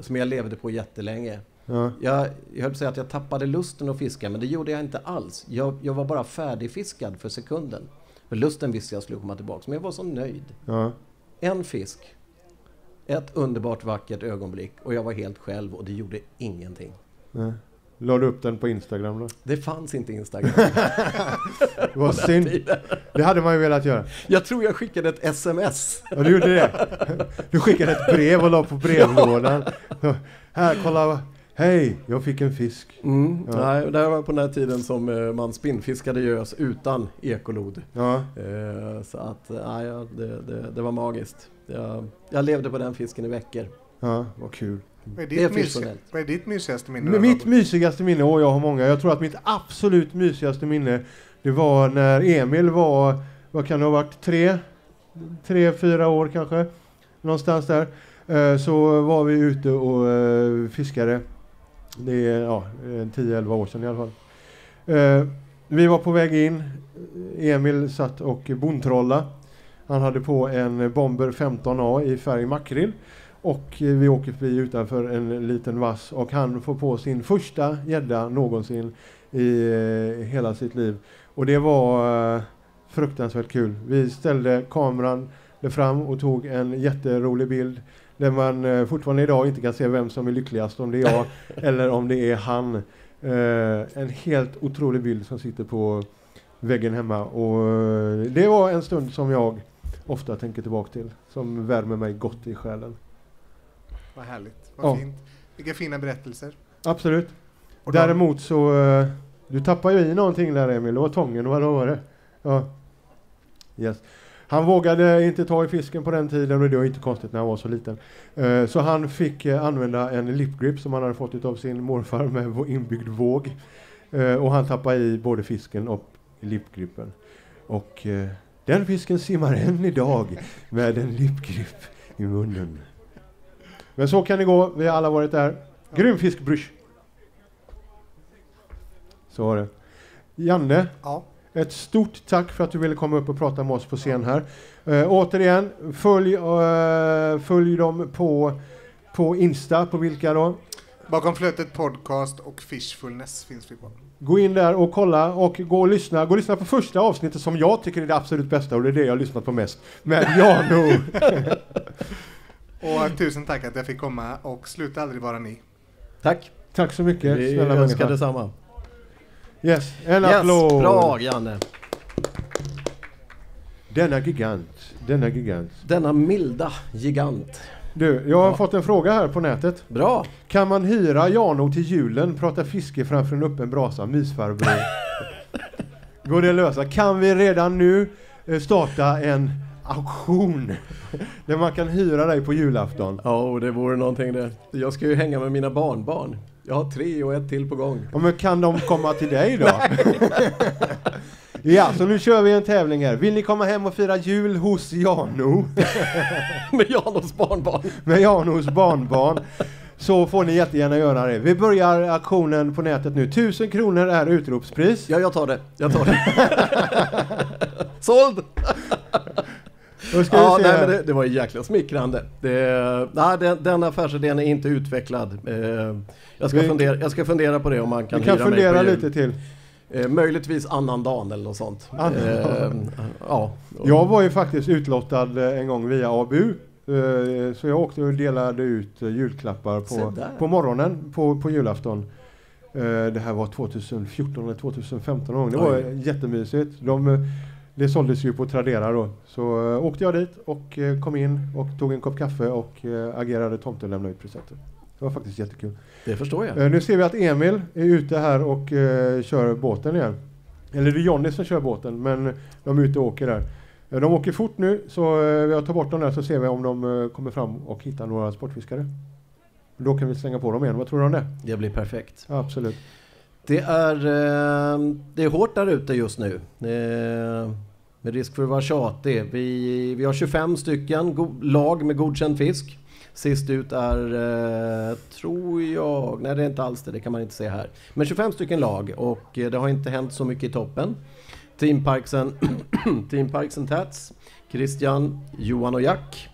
som jag levde på jättelänge. Ja. Jag, jag höll på att säga att jag tappade lusten att fiska, men det gjorde jag inte alls. Jag, jag var bara färdigfiskad för sekunden. För lusten visste jag skulle komma tillbaka, men jag var så nöjd. Ja. En fisk, ett underbart vackert ögonblick och jag var helt själv och det gjorde ingenting. Nej. La du upp den på Instagram då? Det fanns inte Instagram. Vad synd. Det hade man ju velat göra. Jag tror jag skickade ett sms. Ja, du gjorde det? Du skickade ett brev och la på brevlådan. Här, kolla. Hej, jag fick en fisk. Mm. Ja. Nej, det här var på den här tiden som eh, man spinnfiskade gös utan ekolod. Ja, Eh, Så att, eh, nej, ja, det, det, det var magiskt. Jag, jag levde på den fisken i veckor. ja, vad kul. Vad är Det är ditt, mys fiktionellt. vad är ditt mysigaste minne? Mitt mysigaste minne, och jag har många, jag tror att mitt absolut mysigaste minne det var när Emil var, vad kan det ha varit, tre, tre, fyra år kanske, någonstans där. Eh, Så var vi ute och eh, fiskade. Det är ja, en 10-11 år sedan i alla fall. Eh, Vi var på väg in. Emil satt och bondtrolla. Han hade på en Bomber 15A i färg makrill. Och vi åker förbi utanför en liten vass och han får på sin första gädda någonsin i eh, hela sitt liv. Och det var eh, fruktansvärt kul. Vi ställde kameran där fram och tog en jätterolig bild där man eh, fortfarande idag inte kan se vem som är lyckligast, om det är jag eller om det är han. En helt otrolig bild som sitter på väggen hemma och det var en stund som jag ofta tänker tillbaka till, som värmer mig gott i själen. Vad härligt. Vad Ja. fint. Vilka fina berättelser. Absolut. Och Däremot så, eh, du tappade ju i någonting där Emil, det var tången, vad var det? Ja. Yes. Han vågade inte ta i fisken på den tiden och det var inte konstigt när han var så liten. Eh, Så han fick eh, använda en lipgrip som han hade fått av sin morfar med inbyggd våg. Och han tappade i både fisken och lipgripen. Och den fisken simmar än idag med en lipgrip i munnen. Men så kan det gå, vi har alla varit där. Grym fiskbrysch. Så var det. Janne, Ja. ett stort tack för att du ville komma upp och prata med oss på scen här. Eh, återigen, följ, eh, följ dem på, på Insta, på vilka då? Bakom flötet podcast och Fishfulness finns vi på. Gå in där och kolla och gå och lyssna. Gå och lyssna på första avsnittet som jag tycker är det absolut bästa och det är det jag har lyssnat på mest. Med Jano. Och tusen tack att jag fick komma och sluta aldrig vara ni. Tack! Tack så mycket, Vi snälla önskar människa. detsamma. Yes, en Yes, applåd. bra Janne! Denna gigant, denna gigant. Denna milda gigant. Du, jag har Ja. fått en fråga här på nätet. Bra! Kan man hyra Jano till julen, prata fiske framför en öppen brasa, mysfarbror? Går det att lösa? Kan vi redan nu eh, starta en auktion där man kan hyra dig på julafton? Ja, och det vore någonting det. Jag ska ju hänga med mina barnbarn. Jag har tre och ett till på gång. Ja, men kan de komma till dig då? ja, så nu kör vi en tävling här. Vill ni komma hem och fira jul hos Jano? med Janos barnbarn. med Janos barnbarn så får ni jättegärna göra det. Vi börjar auktionen på nätet nu. 1000 kronor är utropspris. Ja, jag tar det. Jag tar det. Såld! Ja, nej, men det, det var jäkla smickrande. Det, nej, den, den affärsidén är inte utvecklad. Eh, jag, ska Vi- fundera, jag ska fundera på det om man kan Vi kan hyra mig fundera på jul. lite till. Eh, möjligtvis annan dagen eller något sånt. Annan Eh, ja. Jag var ju faktiskt utlottad eh, en gång via ABU. eh, Så jag åkte och delade ut julklappar på, på morgonen på, på julafton. Eh, Det här var 2014 eller 2015 någon gång. Det var Oj. jättemysigt. De, Det såldes ju på Tradera då. Så eh, åkte jag dit och eh, kom in och tog en kopp kaffe och eh, agerade tomte och lämnade ut presenter. Det var faktiskt jättekul. Det förstår jag. Nu ser vi att Emil är ute här och kör båten igen. Eller det är Jonny som kör båten, men de är ute och åker där. De åker fort nu, så jag tar bort dem där så ser vi om de kommer fram och hittar några sportfiskare. Då kan vi slänga på dem igen. Vad tror du om det? Det blir perfekt. Absolut. Det är, eh, det är hårt där ute just nu. Eh, med risk för att vara tjatig. Vi, vi har 25 stycken lag med godkänd fisk. Sist ut är, eh, tror jag, nej det är inte alls det, det kan man inte se här. Men 25 stycken lag och det har inte hänt så mycket i toppen. Team Parksen, Team Tats, Christian, Johan och Jack.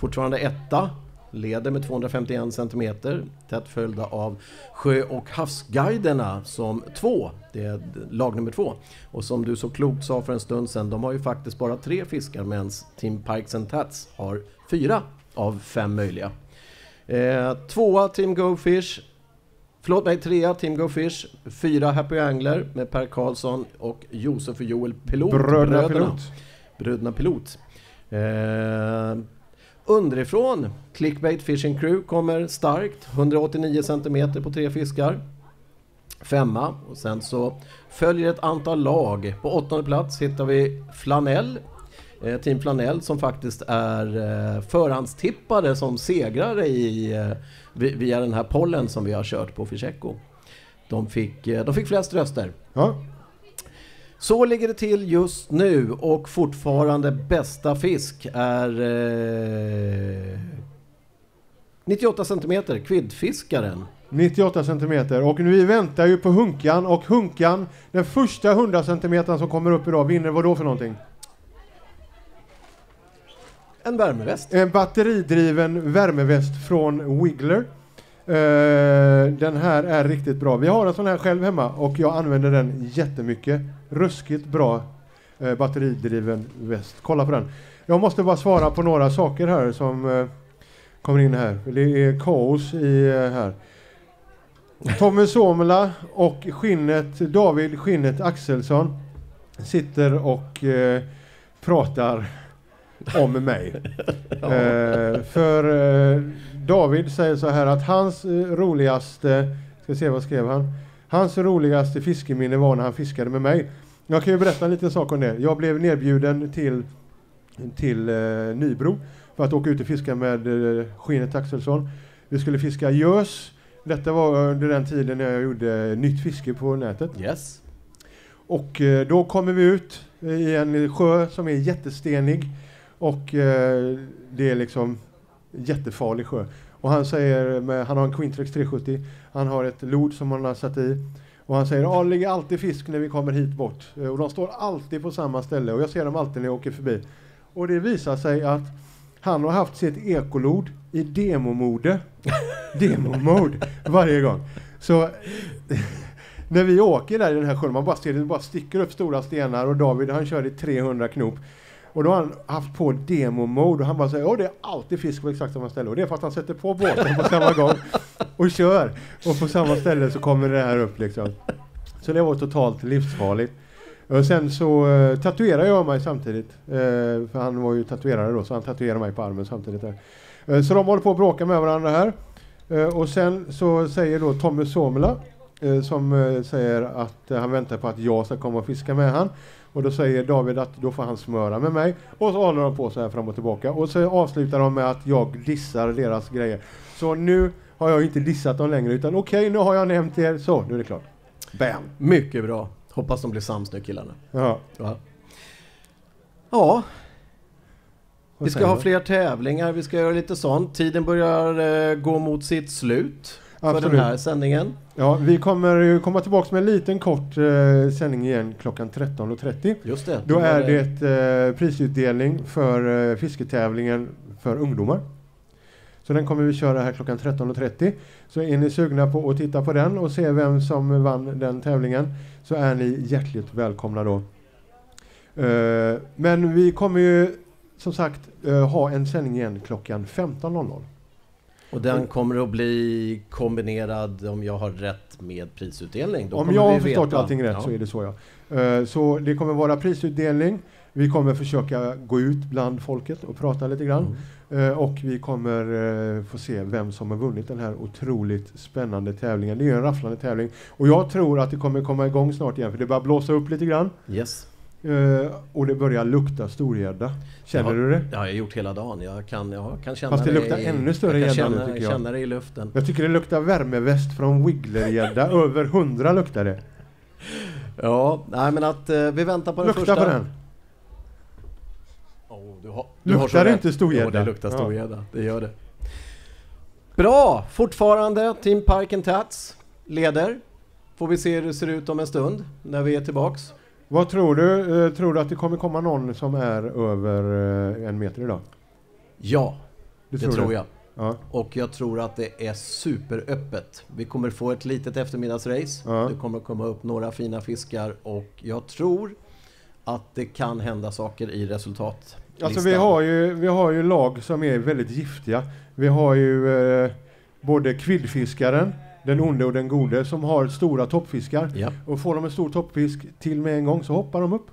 Fortfarande etta, leder med 251 centimeter. Tätt följda av Sjö och havsguiderna som två. Det är lag nummer två. Och som du så klokt sa för en stund sedan, de har ju faktiskt bara tre fiskar medan Team Pikes and Tats har fyra av fem möjliga. Eh, tvåa Team Go Fish. Förlåt mig, trea Team Go Fish. Fyra Happy Angler med Per Karlsson och Josef och Joel Pilot. Bröderna Pilot. Bröderna Pilot. Eh, underifrån, Clickbait Fishing Crew kommer starkt. 189 cm på tre fiskar. Femma. Och sen så följer ett antal lag. På åttonde plats hittar vi Flanell. Eh, Team Flanell som faktiskt är eh, förhandstippade som segrare i, eh, via den här pollen som vi har kört på Fischeco. De fick, eh, de fick flest röster. Ja, så ligger det till just nu och fortfarande bästa fisk är eh, 98 cm, kviddfiskaren. 98 centimeter. Och vi väntar ju på Hunkan och Hunkan, den första 100 centimetern som kommer upp idag, vinner vad då för någonting? En värmeväst. En batteridriven värmeväst från Wiggler. Eh, den här är riktigt bra. Vi har en sån här själv hemma och jag använder den jättemycket. Ruskigt bra eh, batteridriven väst. Kolla på den. Jag måste bara svara på några saker här som eh, kommer in här. Det är kaos i eh, här. Tommy Somela och Skinnet, David Skinnet Axelsson sitter och eh, pratar om mig. Eh, för eh, David säger så här att hans eh, roligaste, ska se vad skrev han? Hans roligaste fiskeminne var när han fiskade med mig. Jag kan ju berätta en liten sak om det. Jag blev nedbjuden till, till eh, Nybro för att åka ut och fiska med eh, Skinnet Axelsson. Vi skulle fiska gös. Detta var under den tiden när jag gjorde nytt fiske på nätet. Yes. Och eh, då kommer vi ut i en sjö som är jättestenig och eh, det är liksom jättefarlig sjö. Och han säger, med, han har en Quintrex 370, han har ett lod som han har satt i och han säger det ligger alltid fisk när vi kommer hit bort Eh, och de står alltid på samma ställe och jag ser dem alltid när jag åker förbi. Och det visar sig att han har haft sitt ekolod i demomode, demomode varje gång. Så när vi åker där i den här sjön, man bara ser det bara sticker upp stora stenar och David han kör i 300 knop. Och då har han haft på demo-mode och han bara säger att det är alltid fisk på exakt samma ställe. Och det är för att han sätter på båten på samma gång och kör. Och på samma ställe så kommer det här upp liksom. Så det var totalt livsfarligt. Och sen så uh, tatuerade jag mig samtidigt. eh, för han var ju tatuerare då, så han tatuerade mig på armen samtidigt. Där. Eh, så de håller på att bråka med varandra här. Och sen så säger då Tommy Somela som säger att han väntar på att jag ska komma och fiska med han. Och då säger David att då får han smöra med mig. Och så håller de på så här fram och tillbaka. Och så avslutar de med att jag dissar deras grejer. Så nu har jag inte dissat dem längre utan okej, nu har jag nämnt er. Så, nu är det klart. Bam! Mycket bra. Hoppas de blir sams nu killarna. Ja. Ja. Ja, vi ska ha fler tävlingar, vi ska göra lite sånt. Tiden börjar eh, gå mot sitt slut för Absolut. den här sändningen. Ja, vi kommer komma tillbaka med en liten kort eh, sändning igen klockan 13.30. Just det. Då är det eh, prisutdelning för eh, fisketävlingen för ungdomar. Så den kommer vi köra här klockan 13.30. Så är ni sugna på att titta på den och se vem som vann den tävlingen så är ni hjärtligt välkomna då. Eh, men vi kommer ju som sagt eh, ha en sändning igen klockan 15.00. Och den kommer att bli kombinerad, om jag har rätt, med prisutdelning. Då Om jag har förstått allting rätt Ja. så är det så ja. Eh, så det kommer vara prisutdelning Vi kommer försöka gå ut bland folket och prata lite grann. Mm. Eh, och vi kommer eh, få se vem som har vunnit den här otroligt spännande tävlingen. Det är en rafflande tävling. Och jag tror att det kommer komma igång snart igen, för det börjar blåsa upp lite grann. Yes. Eh, och det börjar lukta storgädda. Känner Ja. du det? Det har jag gjort hela dagen. Jag kan, jag kan känna Fast det luktar i, ännu större gädda nu, känna, tycker jag. känna det i luften. Jag tycker det luktar värmeväst från Wigglergädda. Över hundra luktar det. Ja, nej men att eh, vi väntar på den Lukta första. på den. Oh, du har, du har Luktar så det inte storgädda? Jo, det luktar Ja. storgädda. Det gör det. Bra! Fortfarande Team Park and Tats leder. Får vi se hur det ser ut om en stund när vi är tillbaks. Vad tror du? Eh, tror du att det kommer komma någon som är över eh, en meter idag? Ja, Det det tror tror jag. Ja. Och jag tror att det är superöppet. Vi kommer få ett litet eftermiddagsrace. Ja. Det kommer komma upp några fina fiskar och jag tror att det kan hända saker i resultat. Alltså vi har, ju, vi har ju lag som är väldigt giftiga. Vi har ju eh, både kviddfiskaren, den onde och den gode, som har stora toppfiskar. Ja. Och får de en stor toppfisk till med en gång så hoppar de upp.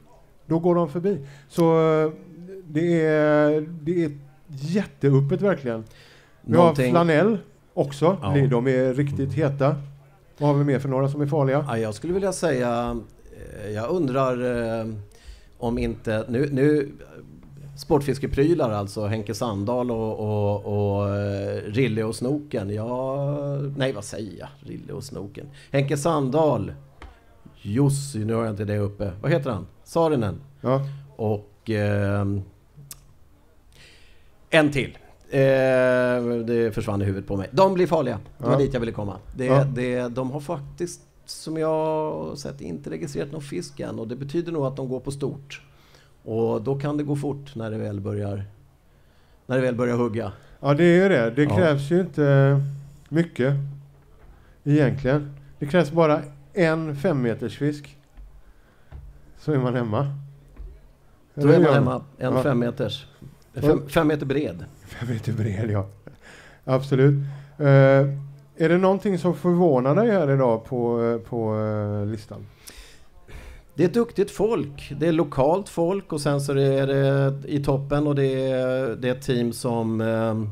Då går de förbi. Så eh, det är, det är jätteöppet verkligen. Vi Någonting- har flanell också. Ja. De- är riktigt heta. Vad har vi mer för några som är farliga? Ja, jag skulle vilja säga, eh, jag undrar eh, om inte, nu, nu Sportfiskeprylar alltså, Henke Sandahl och, och, och eh, Rille och Snoken. Ja, nej vad säger jag? Rille och Snoken. Henke Sandahl, Jussi, nu har jag inte det uppe. Vad heter han? Saarinen. Ja. Och ehm, en till. Eh, det försvann i huvudet på mig. De blir farliga. Det var Ja. dit jag ville komma. Det, Ja. det, de har faktiskt, som jag sett, inte registrerat någon fisk än. Och det betyder nog att de går på stort. Och då kan det gå fort när det väl börjar, när det väl börjar hugga. Ja, det är ju det. Det Ja. krävs ju inte mycket egentligen. Det krävs bara en femmetersfisk så är man hemma. Då Eller är man hemma en Ja. fem meters. Fem, fem meter bred. Fem meter bred, ja. Absolut. Eh, är det någonting som förvånar dig här idag på, eh, på eh, listan? Det är ett duktigt folk. Det är lokalt folk och sen så är det i toppen och det är, det är ett team som, eh,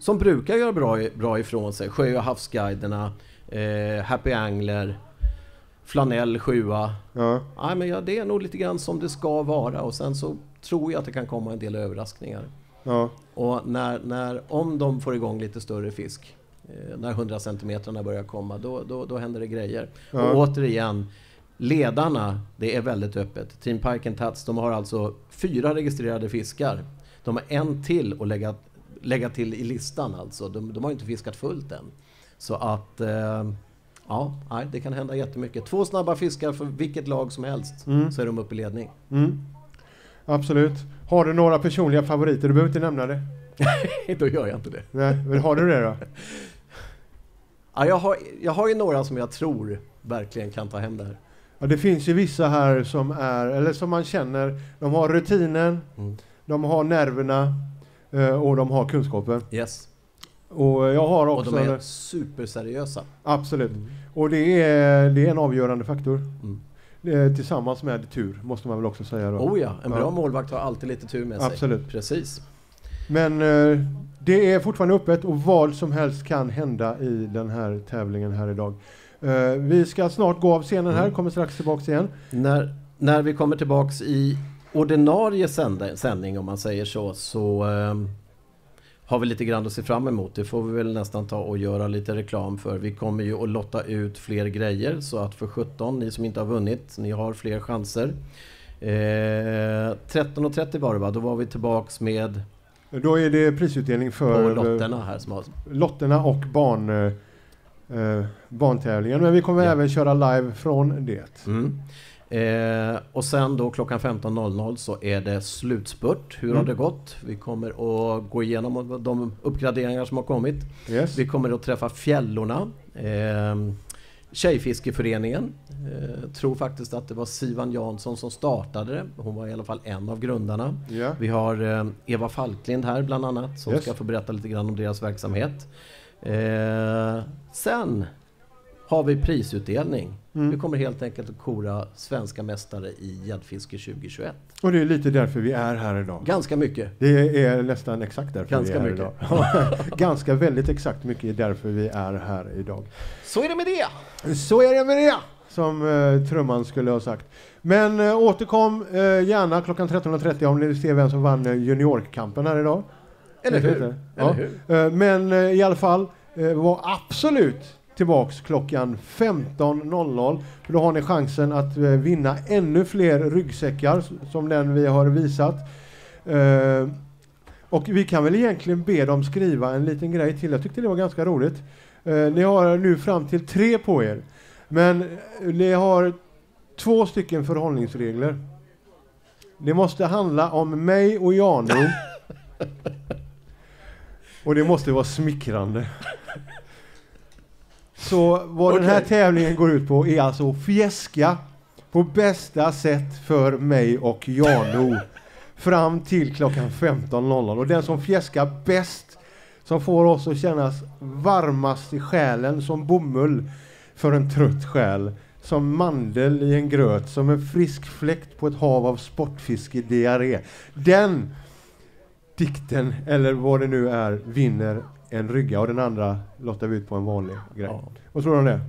som brukar göra bra, bra ifrån sig. Sjö och havsguiderna, eh, Happy Angler, Flanell sjua. Ja. Nej, men ja, det är nog lite grann som det ska vara och sen så tror jag att det kan komma en del överraskningar. Ja. Och när, när, om de får igång lite större fisk, eh, när 100 centimeterna börjar komma, då, då, då händer det grejer. Ja. Och återigen, ledarna, det är väldigt öppet. Team Pike Tats, de har alltså fyra registrerade fiskar. De har en till att lägga, lägga till i listan alltså. De, de har inte fiskat fullt än. Så att, eh, ja, det kan hända jättemycket. Två snabba fiskar för vilket lag som helst, Mm. så är de uppe i ledning. Mm. Absolut. Har du några personliga favoriter? Du behöver inte nämna det. då gör jag inte det. Nej, har du det då? Ja, jag, har, jag har ju några som jag tror verkligen kan ta hem det här. Ja, det finns ju vissa här som är, eller som man känner, de har rutinen, Mm. de har nerverna eh, och de har kunskapen. Yes. Och jag har Och också... de är superseriösa. Absolut. Och det är, det är en avgörande faktor. Mm. Tillsammans med tur, måste man väl också säga då. Oh ja, en bra Ja. målvakt har alltid lite tur med sig. Absolut. Precis. Men eh, det är fortfarande öppet och vad som helst kan hända i den här tävlingen här idag. Eh, vi ska snart gå av scenen här, Mm. kommer strax tillbaks igen. När, när vi kommer tillbaks i ordinarie sända, sändning om man säger så, så ehm, har vi lite grann att se fram emot. Det får vi väl nästan ta och göra lite reklam för. Vi kommer ju att lotta ut fler grejer så att för 17, ni som inte har vunnit, ni har fler chanser. Eh, 13.30 var det va? Då var vi tillbaks med Då är det prisutdelning för lotterna här som har lotterna och barn, eh, barntävlingen. Men vi kommer Ja. även köra live från det. Mm. Eh, och sen då klockan 15.00 så är det slutspurt. Hur har Mm. det gått? Vi kommer att gå igenom de uppgraderingar som har kommit. Yes. Vi kommer att träffa Fjällorna. Eh, Tjejfiskeföreningen. Eh, tror faktiskt att det var Sivan Jansson som startade det. Hon var i alla fall en av grundarna. Ja. Vi har eh, Eva Falklind här bland annat som Yes. ska få berätta lite grann om deras verksamhet. Eh, sen har vi prisutdelning. Mm. Vi kommer helt enkelt att kora svenska mästare i gäddfiske 2021. Och det är lite därför vi är här idag. Ganska mycket. Det är nästan exakt därför Ganska vi är mycket. här idag. Ganska väldigt exakt mycket är därför vi är här idag. Så är det med det! Så är det med det! Som uh, trumman skulle ha sagt. Men uh, återkom uh, gärna klockan 13.30 om ni vill se vem som vann uh, juniorkampen här idag. Eller hur? Eller Ja. hur? Eh, Men eh, i alla fall, uh, var absolut tillbaks klockan 15.00. För då har ni chansen att eh, vinna ännu fler ryggsäckar som den vi har visat. Eh, och vi kan väl egentligen be dem skriva en liten grej till. Jag tyckte det var ganska roligt. Eh, ni har nu fram till tre på er. Men eh, ni har två stycken förhållningsregler. Det måste handla om mig och Jano. och det måste vara smickrande. Så vad den här tävlingen går ut på är alltså att fjäska på bästa sätt för mig och Jano fram till klockan 15.00. Och den som fjäskar bäst, som får oss att kännas varmast i själen som bomull för en trött själ, som mandel i en gröt, som en frisk fläkt på ett hav av sportfiskediarré. Den dikten, eller vad det nu är, vinner en rygga och den andra lottar vi ut på en vanlig grej. Ja. Vad tror du om det?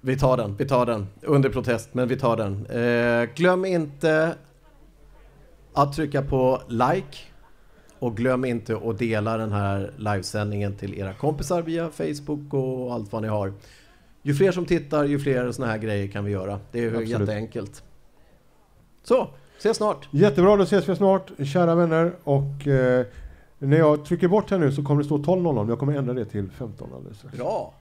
Vi tar den, vi tar den. Under protest, men vi tar den. Eh, glöm inte att trycka på like. Och glöm inte att dela den här livesändningen till era kompisar via Facebook och allt vad ni har. Ju fler som tittar, ju fler såna här grejer kan vi göra. Det är Absolut. jätteenkelt. Så, ses snart! Jättebra, då ses vi snart, kära vänner. Och eh, när jag trycker bort här nu så kommer det stå 12.00, men jag kommer ändra det till 15 alldeles strax. Bra!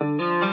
Música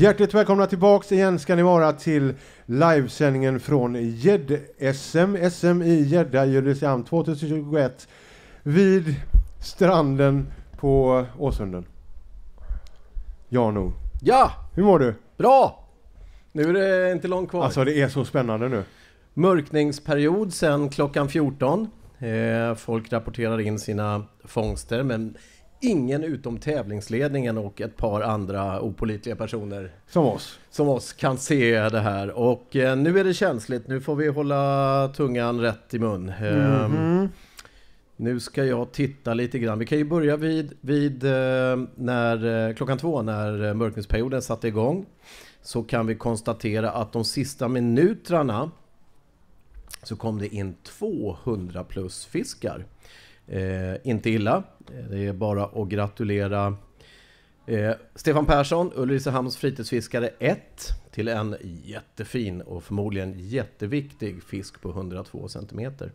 Hjärtligt välkomna tillbaks igen ska ni vara till livesändningen från Gädd-SM, SM i Gädda Ulricehamn 2021 vid stranden på Åsunden. Jano, Ja, hur mår du? bra! Nu är det inte långt kvar. Alltså det är så spännande nu. Mörkningsperiod sen klockan 14. Eh, folk rapporterar in sina fångster men ingen utom tävlingsledningen och ett par andra opolitliga personer Som oss. som oss kan se det här. Och eh, nu är det känsligt, nu får vi hålla tungan rätt i mun. Mhm. Nu ska jag titta lite grann. Vi kan ju börja vid, vid eh, när, eh, klockan två när eh, mörkningsperioden satte igång. Så kan vi konstatera att de sista minuterna så kom det in 200 plus fiskar. Eh, inte illa. Eh, det är bara att gratulera eh, Stefan Persson, Ulricehamns fritidsfiskare 1 till en jättefin och förmodligen jätteviktig fisk på 102 centimeter.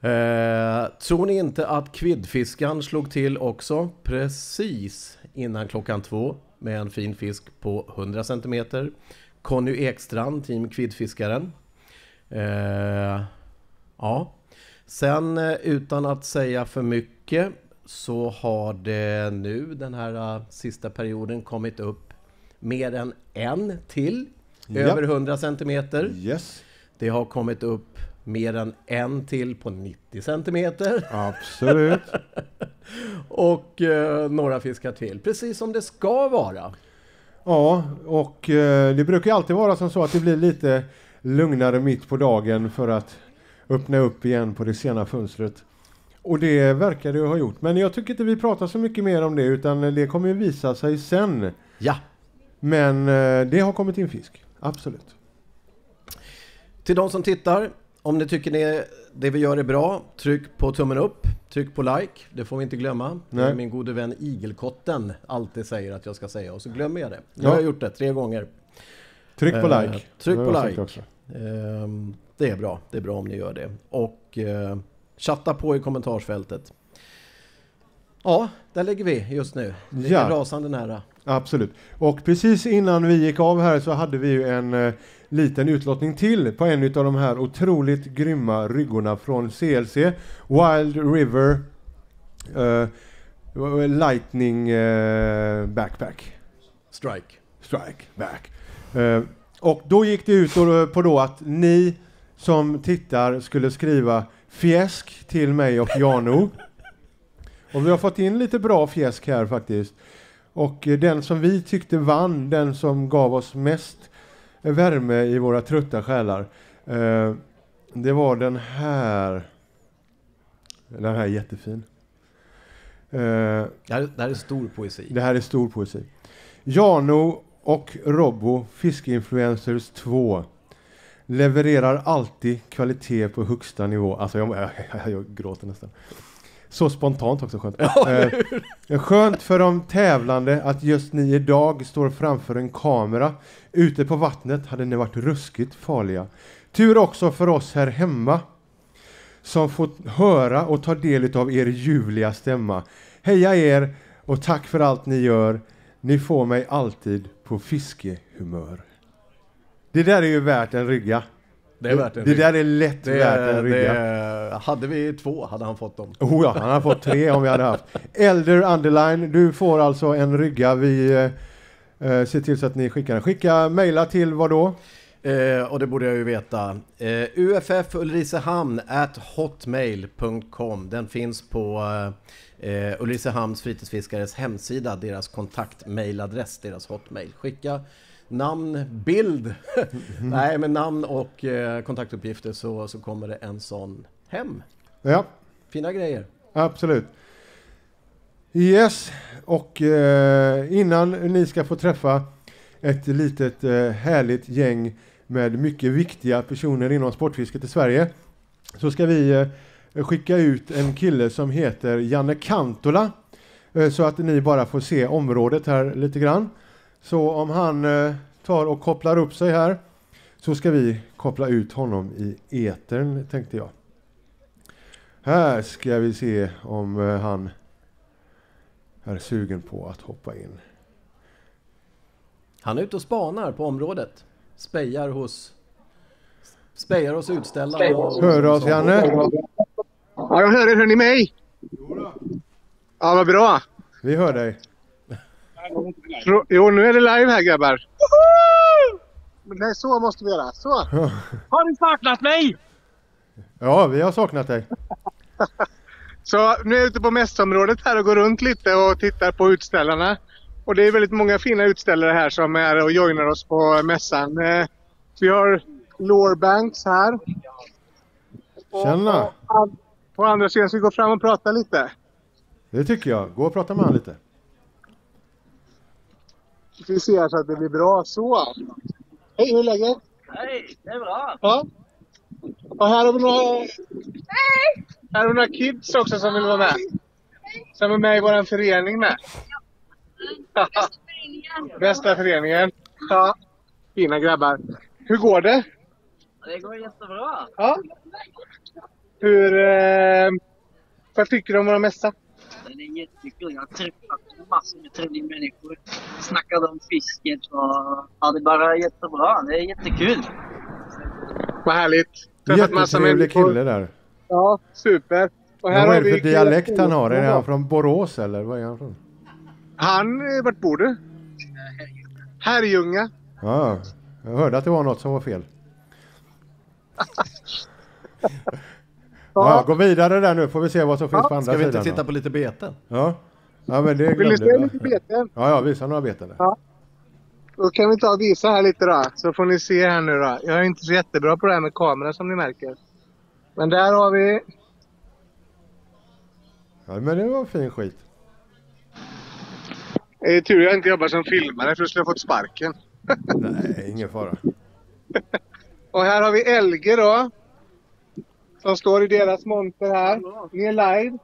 Eh, tror ni inte att kviddfiskaren slog till också precis innan klockan två med en fin fisk på 100 centimeter? Conny Ekstrand, team kviddfiskaren. Eh, ja. Sen eh, utan att säga för mycket så har det nu den här eh, sista perioden kommit upp mer än en till Ja. över 100 centimeter. Yes. Det har kommit upp mer än en till på 90 centimeter Absolut. och eh, några fiskar till. Precis som det ska vara. Ja, och eh, det brukar alltid vara som så att det blir lite lugnare mitt på dagen för att öppna upp igen på det sena fönstret. Och det verkar det ha gjort. Men jag tycker inte vi pratar så mycket mer om det utan det kommer ju visa sig sen. Ja, Men eh, det har kommit in fisk. Absolut. till de som tittar. Om ni tycker det, det vi gör är bra, tryck på tummen upp. Tryck på like, det får vi inte glömma. Nej. min gode vän Igelkotten alltid säger att jag ska säga och så glömmer jag det. Nu Ja. har jag gjort det tre gånger. Tryck på Eh, like. tryck på like. också. Det är bra, det är bra om ni gör det. Och eh, chatta på i kommentarsfältet. Ja, där ligger vi just nu. Vi är Ja. rasande nära. Absolut. Och precis innan vi gick av här så hade vi ju en eh, liten utlottning till på en av de här otroligt grymma ryggorna från CLC. Wild River eh, Lightning eh, Backpack. Strike. Strike Back. Eh, och då gick det ut på då att ni som tittar skulle skriva fjäsk till mig och Jano. och vi har fått in lite bra fjäsk här faktiskt. Och eh, den som vi tyckte vann, den som gav oss mest värme i våra trötta själar, eh, det var den här. Den här är jättefin. Eh, Det här, det här är stor poesi. det här är stor poesi. Jano och Robbo, Fiskeinfluencers 2, levererar alltid kvalitet på högsta nivå. Alltså jag, jag, jag, jag gråter nästan. Så spontant också skönt. Eh, skönt för de tävlande att just ni idag står framför en kamera. Ute på vattnet hade ni varit ruskigt farliga. Tur också för oss här hemma som fått höra och ta del av er ljuvliga stämma. Heja er och tack för allt ni gör. Ni får mig alltid på fiskehumör. Det där är ju värt en rygga. Det är värt en Det rygga. där är lätt Det, värt en rygga. det, hade vi två hade han fått dem. Oh ja, han har fått tre om vi hade haft. Elder Underline, du får alltså en rygga. Vi eh, eh, ser till så att ni skickar den. Skicka mejla till vad då? Eh, och det borde jag ju veta. Eh, UFF Ulricehamn at hotmail.com. Den finns på eh, Ulricehamns fritidsfiskares hemsida, deras kontaktmailadress, deras hotmail. Skicka namn, bild, nej men namn och eh, kontaktuppgifter så, så kommer det en sån hem. Ja, Fina grejer. absolut. Yes, och eh, innan ni ska få träffa ett litet eh, härligt gäng med mycket viktiga personer inom sportfisket i Sverige så ska vi eh, skicka ut en kille som heter Janne Kantola eh, så att ni bara får se området här lite grann. Så om han eh, tar och kopplar upp sig här så ska vi koppla ut honom i etern tänkte jag. Här ska vi se om eh, han är sugen på att hoppa in. Han är ute och spanar på området. Spejar hos, spejar hos utställare. och- Hör du oss Janne? Ja, jag hör er. Hör ni mig? Ja, vad bra. Vi hör dig. Jo, nu är det live här grabbar. Nej, så måste vi göra. Så. Har ni saknat mig? Ja, vi har saknat dig. Så nu är jag ute på mässområdet här och går runt lite och tittar på utställarna. Och det är väldigt många fina utställare här som är och joinar oss på mässan. Eh, Vi har Lorebanks här. Tjena! Och På andra sidan ska vi gå fram och prata lite. Det tycker jag. Gå och prata med han lite. Vi ser så att det blir bra. Så. Hej, hur är läget? Hej, det är bra. Ja. Och här har vi några... Här har vi några kids också som vill vara med. Som är med i vår förening med. Bästa föreningen. Ja. Fina grabbar. Hur går det? Det går jättebra. Ja. Hur... Eh, vad tycker du om vår mässa? Jättekul. Jag har träffat massor med trevliga människor. Snackade om fisket och ja, det är bara jättebra. Det är jättekul. Vad härligt. Träffat massa Jättetrevlig människor. kille där. Ja, super. Och Men vad är det vi för dialekt han har? Är han från Borås eller vad är han från? Han, eh, vart bor du? Herrljunga. Ja, jag hörde att det var något som var fel. Ja, gå vidare där nu får vi se vad som finns på andra Ska vi sidan. inte då. titta på lite beten? Ja. ja, men det Vill du glömde se lite beten? Ja, ja, visa några beten. där. Ja. Då kan vi ta och visa här lite då. Så får ni se här nu då. Jag är inte så jättebra på det här med kameran som ni märker. Men där har vi... Ja, men det var fin skit. Det är tur jag inte jobbar som filmare för då skulle jag fått sparken. Nej, ingen fara. Och här har vi Elge då. Som står i deras monter här. Ni är live.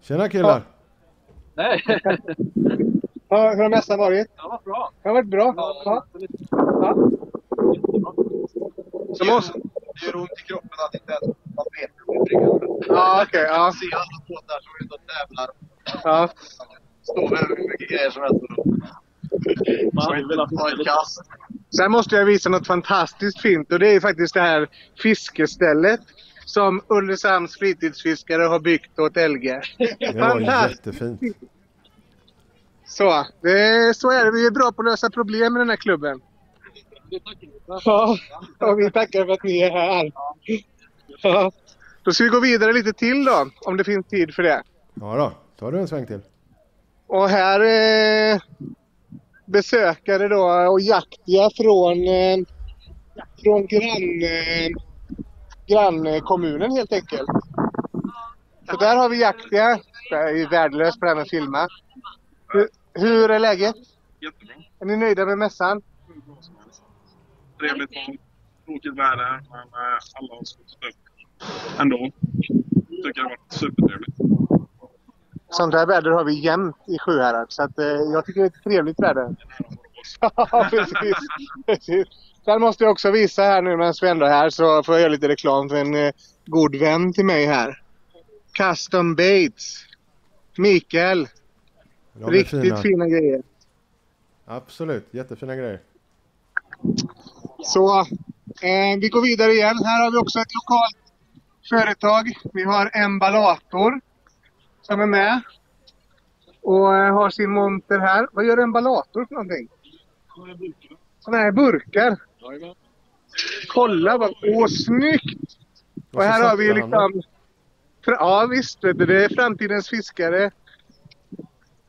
Tjena killar! Hej! Ja, hur har mässan varit? Det var bra. Det har varit bra. Ja. Ja. Måste... Det gör ont i kroppen att inte ens ha beten springa. Ja, okej. ja. Se alla båtar som är ute och tävlar. Ja. Står med hur mycket grejer som helst. Man vill ha ett kast. Sen måste jag visa något fantastiskt fint och det är faktiskt det här fiskestället som Ulricehamns fritidsfiskare har byggt åt LG. Det var jättefint. Så, det så är det. Vi är bra på att lösa problem i den här klubben. Ja, och vi tackar för att ni är här. Ja. Då ska vi gå vidare lite till då, om det finns tid för det. Ja då, tar du en sväng till. Och här är besökare då och jaktiga från, eh, från grann, eh, grannkommunen helt enkelt. Så där har vi jaktiga. Jag är ju värdelös på det här med att filma. Hur, hur är läget? Jättebra. Är ni nöjda med mässan? Trevligt tråkigt väder, men eh, alla har slutit upp ändå. Tycker det har varit supertrevligt. Sånt här väder har vi jämt i Sjuhärad. Så att, eh, jag tycker det är ett trevligt väder. Ja, precis. precis. Sen måste jag också visa här nu medan vi ändå är här så får jag göra lite reklam för en eh, god vän till mig här. Custom Baits. Mikael. Riktigt fina. fina. grejer. Absolut, jättefina grejer. Så eh, vi går vidare igen. Här har vi också ett lokalt företag. Vi har Emballator som är med och eh, har sin monter här. Vad gör Emballator för någonting? Sådana här burkar. Kolla vad... Åh, snyggt! Och här har vi liksom... Ja visst, vet du, det är framtidens fiskare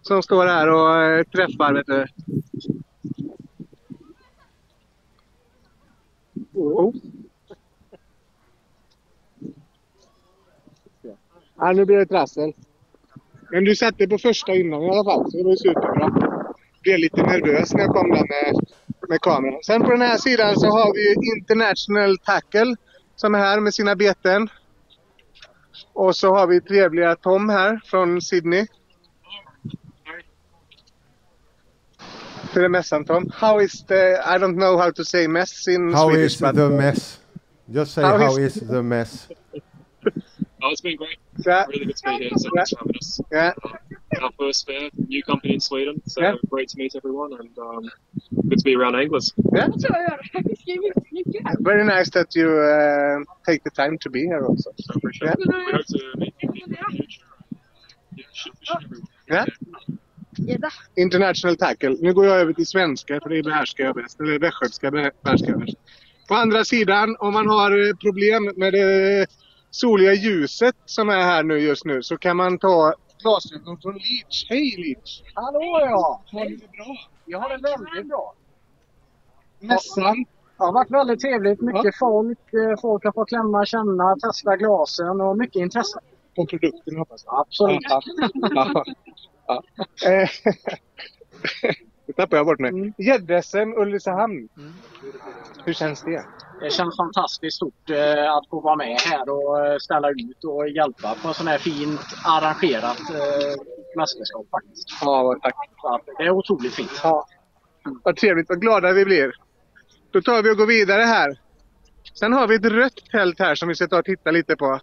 som står här och eh, träffar. Vet du. Oh. Ja, nu blir det trassel. Men du satte på första innan i alla fall, så det var ju superbra. blev lite nervös när jag kom där med, med kameran. Sen på den här sidan så har vi International Tackle som är här med sina beten. Och så har vi trevliga Tom här från Sydney. Hur är mässan Tom? How is the, I don't know how to say mess in How Swedish. is but- the mess? Just say How how is- is the mess? Oh, it's been great. Yeah. Really good to be here. So thanks for having us. Yeah. Our first fair, new company in Sweden. So Yeah. great to meet everyone and um, good to be around anglers. Yeah. Very nice that you uh, take the time to be here also. I appreciate Yeah. it. We hope to meet more people in the future. Yeah, should, should everyone. Ja. International tackle. Nu går jag över till svenska för det behärskar jag bäst. Eller västgötska behärskar jag bäst. På andra sidan, om man har eh, problem med det soliga ljuset som är här nu just nu så kan man ta glasögon från Leach. Hej Leach! Hallå ja! Har du det bra? Jag har det väldigt bra. Mässan? Det har varit väldigt trevligt. Mycket folk. eh, Folk har fått klämma, känna, testa glasen och mycket intresse. På produkten hoppas jag. Absolut. Ja, ja, ja. Eh, Nu tappade jag bort mig. Gädd-SM Ulricehamn. Hur känns det? Det känns fantastiskt stort eh, att få vara med här och eh, ställa ut och hjälpa på en sån här fint arrangerat eh, mästerskap faktiskt. Ja, tack. Det är otroligt fint. Ja. Vad trevligt, vad glada vi blir. Då tar vi och går vidare här. Sen har vi ett rött tält här som vi ska ta och titta lite på.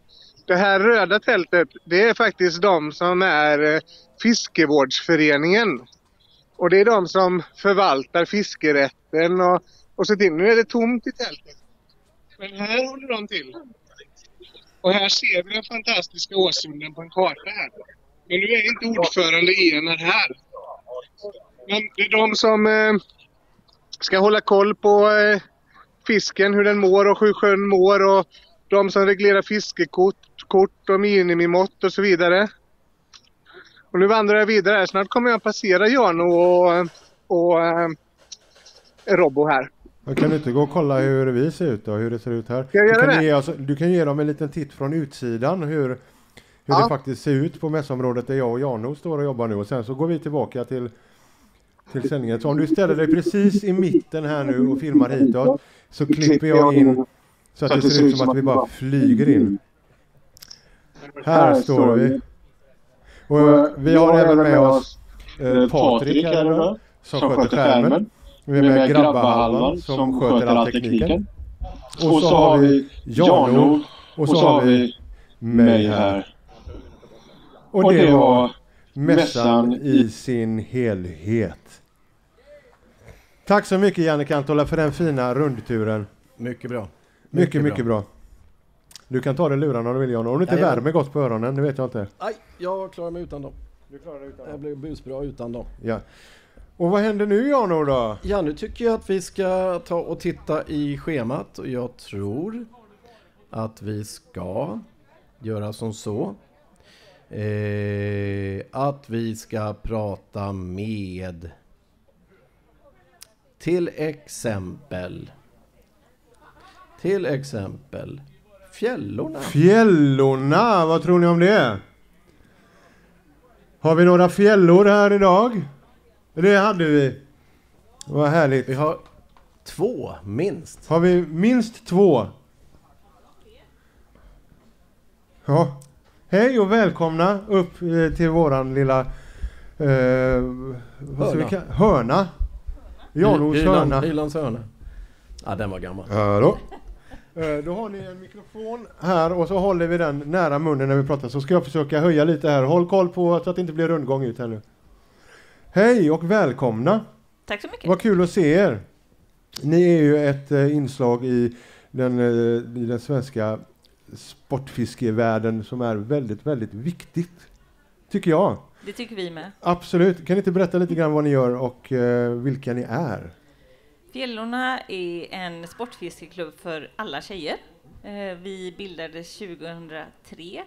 Det här röda tältet, det är faktiskt de som är fiskevårdsföreningen. Och det är de som förvaltar fiskerätten och, och se till. Nu är det tomt i tältet. Men här håller de till. Och här ser vi den fantastiska Åsunden på en karta här. Men nu är inte ordförande Enar här. Men det är de som eh, ska hålla koll på eh, fisken, hur den mår och hur sjön mår och de som reglerar fiskekort kort och minimimått och så vidare. Och nu vandrar jag vidare här. Snart kommer jag passera Jan och, och eh, Robbo här. Men kan du inte gå och kolla hur vi ser ut då? Hur det ser ut här? jag du, göra kan det? ge oss, du kan ge dem en liten titt från utsidan hur, hur Ja. det faktiskt ser ut på mässområdet där jag och Jano står och jobbar nu och sen så går vi tillbaka till till sändningen. Så om du ställer dig precis i mitten här nu och filmar hitåt så klipper jag in så att det ser ut som att vi bara flyger in. Här står vi. Och vi har även med oss eh, Patrik här idag som sköter skärmen. Vi är med Grabbahalvan som sköter all tekniken. Och så har vi Jano och så har vi mig här. Och det var mässan i sin helhet. Tack så mycket Janne Kantola för den fina rundturen. Mycket bra. Mycket, Mycket mycket, bra. Du kan ta dig lurarna om du vill Jan. Om du inte Jajamän. värmer gott på öronen, det vet jag inte. Nej, jag klarar mig utan dem. Du klarar dig utan Jag blir busbra utan dem. Ja. Och vad händer nu Jano då? Ja, nu tycker jag att vi ska ta och titta i schemat och jag tror att vi ska göra som så. Eh, att vi ska prata med till exempel till exempel Fjällorna. Fjällorna, vad tror ni om det? Har vi några fjällor här idag? Det hade vi. Vad härligt. Vi har två minst. Har vi minst två? Ja. Hej och välkomna upp eh, till våran lilla eh, Hörna. hörna. Janos hörna. Hylands hörna. Ja, den var gammal. Då. Eh, Då har ni en mikrofon här och så håller vi den nära munnen när vi pratar så ska jag försöka höja lite här. Håll koll på så att det inte blir rundgång ut här nu. Hej och välkomna! Tack så mycket. Vad kul att se er! Ni är ju ett eh, inslag i den, eh, i den svenska sportfiskevärlden som är väldigt, väldigt viktigt. Tycker jag. Det tycker vi med. Absolut. Kan ni inte berätta lite grann vad ni gör och eh, vilka ni är? Fjällorna är en sportfiskeklubb för alla tjejer. Vi bildades 2003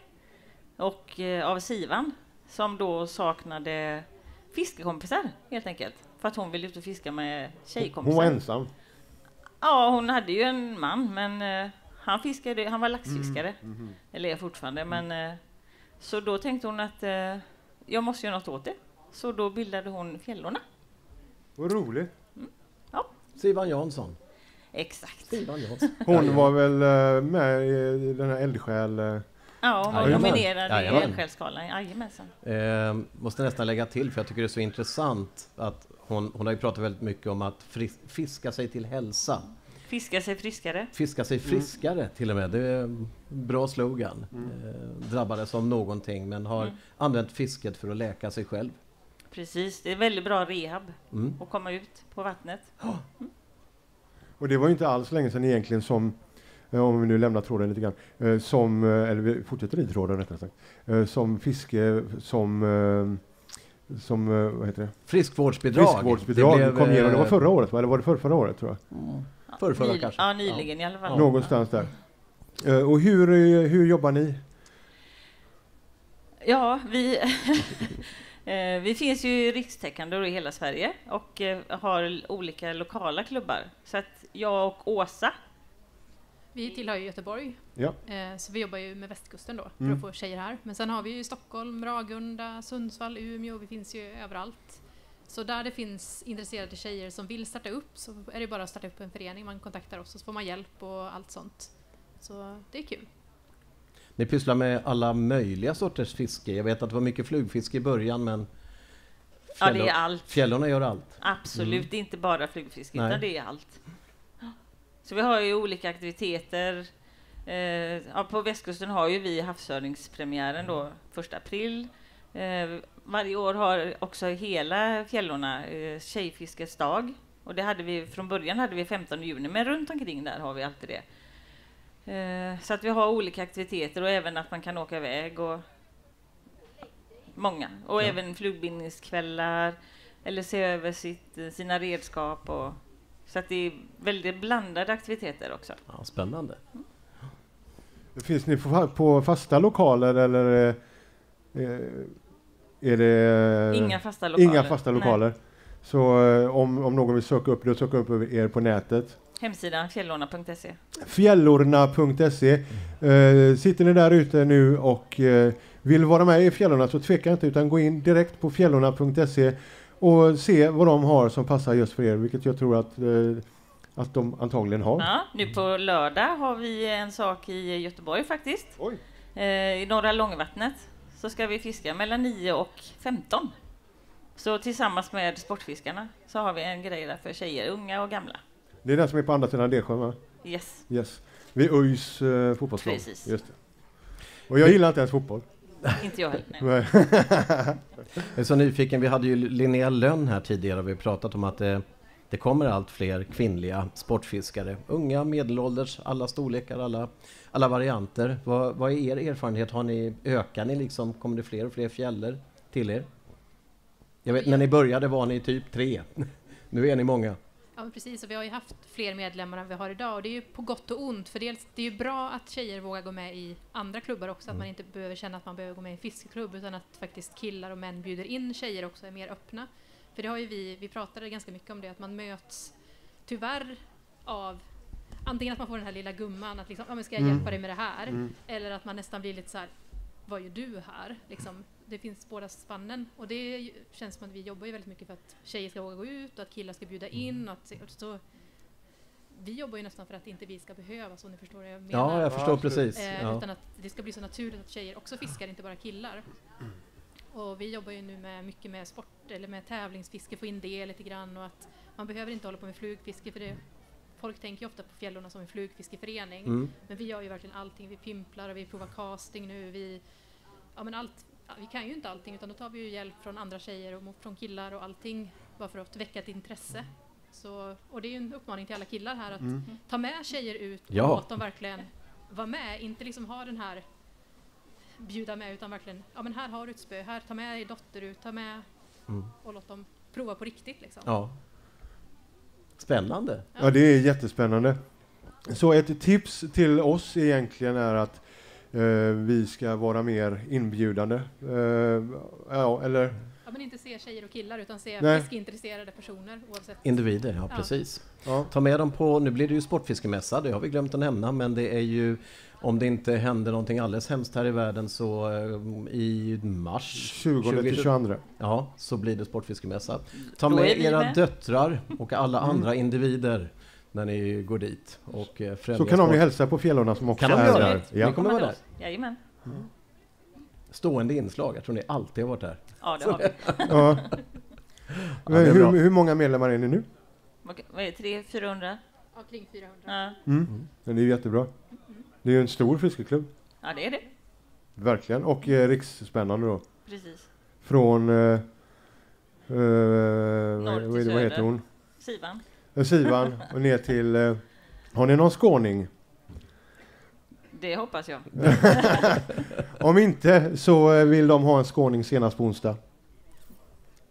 och av Sivan som då saknade fiskekompisar helt enkelt. För att hon ville ut och fiska med tjejkompisar. Hon var ensam. Ja, hon hade ju en man, men eh, han fiskade, han var laxfiskare. Mm, mhm. Eller är fortfarande, men eh, så då tänkte hon att eh, jag måste göra något åt det. Så då bildade hon Fjällorna. Vad roligt. Sivan Jansson. Exakt. Sivan Jansson. Hon var väl eh, med i den här eldsjäl... Ja, hon var nominerad i. Eldsjälsgalan. Jajamensan. Eh, måste nästan lägga till, för jag tycker det är så intressant att hon, hon har ju pratat väldigt mycket om att fris, fiska sig till hälsa. Fiska sig friskare. Fiska sig friskare till och med. Det är en bra slogan. Eh, drabbades av någonting men har Mm. använt fisket för att läka sig själv. Precis, det är väldigt bra rehab Mm. att komma ut på vattnet. Och det var ju inte alls länge sedan egentligen som, om vi nu lämnar tråden lite grann, eh, som, eh, eller vi fortsätter i tråden rättare sagt, eh, som fiske, som, eh, som, eh, vad heter det? Friskvårdsbidrag. Friskvårdsbidrag Det blev, kom igenom, det var eh, förra året va? eller var det förra, förra året tror jag? Förr, förra Nyl- kanske. Ja, nyligen i alla fall. Någonstans där. Eh, Och hur, eh, hur jobbar ni? Ja, vi, eh, vi finns ju rikstäckande i hela Sverige och eh, har olika lokala klubbar. Så att jag och Åsa, Vi tillhör ju Göteborg, Ja. eh, så vi jobbar ju med västkusten då för Mm. att få tjejer här. Men sen har vi ju Stockholm, Ragunda, Sundsvall, Umeå, vi finns ju överallt. Så där det finns intresserade tjejer som vill starta upp så är det bara att starta upp en förening. Man kontaktar oss och så får man hjälp och allt sånt. Så det är kul. Ni pysslar med alla möjliga sorters fiske. Jag vet att det var mycket flugfiske i början men Ja, det är allt. Fjällorna gör allt. absolut Mm. det är inte bara flugfiske utan det är allt. Så vi har ju olika aktiviteter. Eh, ja, på västkusten har ju vi havsörningspremiären då 1 april. Eh, varje år har också hela fjällorna eh, tjejfiskets dag. Och det hade vi, från början hade vi 15 juni, men runt omkring där har vi alltid det. Eh, så att vi har olika aktiviteter och även att man kan åka iväg och många. Och Ja. även flugbindningskvällar eller se över sitt, sina redskap. Och, så att det är väldigt blandade aktiviteter också. Ja, spännande. Finns ni på, på fasta lokaler eller eh, är det Inga fasta lokaler. Inga fasta Nej. lokaler. Så eh, om, om någon vill söka upp det, söka upp er på nätet. Hemsidan fjällorna.se. Fjällorna.se eh, Sitter ni där ute nu och eh, vill vara med i Fjällorna så tveka inte utan gå in direkt på fjällorna.se och se vad de har som passar just för er, vilket jag tror att, eh, att de antagligen har. Ja, nu på lördag har vi en sak i Göteborg faktiskt. Eh, I Norra Långvattnet så ska vi fiska mellan 9 och 15. Så tillsammans med Sportfiskarna så har vi en grej där för tjejer, unga och gamla. Det är den som är på andra sidan Delsjön va? Yes. Yes. Vid ÖIS eh, fotbollslag. Precis. Just det. Och jag gillar inte ens fotboll. Inte jag heller. Jag är så nyfiken, vi hade ju Linnea Lönn här tidigare och vi har pratat om att det, det kommer allt fler kvinnliga sportfiskare. Unga, medelålders, alla storlekar, alla, alla varianter. Vad, vad är er erfarenhet? Har ni, ökar ni liksom, kommer det fler och fler fjällor till er? Jag vet, när ni började var ni typ tre. Nu är ni många. Ja, precis. Och vi har ju haft fler medlemmar än vi har idag och det är ju på gott och ont. För dels, det är ju bra att tjejer vågar gå med i andra klubbar också, att man inte behöver känna att man behöver gå med i en fiskeklubb, utan att faktiskt killar och män bjuder in tjejer också är mer öppna. För det har ju vi, vi pratade ganska mycket om det, att man möts tyvärr av antingen att man får den här lilla gumman, att liksom, ja men ska jag Mm. hjälpa dig med det här? Mm. Eller att man nästan blir lite så här, vad gör du här? Liksom, det finns båda spannen. Och det känns som att vi jobbar ju väldigt mycket för att tjejer ska våga gå ut och att killar ska bjuda in. Och att, och så, vi jobbar ju nästan för att inte vi ska behövas, om ni förstår vad jag menar. Ja, jag förstår precis. Eh, Ja. Utan att det ska bli så naturligt att tjejer också fiskar, inte bara killar. Och vi jobbar ju nu med mycket med sport, eller med tävlingsfiske, få in det lite grann och att man behöver inte hålla på med flugfiske för det Folk tänker ju ofta på Fjällorna som en flugfiskeförening. Mm. Men vi gör ju verkligen allting. Vi pimplar och vi provar casting nu. Vi, ja, men allt, vi kan ju inte allting utan då tar vi ju hjälp från andra tjejer och från killar och allting bara för att väcka ett intresse. Så, och det är ju en uppmaning till alla killar här att Mm. ta med tjejer ut och Ja. låt dem verkligen vara med. Inte liksom ha den här bjuda med utan verkligen, ja men här har du ett spö, här ta med din dotter ut, ta med Mm. och låt dem prova på riktigt liksom. Ja. Spännande. Ja, det är jättespännande. Så ett tips till oss egentligen är att vi ska vara mer inbjudande. Eh, ja, eller Ja, men inte se tjejer och killar utan se Nej. fiskeintresserade personer oavsett. Individer, ja, precis. Ta med dem på, nu blir det ju sportfiskemässa, det har vi glömt att nämna, men det är ju Om det inte händer någonting alldeles hemskt här i världen så eh, i mars 20 till 22. Ja, så blir det sportfiskemässa. Ta Då med era med. döttrar och alla Mm. andra individer när ni går dit och eh, Så kan de ju hälsa på Fjällorna som också Kan är där. Ja. Ni kommer vara där? Jajamän. Stående inslag. Jag tror ni alltid har varit där. Ja, det har vi. Ja. Ja, det är hur, hur många medlemmar är ni nu? Vad vad är det, 300 400? Ja, kring 400. Ja. Mm. Men det är ju jättebra. Det är ju en stor fiskeklubb. ja, det är det. Verkligen. Och eh, riksspännande då. Precis. Från... Eh, eh, vad, Norr vad, till vad heter söder. hon? Sivan. Eh, Sivan och ner till... Eh, har ni någon skåning? Det hoppas jag. Om inte så eh, vill de ha en skåning senast på onsdag.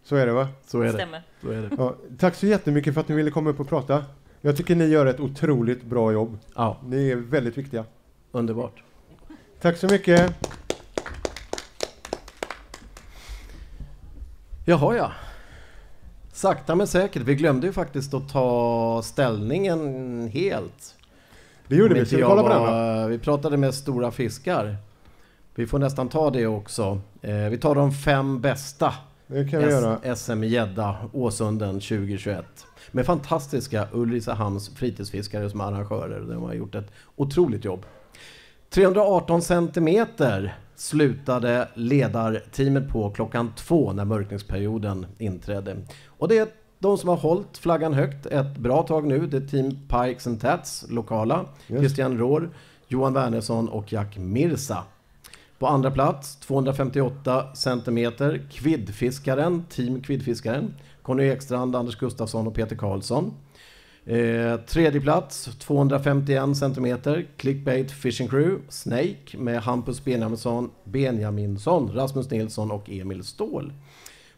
Så är det va? Så är det. Stämmer. Så är det. Ja, tack så jättemycket för att ni ville komma upp och prata. Jag tycker ni gör ett otroligt bra jobb. Ja, Ni är väldigt viktiga. underbart. Tack så mycket. Jaha ja. Sakta men säkert. Vi glömde ju faktiskt att ta ställningen helt. Det gjorde vi. Ska vi kolla på den Vi pratade med stora fiskar. Vi får nästan ta det också. Eh, vi tar de fem bästa Det kan vi göra. SM gädda Åsunden 2021. Med fantastiska Ulricehamns fritidsfiskare som arrangörer. De har gjort ett otroligt jobb. 318 centimeter slutade ledarteamet på klockan två när mörkningsperioden inträdde. Och det är de som har hållit flaggan högt ett bra tag nu. Det är Team Pikes and Tats, lokala. Yes. Christian Rohr, Johan Wernersson och Jack Mirsa. På andra plats, 258 centimeter, Kviddfiskaren, Team Kviddfiskaren. Conny Ekstrand, Anders Gustafsson och Peter Karlsson. Eh, tredje plats, 251 centimeter, Clickbait Fishing Crew, Snake med Hampus Benjaminsson, Benjaminsson, Rasmus Nilsson och Emil Ståhl.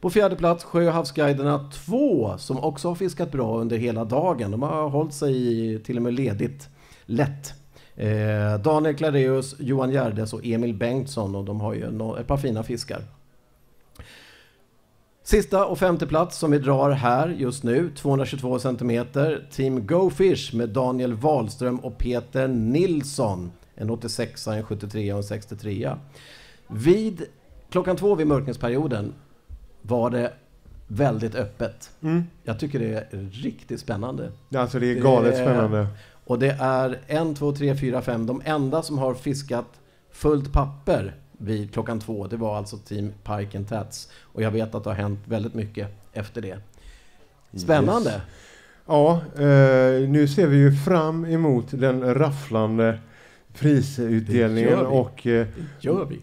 På fjärde plats Sjöhavsguiderna 2 som också har fiskat bra under hela dagen. De har hållit sig till och med ledigt lätt. Eh, Daniel Clareus, Johan Gärdes och Emil Bengtsson och de har ju ett par fina fiskar. Sista och femte plats som vi drar här just nu, 222 centimeter, Team Go Fish med Daniel Wahlström och Peter Nilsson. En 86 en 73 och en 63 Vid klockan två vid mörkningsperioden var det väldigt öppet. Mm. Jag tycker det är riktigt spännande. Alltså det är galet spännande. Och det är en, två, tre, fyra, fem. De enda som har fiskat fullt papper vid klockan två, det var alltså Team Pike and Tats. Och jag vet att det har hänt väldigt mycket efter det. Spännande! Yes. Ja, eh, nu ser vi ju fram emot den rafflande prisutdelningen och eh,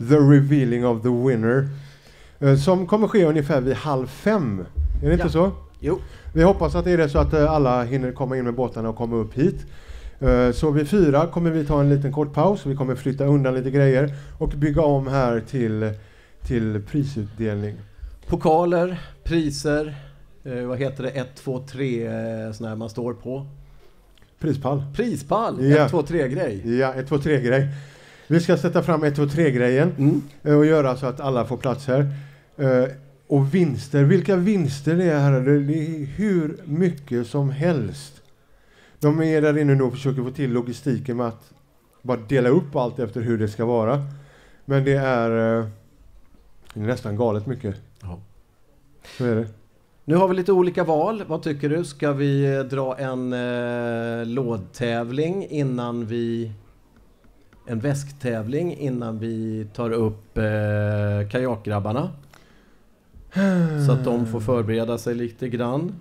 the revealing of the winner. Eh, som kommer ske ungefär vid halv fem. Är det inte Ja. så? Jo. Vi hoppas att det är det så att eh, alla hinner komma in med båtarna och komma upp hit. Eh, Så vid fyra kommer vi ta en liten kort paus. Vi kommer flytta undan lite grejer och bygga om här till, till prisutdelning. Pokaler, priser, eh, vad heter det, 1, 2, 3 eh, sådana här man står på. Prispall. Prispall, Ja. 1, 2, 3 grej. Ja, 1, 2, 3 grej. Vi ska sätta fram 1, 2, 3 grejen Mm. eh, och göra så att alla får plats här. Och vinster, vilka vinster det är här? Det är hur mycket som helst. De är där inne nu och försöker få till logistiken med att bara dela upp allt efter hur det ska vara. Men det är, eh, det är nästan galet mycket. Ja. Så är det. Nu har vi lite olika val. Vad tycker du? Ska vi eh, dra en eh, lådtävling innan vi... En väsktävling innan vi tar upp eh, kajakgrabbarna? Så att de får förbereda sig lite grann.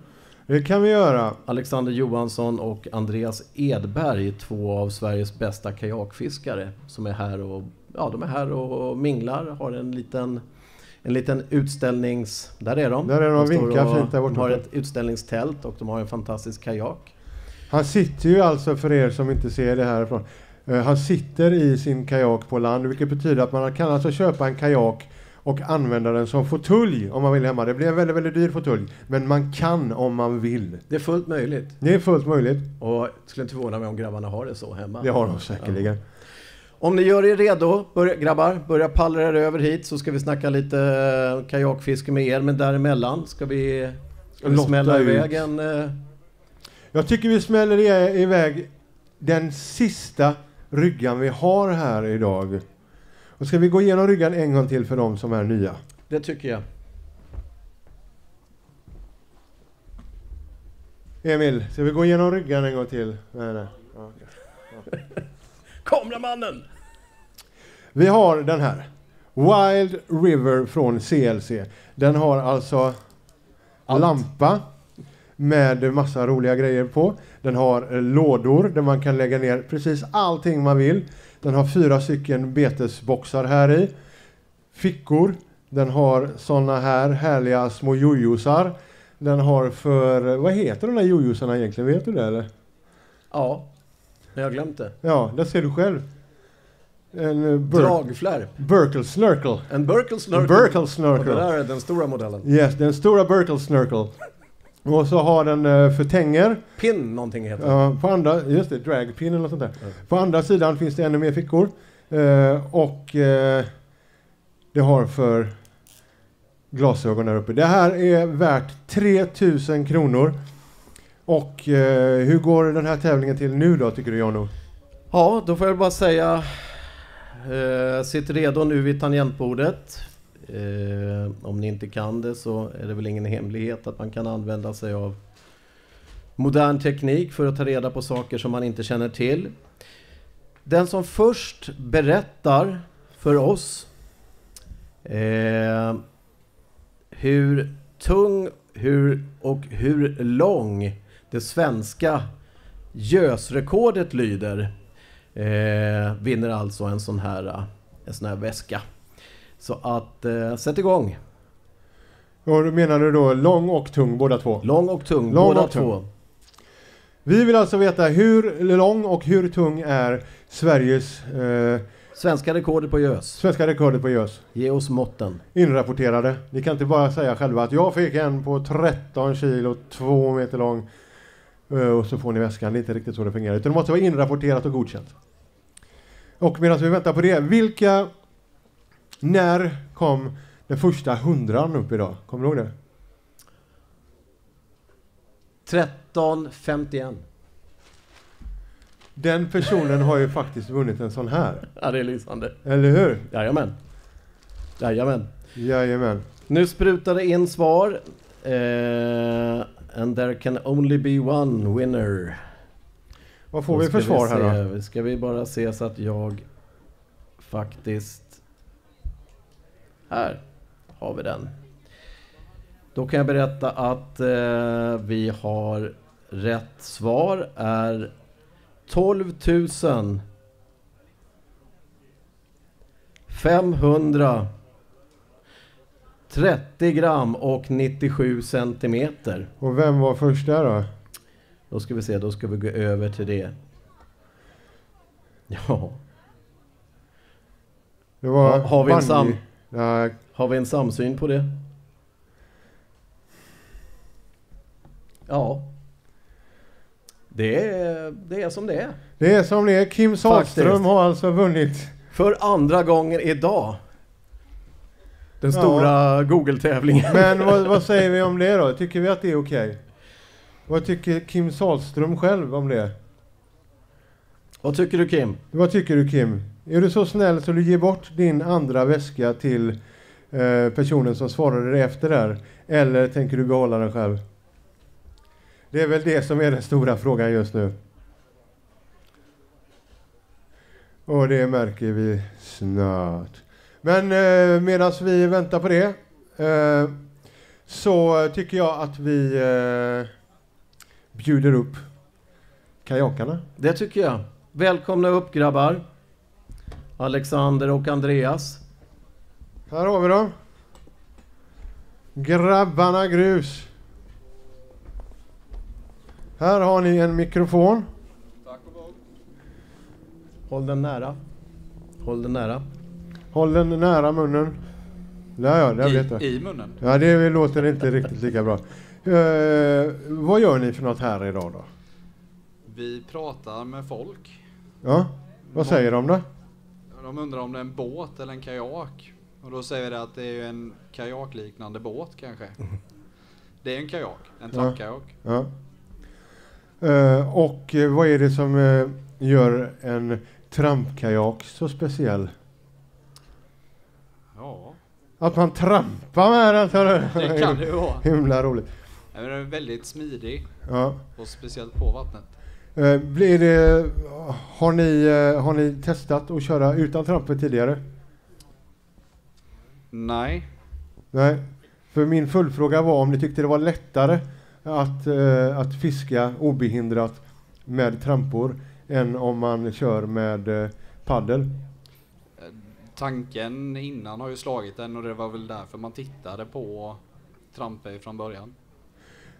Det kan vi göra. Alexander Johansson och Andreas Edberg, två av Sveriges bästa kajakfiskare som är här och, ja, de är här och minglar, har en liten, en liten utställnings... Där är de. Där är de, står vinkar och- fint där borta. De har ett utställningstält och de har en fantastisk kajak. Han sitter ju alltså, för er som inte ser det härifrån, eh, han sitter i sin kajak på land, vilket betyder att man kan alltså köpa en kajak och använda den som fåtölj om man vill hemma. Det blir en väldigt, väldigt dyr fåtölj, men man kan om man vill. Det är fullt möjligt. Det är fullt möjligt. Och skulle inte förvåna mig om grabbarna har det så hemma. Det har de säkerligen. Om ni gör er redo, börja, grabbar, börja pallra er över hit så ska vi snacka lite kajakfiske med er. Men däremellan ska vi, ska vi Lotta smälla ut. iväg en... eh, Jag tycker vi smäller i- iväg den sista ryggan vi har här idag. Och ska vi gå igenom ryggan en gång till för de som är nya? Det tycker jag. Emil, ska vi gå igenom ryggan en gång till? Nej, nej. Ja, okej. Kameramannen! Vi har den här. Wild River från CLC. Den har alltså lampa med massa roliga grejer på. Den har lådor där man kan lägga ner precis allting man vill. Den har fyra stycken betesboxar här i. Fickor. Den har såna här härliga små jojosar. Den har för, vad heter de där jojosarna egentligen? Vet du det eller? Ja, men jag har glömt det. Ja, där ser du själv. En uh, Ber- Dragflärp. Burkle. En Burkle Snurkle. Burkle Snurkle. Och det där är den stora modellen. Yes, den stora Burkle Snurkle. Och så har den uh, förtänger. Pin någonting heter det. Ja, på andra, just det, dragpin eller något sånt där. På andra sidan finns det ännu mer fickor. Eh, och eh, det har för glasögon där uppe. Det här är värt 3000 kronor. Och eh, hur går den här tävlingen till nu då, tycker du Jano? Ja, då får jag bara säga eh, Sitt redo nu vid tangentbordet. Eh, om ni inte kan det så är det väl ingen hemlighet att man kan använda sig av modern teknik för att ta reda på saker som man inte känner till. Den som först berättar för oss eh, hur tung hur, och hur lång det svenska gösrekordet lyder eh, vinner alltså en sån här, eh, en sån här väska. Så att, eh, sätt igång! Och då menar du då lång och tung båda två? Lång och tung, Lång båda och tung. två. Vi vill alltså veta hur lång och hur tung är Sveriges eh, Svenska rekordet på gös. svenska rekordet på gös? Ge oss måtten. Inrapporterade. Ni kan inte bara säga själva att jag fick en på 13 kilo, två meter lång eh, och så får ni väskan. Det är inte riktigt så det fungerar. Utan det måste vara inrapporterat och godkänt. Och medan vi väntar på det, vilka... När kom den första hundran upp idag? Kommer du ihåg det? 13.51. Den personen har ju faktiskt vunnit en sån här. Ja, det är lysande. Eller hur? Jajamän. Jajamän. Jajamän. Nu sprutar det in svar. Eh, and there can only be one winner. Vad får vi för svar här då? Ska vi bara se så att jag faktiskt... Här har vi den. Då kan jag berätta att eh, vi har rätt svar är 12 000 500 30 gram och 97 centimeter. Och vem var först där då? Då ska vi se, då ska vi gå över till det. Ja. Det var Ha, har, vi en sam. Nej, har vi en samsyn på det? Ja. Det är, det är som det är. det är som det är. Kim Sahlström har alltså vunnit. För andra gången idag. Den Ja. stora Google-tävlingen. Men vad, vad säger vi om det då? Tycker vi att det är okej? Vad tycker Kim Sahlström själv om det? Vad tycker du Kim? Vad tycker du Kim? Är du så snäll så du ger bort din andra väska till eh, personen som svarade dig efter där? Eller tänker du behålla den själv? Det är väl det som är den stora frågan just nu. Och det märker vi snart. Men eh, medan vi väntar på det eh, så tycker jag att vi eh, bjuder upp kajakarna. Det tycker jag. Välkomna upp grabbar. Alexander och Andreas. Här har vi dem. Grabbarna Grus. Här har ni en mikrofon. Håll den nära. Håll den nära. Håll den nära munnen. Ja, ja, det I- vet jag. i munnen? Ja, det låter inte riktigt lika bra. Eh, vad gör ni för något här idag då? Vi pratar med folk. Ja, vad säger de då? De undrar om det är en båt eller en kajak. Och då säger vi det att det är en kajakliknande båt kanske. Det är en kajak, en Ja. tackkajak. Ja. Eh, och eh, vad är det som eh, gör en trampkajak så speciell? Ja. Att man trampar med den! så Det kan det ju vara. Himla roligt. Ja, Den är väldigt smidig. Ja. Och speciellt på vattnet. Eh, blir det, har, ni, eh, har ni testat att köra utan trampor tidigare? Nej. Nej. För min följdfråga var om ni tyckte det var lättare att, eh, att fiska obehindrat med trampor än om man kör med paddel. Tanken innan har ju slagit en och det var väl därför man tittade på trampor från början.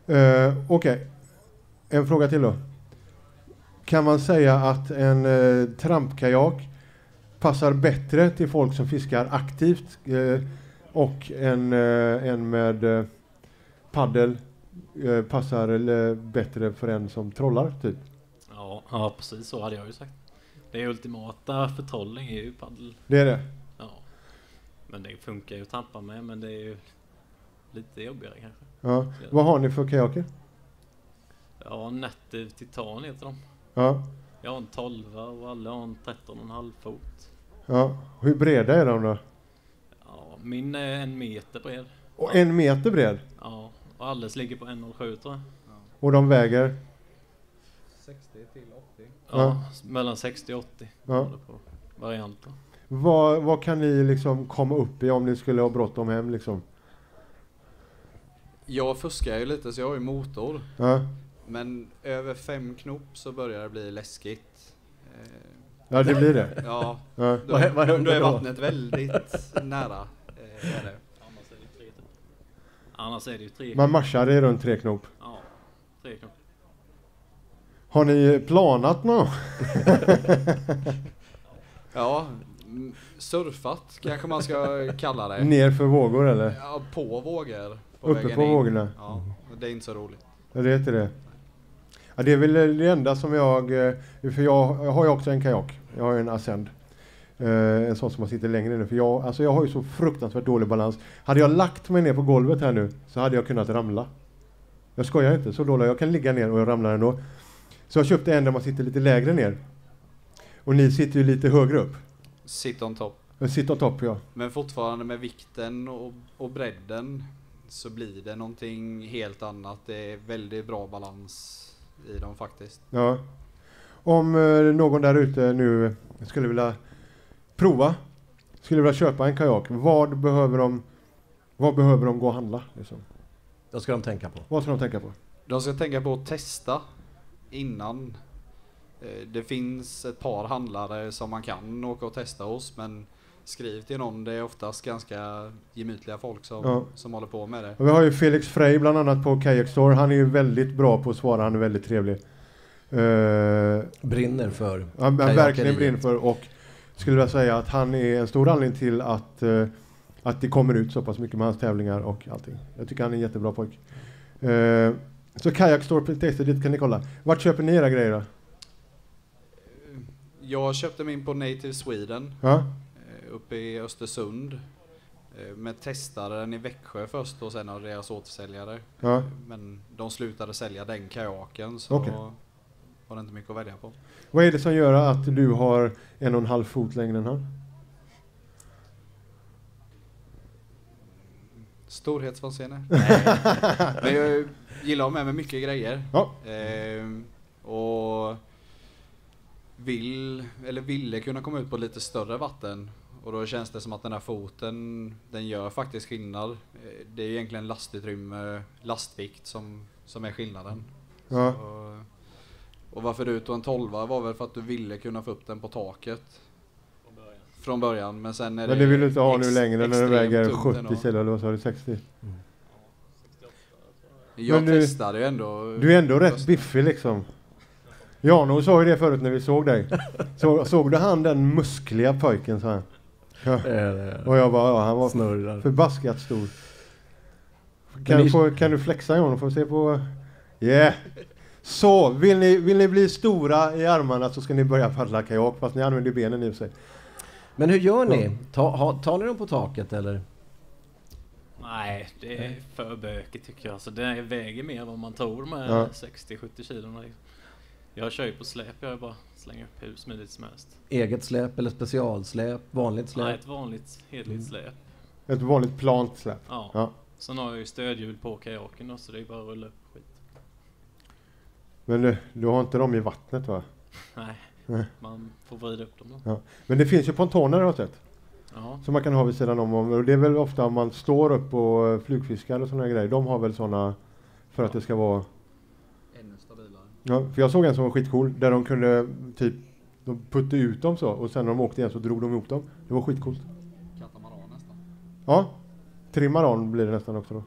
Eh, Okej, en fråga till då. Kan man säga att en eh, trampkajak passar bättre till folk som fiskar aktivt eh, och en, eh, en med eh, paddel eh, passar eh, bättre för en som trollar typ? Ja, ja, precis så hade jag ju sagt. Det ultimata för trolling är ju paddel. Det är det? Ja. Men det funkar ju att trampa med, men det är ju lite jobbigare kanske. Ja. Vad har ni för kajaker? Ja, Native Titan heter de. Ja. Jag har en 12 och alla har en 13,5 fot. Ja. Hur breda är de då? Ja, min är en meter bred. Och en meter bred? Ja, och alles ligger på 1,07 tror jag. Och de väger? 60 till 80. Ja, Ja. mellan 60 och 80. Ja. på varianter. Vad, vad kan ni liksom komma upp i om ni skulle ha bråttom hem liksom? Jag fuskar ju lite så jag har ju motor. Ja. Men över fem knop så börjar det bli läskigt. Ja, det blir det. Ja. Då, då, då är vattnet väldigt nära. Eh, är det. Annars är det det ju tre Man marschar i runt tre knop. Ja, tre knop. Har ni planat någon? Ja, mm, surfat kanske man ska kalla det. Ner för vågor eller? Ja, på vågor. Uppe vägen på in. vågorna? Ja, det är inte så roligt. Ja, det är inte det. Ja, det är väl det enda som jag... eh, För jag, jag har ju också en kajak. Jag har ju en Ascend. Eh, en sån som man sitter längre ner. För jag, alltså jag har ju så fruktansvärt dålig balans. Hade jag lagt mig ner på golvet här nu så hade jag kunnat ramla. Jag skojar inte, så dålig. Jag kan ligga ner och jag ramlar ändå. Så jag köpte en där man sitter lite lägre ner. Och ni sitter ju lite högre upp. Sit on top. Jag sitter on top, ja. Men fortfarande med vikten och, och bredden så blir det någonting helt annat. Det är väldigt bra balans i dem faktiskt. Ja. Om eh, någon där ute nu skulle vilja prova, skulle vilja köpa en kajak, vad behöver de, vad behöver de gå och handla? Liksom? Vad ska de tänka på? Vad ska de tänka på? De ska tänka på att testa innan. Eh, Det finns ett par handlare som man kan åka och testa hos men skriv till någon. Det är oftast ganska gemytliga folk som, Ja. som håller på med det. Och vi har ju Felix Frey bland annat på Kayak Store. Han är ju väldigt bra på att svara, han är väldigt trevlig. Eh, Brinner för Han, verkligen brinner för och skulle vilja säga att han är en stor anledning till att, eh, att det kommer ut så pass mycket med hans tävlingar och allting. Jag tycker han är en jättebra pojk. Eh, så kajakstore.se, dit kan ni kolla. Vart köper ni era grejer då? Jag köpte min på Native Sweden. Ja. Uppe i Östersund. Eh, Men testade den i Växjö först och sen av deras återsäljare. Ja. Men de slutade sälja den kajaken så Okej. var det inte mycket att välja på. Vad är det som gör att du har en och en halv fot längre än han? Storhetsvansinne? Nej. Men jag gillar att ha med mig mycket grejer. Ja. Ehm, och vill, eller ville kunna komma ut på lite större vatten. Och då känns det som att den här foten, den gör faktiskt skillnad. Eh, Det är egentligen lastutrymme, lastvikt som, som är skillnaden. Ja. Så, och varför du tog en 12 var väl för att du ville kunna få upp den på taket. Från början. Men sen är Men det vill du inte ha nu längre när du väger tungt 70 ändå. kilo eller vad sa du, 60? Jag Men du- testade ju ändå. Du är ändå rätt biffig liksom. Jano sa ju det förut när vi såg dig. Så, såg du han den muskliga pojken sa han. Ja. Och jag bara, ja, han var Snurrar. förbaskat stor. Kan, ni- du få, kan du flexa Jano? Får vi se på... Yeah! Så, vill ni, vill ni bli stora i armarna så ska ni börja paddla kajak fast ni använder benen i och för sig. Men hur gör ni? Ta, ha, tar ni dem på taket eller? Nej, det är för bökigt tycker jag. Så det väger mer än vad man tror med Ja. 60-70 kilo. Liksom. Jag kör ju på släp, jag bara slänger upp hur smidigt som helst. Eget släp eller specialsläp? Vanligt släp? Nej, ett vanligt hederligt släp. Ett vanligt plant släp? Ja. Ja. Sen har jag ju stödhjul på kajaken då, så det är bara att rulla upp skit. Men du, du har inte dem i vattnet va? Nej, Nej. man får vrida upp dem då. Ja. Men det finns ju pontoner har jag sett. Ja. Som man kan ha vid sidan om. Och det är väl ofta om man står upp och flugfiskar och sådana grejer. De har väl sådana för att det ska vara... Ja, för jag såg en som var skitcool. Där de kunde typ... De puttade ut dem så och sen när de åkte igen så drog de ihop dem. Det var skitcoolt. Katamaran nästan. Ja. Trimaran blir det nästan också då.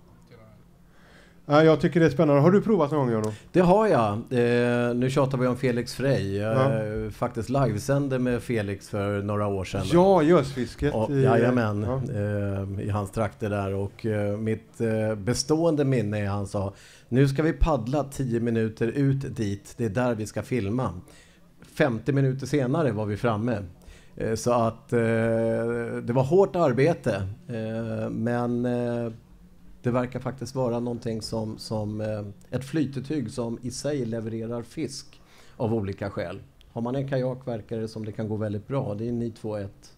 Ja, jag tycker det är spännande. Har du provat någon gång Jono? Det har jag. Eh, nu tjatar vi om Felix Frey. Jag Ja. eh, faktiskt livesände med Felix för några år sedan. Ja, gösfisket Och, i- jajamän, ja. eh, i hans trakter där. Och eh, mitt eh, bestående minne är han sa Nu ska vi paddla 10 minuter ut dit. Det är där vi ska filma. 50 minuter senare var vi framme. Eh, Så att eh, det var hårt arbete. Eh, Men det verkar faktiskt vara någonting som, som ett flytetyg som i sig levererar fisk av olika skäl. Har man en kajak verkar det som det kan gå väldigt bra. Det är ni två ett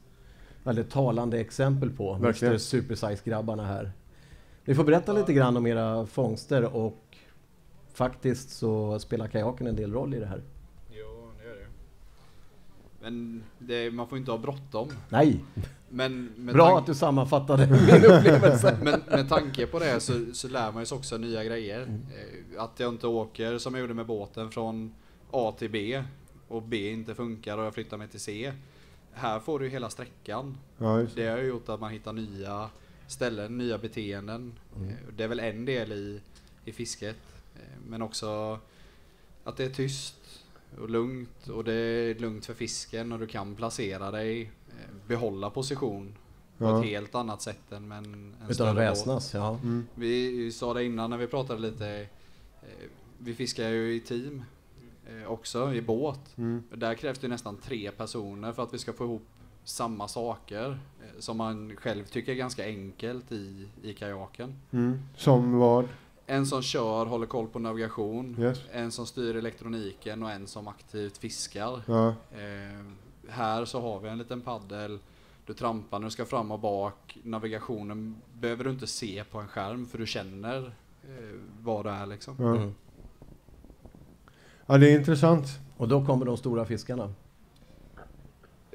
väldigt talande exempel på. Verkligen. Mr Supersize-grabbarna här. Ni får berätta lite grann om era fångster och faktiskt så spelar kajaken en del roll i det här. Jo, det gör det Men det, man får inte ha bråttom. Nej. Men Bra att du sammanfattade min upplevelse. Men med tanke på det så, så lär man sig också nya grejer. Mm. Eh, Att jag inte åker som jag gjorde med båten från A till B och B inte funkar och jag flyttar mig till C. Här får du hela sträckan. Ja, det har ju gjort att man hittar nya ställen, nya beteenden. Mm. Eh, Det är väl en del i, i fisket. Eh, Men också att det är tyst och lugnt och det är lugnt för fisken och du kan placera dig, eh, behålla position på Ja. ett helt annat sätt än med en, en Utan att väsnas, ja. Mm. Vi sa det innan när vi pratade lite, eh, vi fiskar ju i team också, i båt. Mm. Där krävs det nästan tre personer för att vi ska få ihop samma saker som man själv tycker är ganska enkelt i, i kajaken. Mm. Som vad? En som kör, håller koll på navigation, Yes. en som styr elektroniken och en som aktivt fiskar. Ja. Eh, här så har vi en liten paddel, du trampar när du ska fram och bak. Navigationen behöver du inte se på en skärm för du känner eh, vad det är liksom. Ja. Mm. Ja, det är intressant. Och då kommer de stora fiskarna.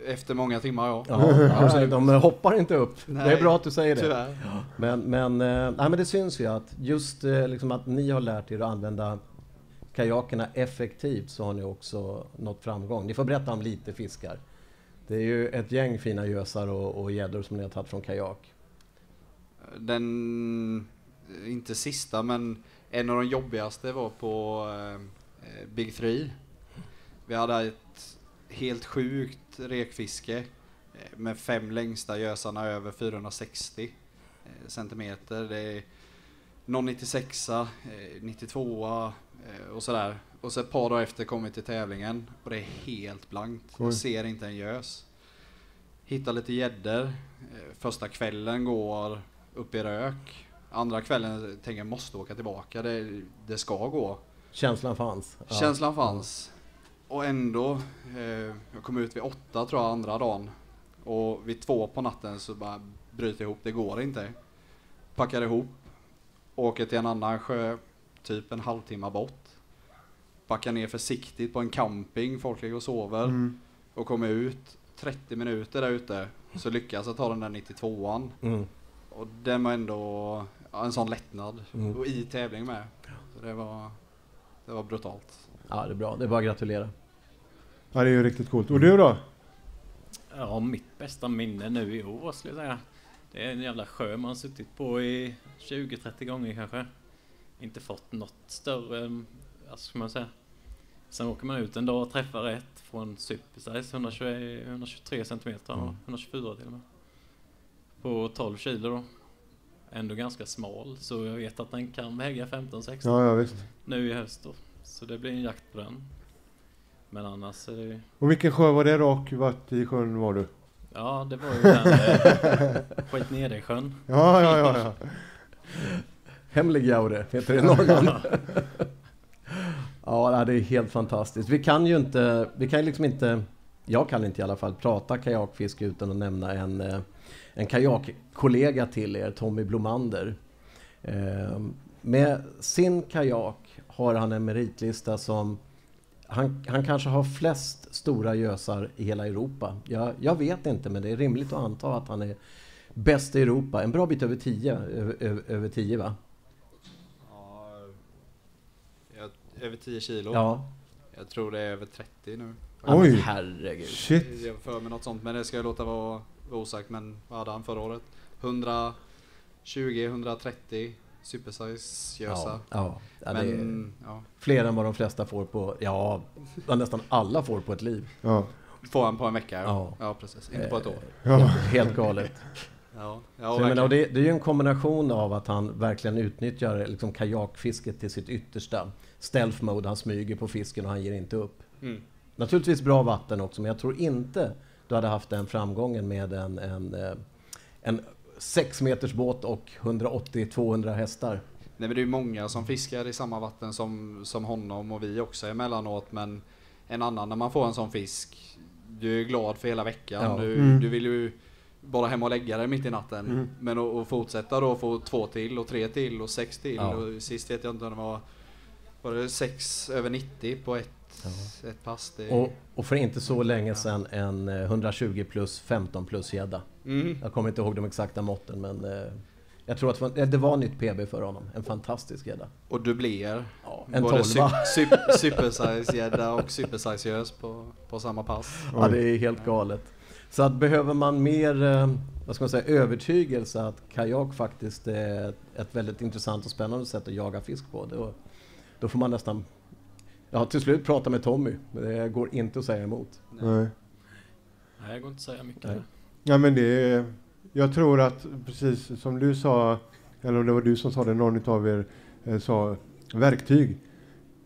Efter många timmar ja. Ja, de hoppar inte upp. det Nej, är bra att du säger det. tyvärr. Men, men, eh, nej, men det syns ju att just eh, liksom att ni har lärt er att använda kajakerna effektivt så har ni också nått framgång. Ni får berätta om lite fiskar. Det är ju ett gäng fina gösar och och gäddor som ni har tagit från kajak. Den, inte sista men en av de jobbigaste var på eh, Big Three. Vi hade ett helt sjukt rekfiske eh, med fem längsta gösarna över 460 eh, centimeter. Det är någon 96 eh, 92 eh, och sådär. Och så ett par dagar efter kom vi till tävlingen och det är helt blankt. Jag ser inte en gös. Hittar lite gäddor. Första kvällen går upp i rök. Andra kvällen tänker jag måste åka tillbaka. Det, det ska gå. Känslan fanns. Känslan fanns. Och ändå, eh, jag kom ut vid åtta tror jag andra dagen. Och vid två på natten så bara bryter jag ihop, det går inte. Packar ihop, åker till en annan sjö, typ en halvtimme bort. Backar ner försiktigt på en camping, folk ligger och sover. Mm. Och kommer ut 30 minuter där ute. Så lyckas jag ta den där 92an. Mm. Och den var ändå ja, en sån lättnad. Mm. Och i tävling med. Så det var, det var brutalt. Ja, det är bra. Det är bara att gratulera. Ja, det är ju riktigt coolt. Och du då? Ja, mitt bästa minne nu i år skulle jag säga. Det är en jävla sjö man suttit på i 20-30 gånger kanske. Inte fått något större, vad ska man säga. Sen åker man ut en dag och träffar ett från Supersize, 120, 123 centimeter, Mm. ja, 124 till och med. På 12 kilo då. Ändå ganska smal, så jag vet att den kan väga 15-16 Ja, ja, visst. nu i höst då. Så det blir en jakt på den. Men annars är det Och vilken sjö var det då? Och vart i sjön var du? Ja, det var ju den eh, skit nere i sjön. Ja, ja, ja, ja. Hemlig Jaure heter det i Norrland. Ja, det är helt fantastiskt. Vi kan ju inte, vi kan ju liksom inte, jag kan inte i alla fall prata kajakfiske utan att nämna en, eh, en kajakkollega till er, Tommy Blomander. Eh, Med sin kajak har han en meritlista som han, han kanske har flest stora gösar i hela Europa. Jag, jag vet inte, men det är rimligt att anta att han är bäst i Europa. En bra bit över 10, över, över, över 10 va? Över 10 kilo. Ja. Jag tror det är över 30 nu. Ja, men Oj. herregud. Shit. Jag för mig något sånt, men det ska jag låta vara vara osagt. Men vad hade han förra året? 120, 130 supersize gösa. Ja, ja. men, ja. fler än vad de flesta får på, ja, vad nästan alla får på ett liv. Ja. Får han på en vecka? Ja. ja precis. Inte på ett år. Helt, helt galet. Ja, ja, Så och det, det är ju en kombination av att han verkligen utnyttjar liksom kajakfisket till sitt yttersta. Stealth mode, han smyger på fisken och han ger inte upp. Mm. Naturligtvis bra vatten också, men jag tror inte du hade haft den framgången med en, en, eh, en 6 meters båt och 180-200 hästar. Nej men det är ju många som fiskar i samma vatten som, som honom och vi också emellanåt men en annan när man får en sån fisk, du är glad för hela veckan. Ja. Du, Mm. du vill ju bara hem och lägga dig mitt i natten. Mm. Men att att fortsätta då få två till och tre till och sex till Ja. och sist vet jag inte om det var, var det sex över 90 på ett, ett pass. Det, Och, och för inte så länge sedan en eh, 120 plus 15 plus gädda. Mm. Jag kommer inte ihåg de exakta måtten men eh, jag tror att det var- eh, det var nytt PB för honom. En fantastisk gädda. Och dubbler. Ja, en Både tolva. su- su- supersize gädda och supersize gös på, på samma pass. Ja, det är helt galet. Så att behöver man mer, eh, vad ska man säga, övertygelse att kajak faktiskt är ett- ett väldigt intressant och spännande sätt att jaga fisk på. Då, då får man nästan, ja till slut prata med Tommy. Det går inte att säga emot. Nej. Nej, jag går inte att säga mycket. Nej. Ja men det är, jag tror att precis som du sa, eller om det var du som sa det, någon av er eh, sa verktyg.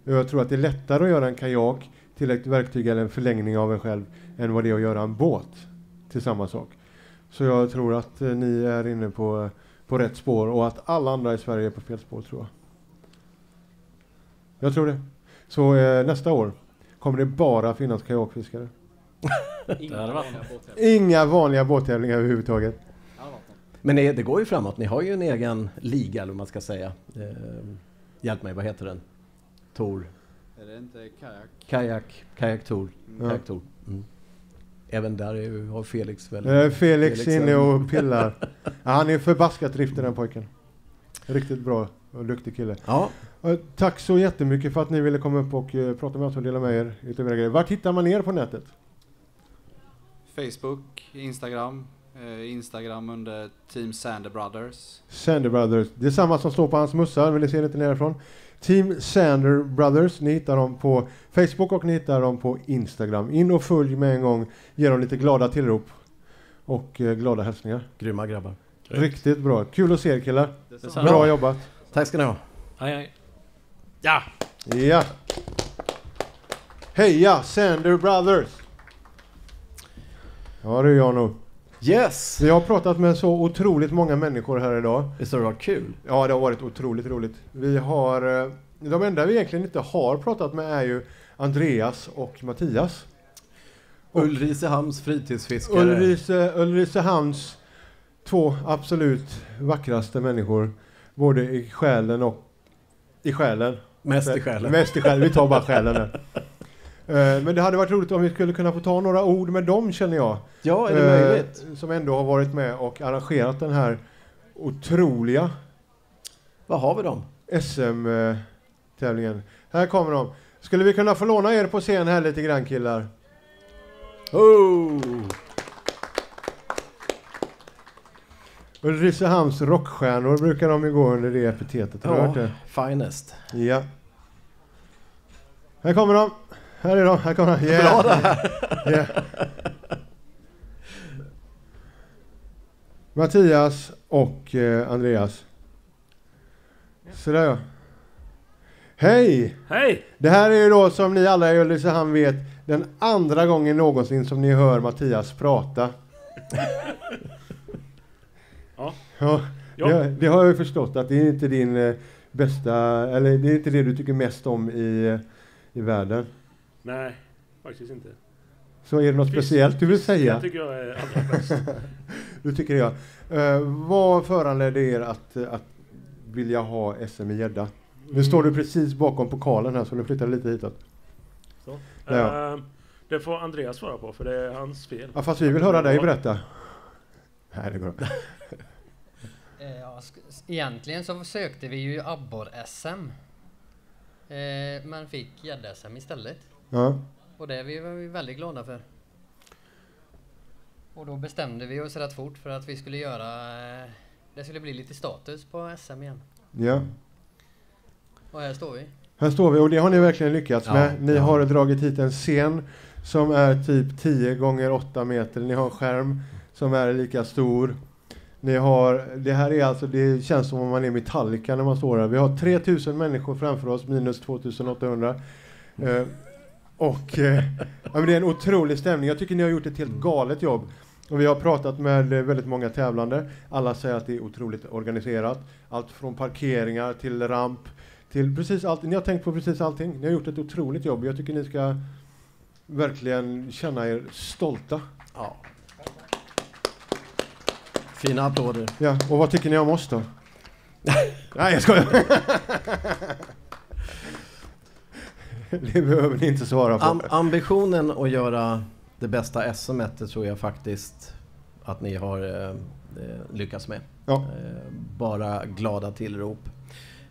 Jag tror att det är lättare att göra en kajak till ett verktyg eller en förlängning av en själv än vad det är att göra en båt till samma sak. Så jag tror att eh, ni är inne på, på rätt spår och att alla andra i Sverige är på fel spår tror jag. Jag tror det. Så eh, nästa år kommer det bara finnas kajakfiskare. Inga vanliga båttävlingar överhuvudtaget. Men det, det går ju framåt. Ni har ju en egen liga eller vad man ska säga. Eh, hjälp mig, vad heter den? Tor? Är det inte kajak? Kajak, Kajak Tor. Ja. Kajak Tor. Mm. Även där är har Felix väl... Eh, Felix är- inne och pillar. Ja, han är förbaskat driftig den pojken. Riktigt bra och duktig kille. Ja. Tack så jättemycket för att ni ville komma upp och eh, prata med oss och dela med er utav era grejer. Vart hittar man er på nätet? Facebook, Instagram. Eh, Instagram under Team Sander Brothers. Sander Brothers. Det är samma som står på hans mussar, men ni ser det inte nerifrån. Team Sander Brothers. Ni hittar dem på Facebook och ni hittar dem på Instagram. In och följ med en gång. Ge dem lite glada tillrop. Och eh, glada hälsningar. Grymma grabbar. Riktigt bra. Kul att se er killar. Bra jobbat. Tack ska ni ha. Aj, aj. Ja! Ja. Heja Sander Brothers! Ja du Jano. Yes! Vi har pratat med så otroligt många människor här idag. Visst har det varit kul? Ja, det har varit otroligt roligt. Vi har... eh, De enda vi egentligen inte har pratat med är ju Andreas och Mattias. Ulricehamns fritidsfiskare. Ulrice, Ulricehamns två absolut vackraste människor. Både i själen och... I själen. Mest i själen. Mest i själen. Vi tar bara själen där. Eh, Men det hade varit roligt om vi skulle kunna få ta några ord med dem känner jag. Ja, är det Eh, möjligt? Som ändå har varit med och arrangerat den här otroliga Vad har vi dem? SM-tävlingen. Här kommer de. Skulle vi kunna få låna er på scen här lite grann killar? Oh! Ulricehamns rockstjärnor brukar de ju gå under det epitetet. Har du Ja, hört det? finest. Ja. Här kommer de. Här är de. Här kommer de. Bra det här. Yeah. Mattias och eh, Andreas. Sådär ja. Hej! Hej! Det här är ju då som ni alla i Ulricehamn vet den andra gången någonsin som ni hör Mattias prata. Ja. Ja. Det, det har jag ju förstått att det är inte din eh, bästa, eller det är inte det du tycker mest om i, i världen? Nej, faktiskt inte. Så är det något Fisk- speciellt du vill säga? jag tycker jag är allra bäst. du tycker jag. Eh, vad föranledde er att, att vilja ha SM i gädda? Nu Mm. står du precis bakom pokalen här så nu flyttar lite hitåt. Så. Ja. Eh, det får Andreas svara på för det är hans fel. ja, fast vi vill höra dig berätta. Nej, det går. Eh, Ja, sk- egentligen så sökte vi ju abbor-SM. Eh, men fick gädda-SM istället. Ja. Och det var vi väldigt glada för. Och då bestämde vi oss rätt fort för att vi skulle göra... eh, Det skulle bli lite status på SM igen. Ja. Och här står vi. Här står vi och det har ni verkligen lyckats Ja, med. Ni ja. har dragit hit en scen som är typ 10 gånger 8 meter. Ni har en skärm som är lika stor. Ni har, det här är alltså, det känns som om man är Metallica när man står här. Vi har 3000 människor framför oss, minus 2800. Eh, och eh, ja, men det är en otrolig stämning. Jag tycker ni har gjort ett helt galet jobb. Och vi har pratat med eh, väldigt många tävlande. Alla säger att det är otroligt organiserat. Allt från parkeringar till ramp till precis allt. Ni har tänkt på precis allting. Ni har gjort ett otroligt jobb. Jag tycker ni ska verkligen känna er stolta. Ja. Fina applåder. Ja, och vad tycker ni om oss då? Nej, jag skojar. det behöver ni inte svara på. Am ambitionen att göra det bästa SM tror jag faktiskt att ni har eh, eh, lyckats med. Ja. Eh, bara glada tillrop.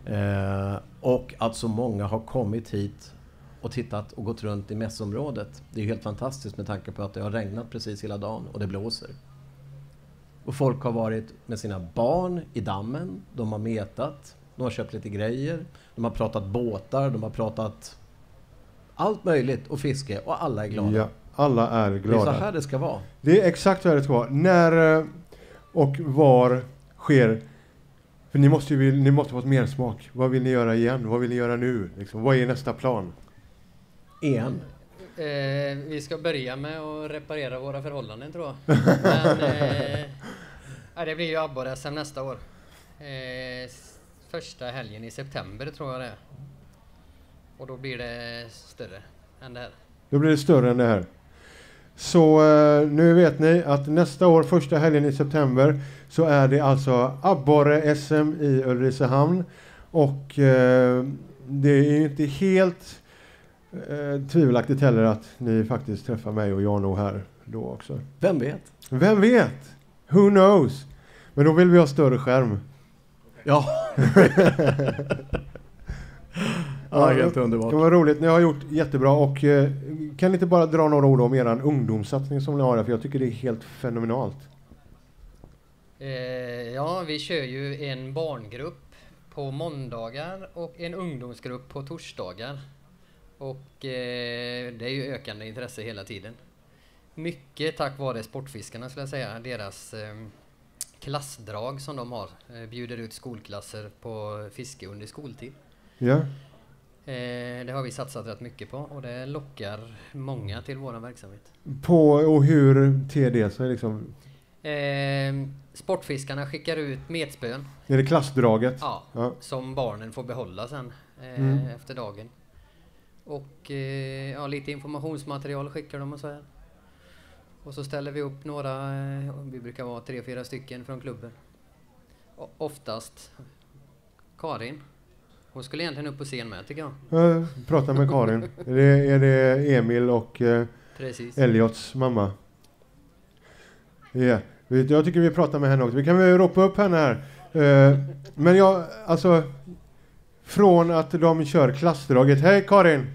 Eh, och att så många har kommit hit och tittat och gått runt i mässområdet. Det är helt fantastiskt med tanke på att det har regnat precis hela dagen och det blåser. Och folk har varit med sina barn i dammen, de har metat, de har köpt lite grejer, de har pratat båtar, de har pratat allt möjligt och fiske och alla är glada. Ja, alla är Det är glada. så här det ska vara. Det är exakt så här det ska vara. När eh, och var sker... För ni måste ju ni måste få ett mersmak. Vad vill ni göra igen? Vad vill ni göra nu? Liksom, vad är nästa plan? EM. Eh, vi ska börja med att reparera våra förhållanden tror jag. Men, eh, det blir ju abbor-SM nästa år. Eh, första helgen i september tror jag det är. Och då blir det större än det här. Då blir det större än det här. Så eh, nu vet ni att nästa år, första helgen i september, så är det alltså abborre-SM i Ulricehamn. Och eh, det är ju inte helt eh, tvivelaktigt heller att ni faktiskt träffar mig och Jano här då också. Vem vet? Vem vet? Who knows? Men då vill vi ha större skärm. Ja. Ja, helt underbart. Det var roligt. Ni har gjort jättebra och eh, kan ni inte bara dra några ord om er ungdomssatsning som ni har här? För jag tycker det är helt fenomenalt. Eh, ja, vi kör ju en barngrupp på måndagar och en ungdomsgrupp på torsdagar. Och eh, det är ju ökande intresse hela tiden. Mycket tack vare Sportfiskarna skulle jag säga. Deras eh, klassdrag som de har. Eh, bjuder ut skolklasser på fiske under skoltid. Ja. Eh, det har vi satsat rätt mycket på och det lockar många till våran verksamhet. På, och hur ter det sig liksom? Eh, sportfiskarna skickar ut metspön. Är det klassdraget? Ja, Ja. som barnen får behålla sen eh, Mm. efter dagen. Och eh, ja, lite informationsmaterial skickar de och så här. Och så ställer vi upp några, eh, vi brukar vara tre, fyra stycken från klubben. O- oftast Karin. Hon skulle egentligen upp på scen med tycker jag. Prata med Karin. är, det, är det Emil och eh, Precis. Elliots mamma? Ja. Vi- Jag tycker vi pratar med henne också. Vi kan väl ropa upp henne här. Eh, men jag, alltså. Från att de kör klassdraget. Hej Karin!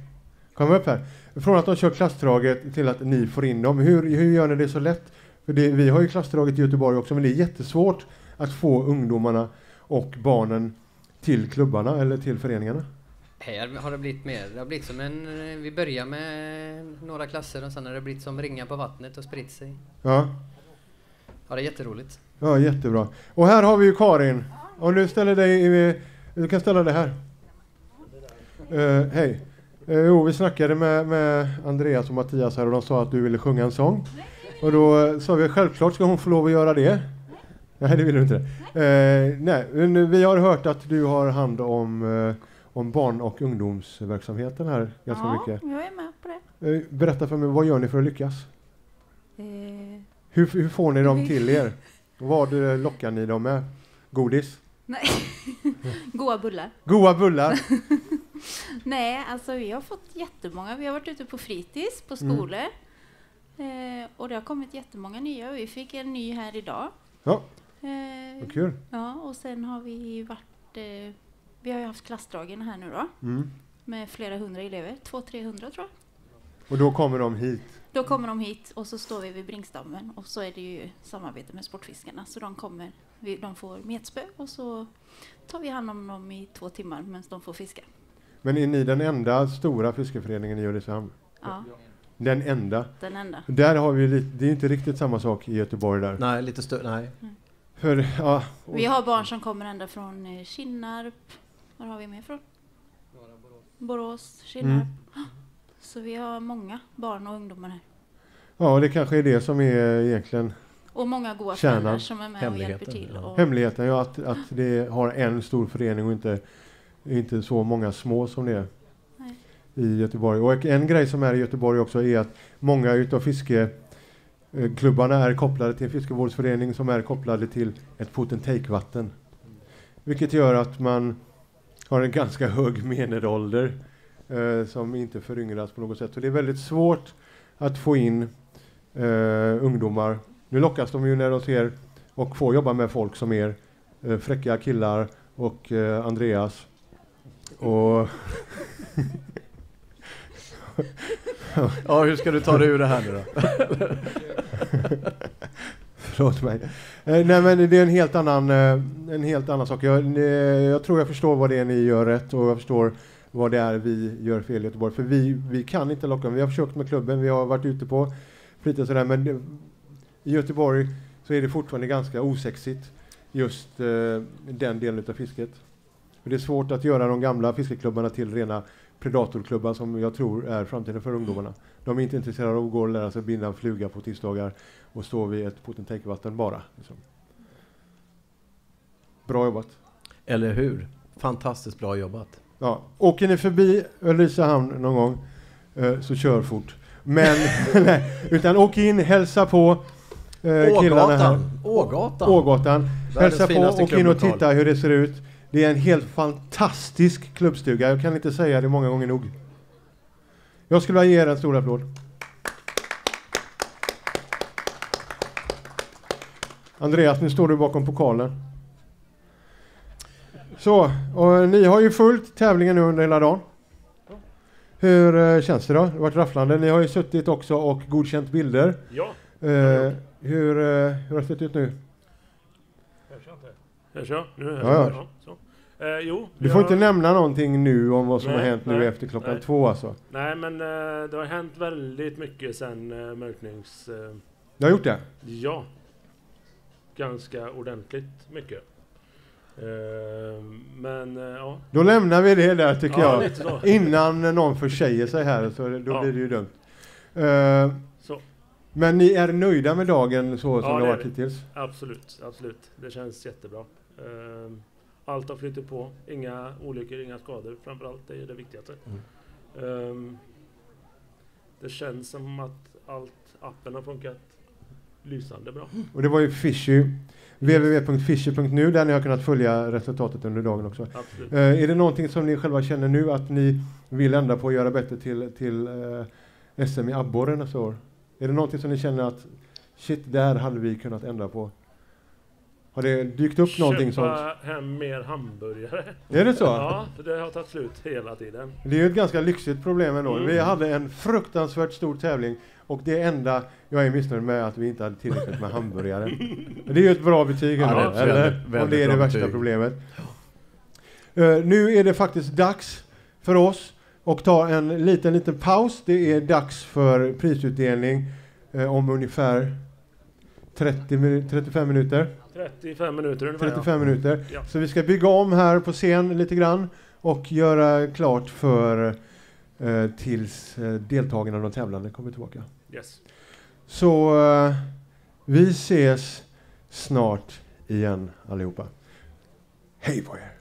Kom upp här. Från att de kör klassdraget till att ni får in dem. Hur, hur gör ni det så lätt? För det, vi har ju klassdraget i Göteborg också, men det är jättesvårt att få ungdomarna och barnen till klubbarna eller till föreningarna. Här har det blivit mer, det har blivit som en, eh, vi börjar med några klasser och sen har det blivit som ringar på vattnet och spritt sig. Ja, Ja, det är jätteroligt. ja jättebra. Och här har vi ju Karin. Om du ställer dig, i, du kan ställa dig här. Eh, Hej. Uh, jo, vi snackade med, med Andreas och Mattias här och de sa att du ville sjunga en sång. Och då eh, sa vi självklart ska hon få lov att göra det. Nej, det vill du inte. Uh, nej, vi har hört att du har hand om uh, om barn och ungdomsverksamheten här ganska ja, mycket. jag är med på det. Eh, Berätta för mig, vad gör ni för att lyckas? Eh, Hur, hur får ni dem till er? Vad eh, lockar ni dem med? Godis? Nej, goa bullar. Goa bullar? Nej, alltså vi har fått jättemånga. Vi har varit ute på fritids, på Mm. skolor. Eh, och det har kommit jättemånga nya. Vi fick en ny här idag. Ja, Eh, vad kul. Ja, och sen har vi varit... Eh, vi har ju haft klassdagen här nu då. Mm. Med flera hundra elever. Två, tre hundra tror jag. Och då kommer de hit? Då kommer de hit och så står vi vid Bringsdammen och så är det ju samarbete med Sportfiskarna. Så de kommer, vi, de får metspö och så tar vi hand om dem i två timmar medan de får fiska. Men är ni den enda stora fiskeföreningen i Ulricehamn? Ja. Den enda? Den enda. Där har vi lite, det är inte riktigt samma sak i Göteborg där. Nej, lite större, nej. För, ja, Vi har barn som kommer ända från eh, Kinnarp. Var har vi mer från? Borås, Kinnarp. Så vi har många barn och ungdomar här. ja, det kanske är det som är egentligen Och många kärnan. föräldrar som är med och hjälper till. Och, Hemligheten, ja, att, att det har en stor förening och inte, inte så många små som det är Nej. i Göteborg. Och en grej som är i Göteborg också är att många utav fiskeklubbarna är kopplade till en fiskevårdsförening som är kopplade till ett put and take-vatten. Vilket gör att man har en ganska hög medelålder eh, som inte föryngras på något sätt. Så det är väldigt svårt att få in eh, ungdomar. Nu lockas de ju när de ser och får jobba med folk som er, eh, fräcka killar och eh, Andreas. Och Ja, hur ska du ta dig ur det här nu då? Förlåt mig. Eh, nej men det är en helt annan, eh, en helt annan sak. Jag, eh, jag tror jag förstår vad det är ni gör rätt och jag förstår vad det är vi gör fel i Göteborg. För vi, vi kan inte locka dem. Vi har försökt med klubben, vi har varit ute på fritid och sådär men i Göteborg så är det fortfarande ganska osexigt just eh, den delen av fisket. För det är svårt att göra de gamla fiskeklubbarna till rena predatorklubbar som jag tror är framtiden för ungdomarna. De är inte intresserade av att gå och lära sig binda en fluga på tisdagar och stå vid ett potentäckvatten bara. Liksom. Bra jobbat. Eller hur? Fantastiskt bra jobbat. Ja. Åker ni förbi Ulricehamn någon gång eh, så kör fort. Men, nej, utan åk in, hälsa på eh, killarna här. Ågatan. Ågatan. Hälsa på, åk in och titta hur det ser ut. Det är en helt fantastisk klubbstuga. Jag kan inte säga det många gånger nog. Jag skulle vilja ge er en stor applåd. Andreas, nu står du bakom pokalen. Så, och ni har ju följt tävlingen nu under hela dagen. Hur eh, känns det då? Det har varit rafflande. Ni har ju suttit också och godkänt bilder. Ja. Eh, hur, eh, hur har det sett ut nu? Hörs jag inte? Hörs jag? Nu hörs Ja, jag. Ja, så. Eh, jo, Du får har- inte nämna någonting nu om vad som Nej, har hänt nu nej, efter klockan nej. två alltså. Nej, men eh, det har hänt väldigt mycket sen uh, mörknings... eh, Du har gjort det? Ja. Ganska ordentligt mycket. Eh, men eh, ja. Då lämnar vi det där tycker Ja, jag. Innan någon försäger sig här så då Ja. blir det ju dumt. Men ni är nöjda med dagen så som Ja, det har varit hittills? Absolut, absolut. Det känns jättebra. Eh, allt har flyttat på. Inga olyckor, inga skador. Framförallt, det är det viktigaste. Eh, det känns som att allt, appen har funkat lysande bra. Och det var ju Fishy. www.fishy.nu där ni har kunnat följa resultatet under dagen också. Absolut. Eh, är det någonting som ni själva känner nu att ni vill ändra på och göra bättre till, till eh, SM i abborre nästa år? Är det någonting som ni känner att shit, där hade vi kunnat ändra på? Har det dykt upp någonting sånt? Köpa hem mer hamburgare. Är det så? Ja, för det har tagit slut hela tiden. Det är ju ett ganska lyxigt problem ändå. Mm. Vi hade en fruktansvärt stor tävling och det enda jag är missnöjd med är att vi inte hade tillräckligt med hamburgare. Det är ju ett bra betyg Ja, ändå, det är ett eller? väldigt- Om det är det värsta betyg. problemet. Eh, nu är det faktiskt dags för oss att ta en liten, liten paus. Det är dags för prisutdelning eh, om ungefär 30 minu- 35 minuter. 35 minuter ungefär. 35 minuter. Ja. Så vi ska bygga om här på scen lite grann och göra klart för eh, tills eh, deltagarna och de tävlande kommer tillbaka. Yes. Så eh, vi ses snart igen allihopa. Hej på er!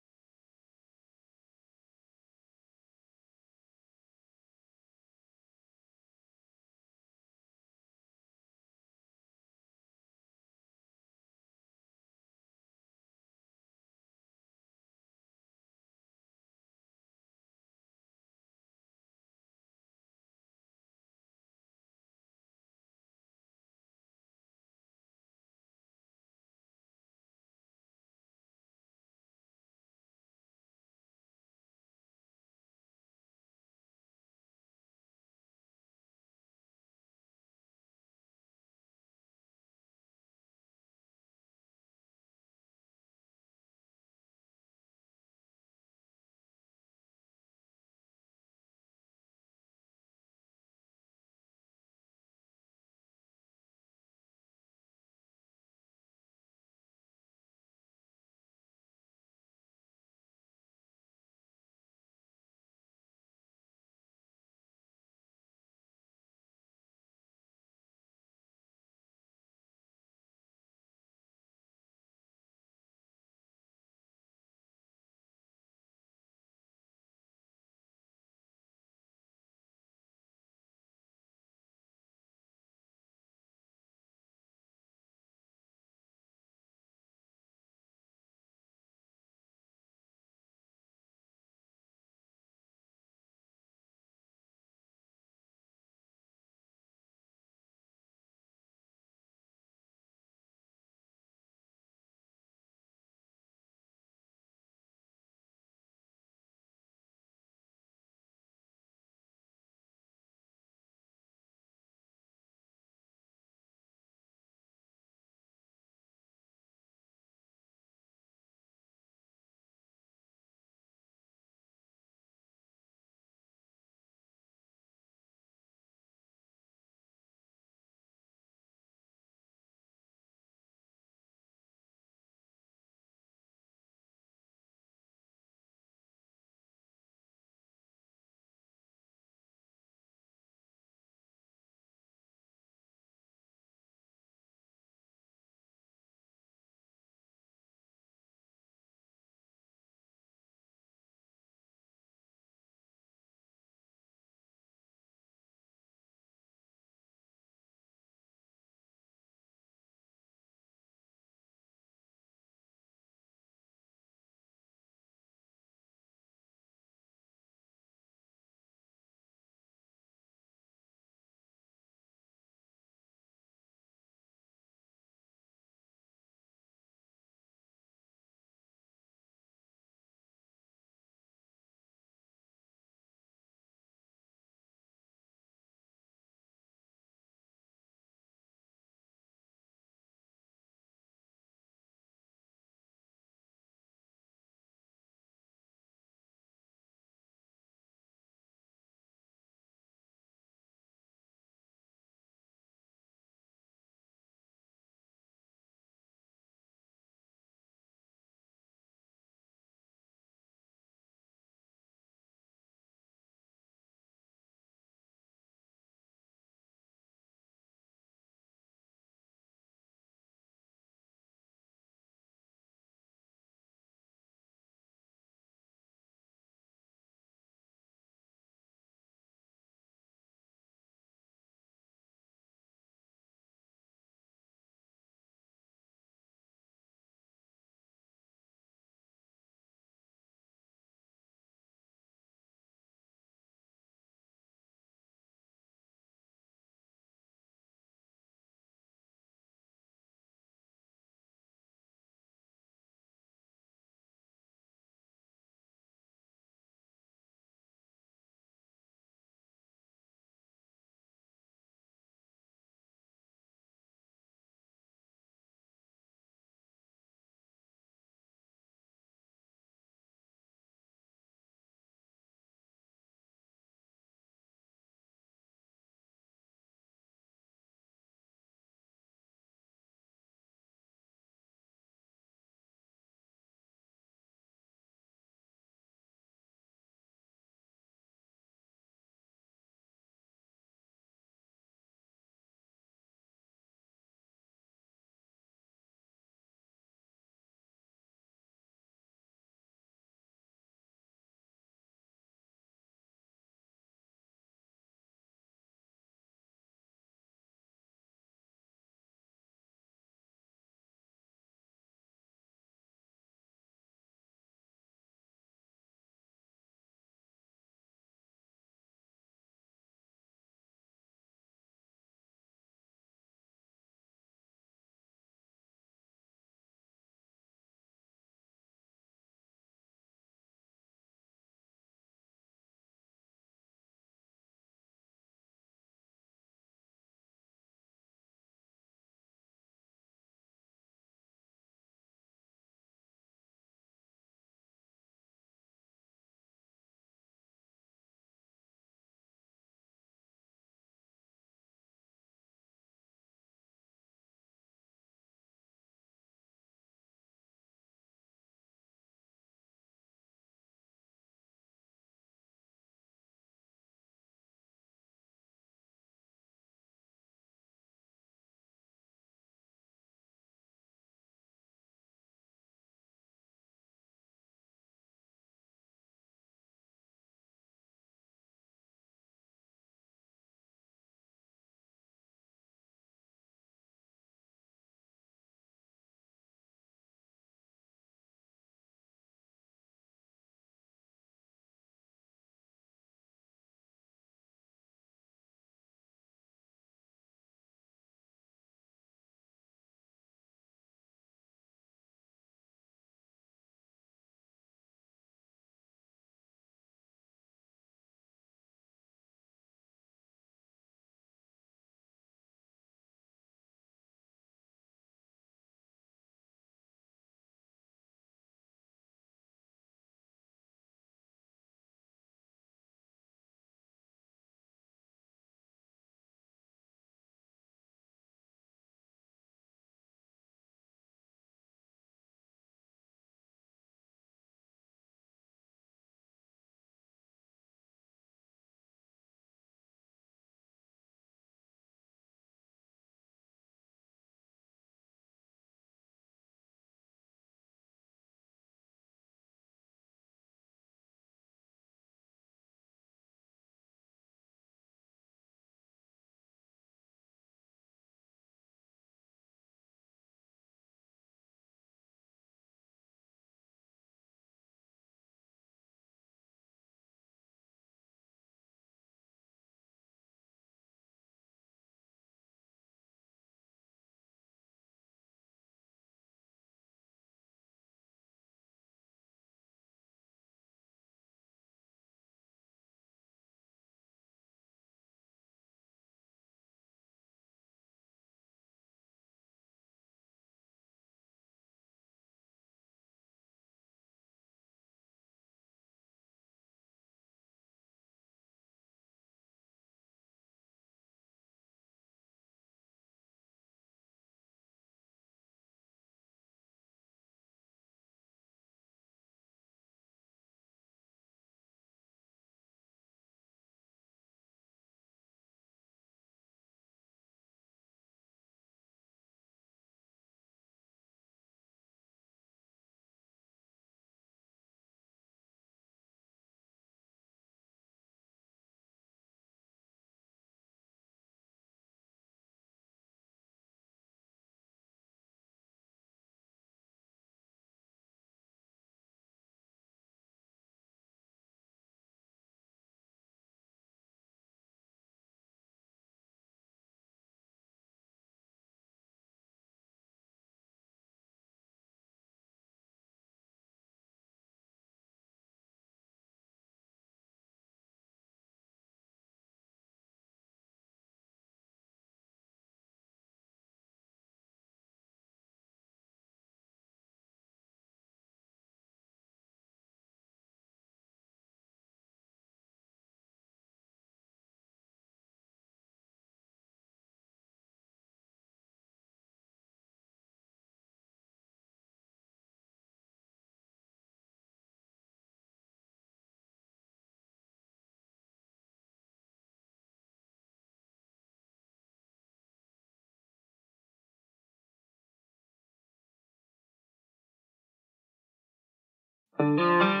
Så,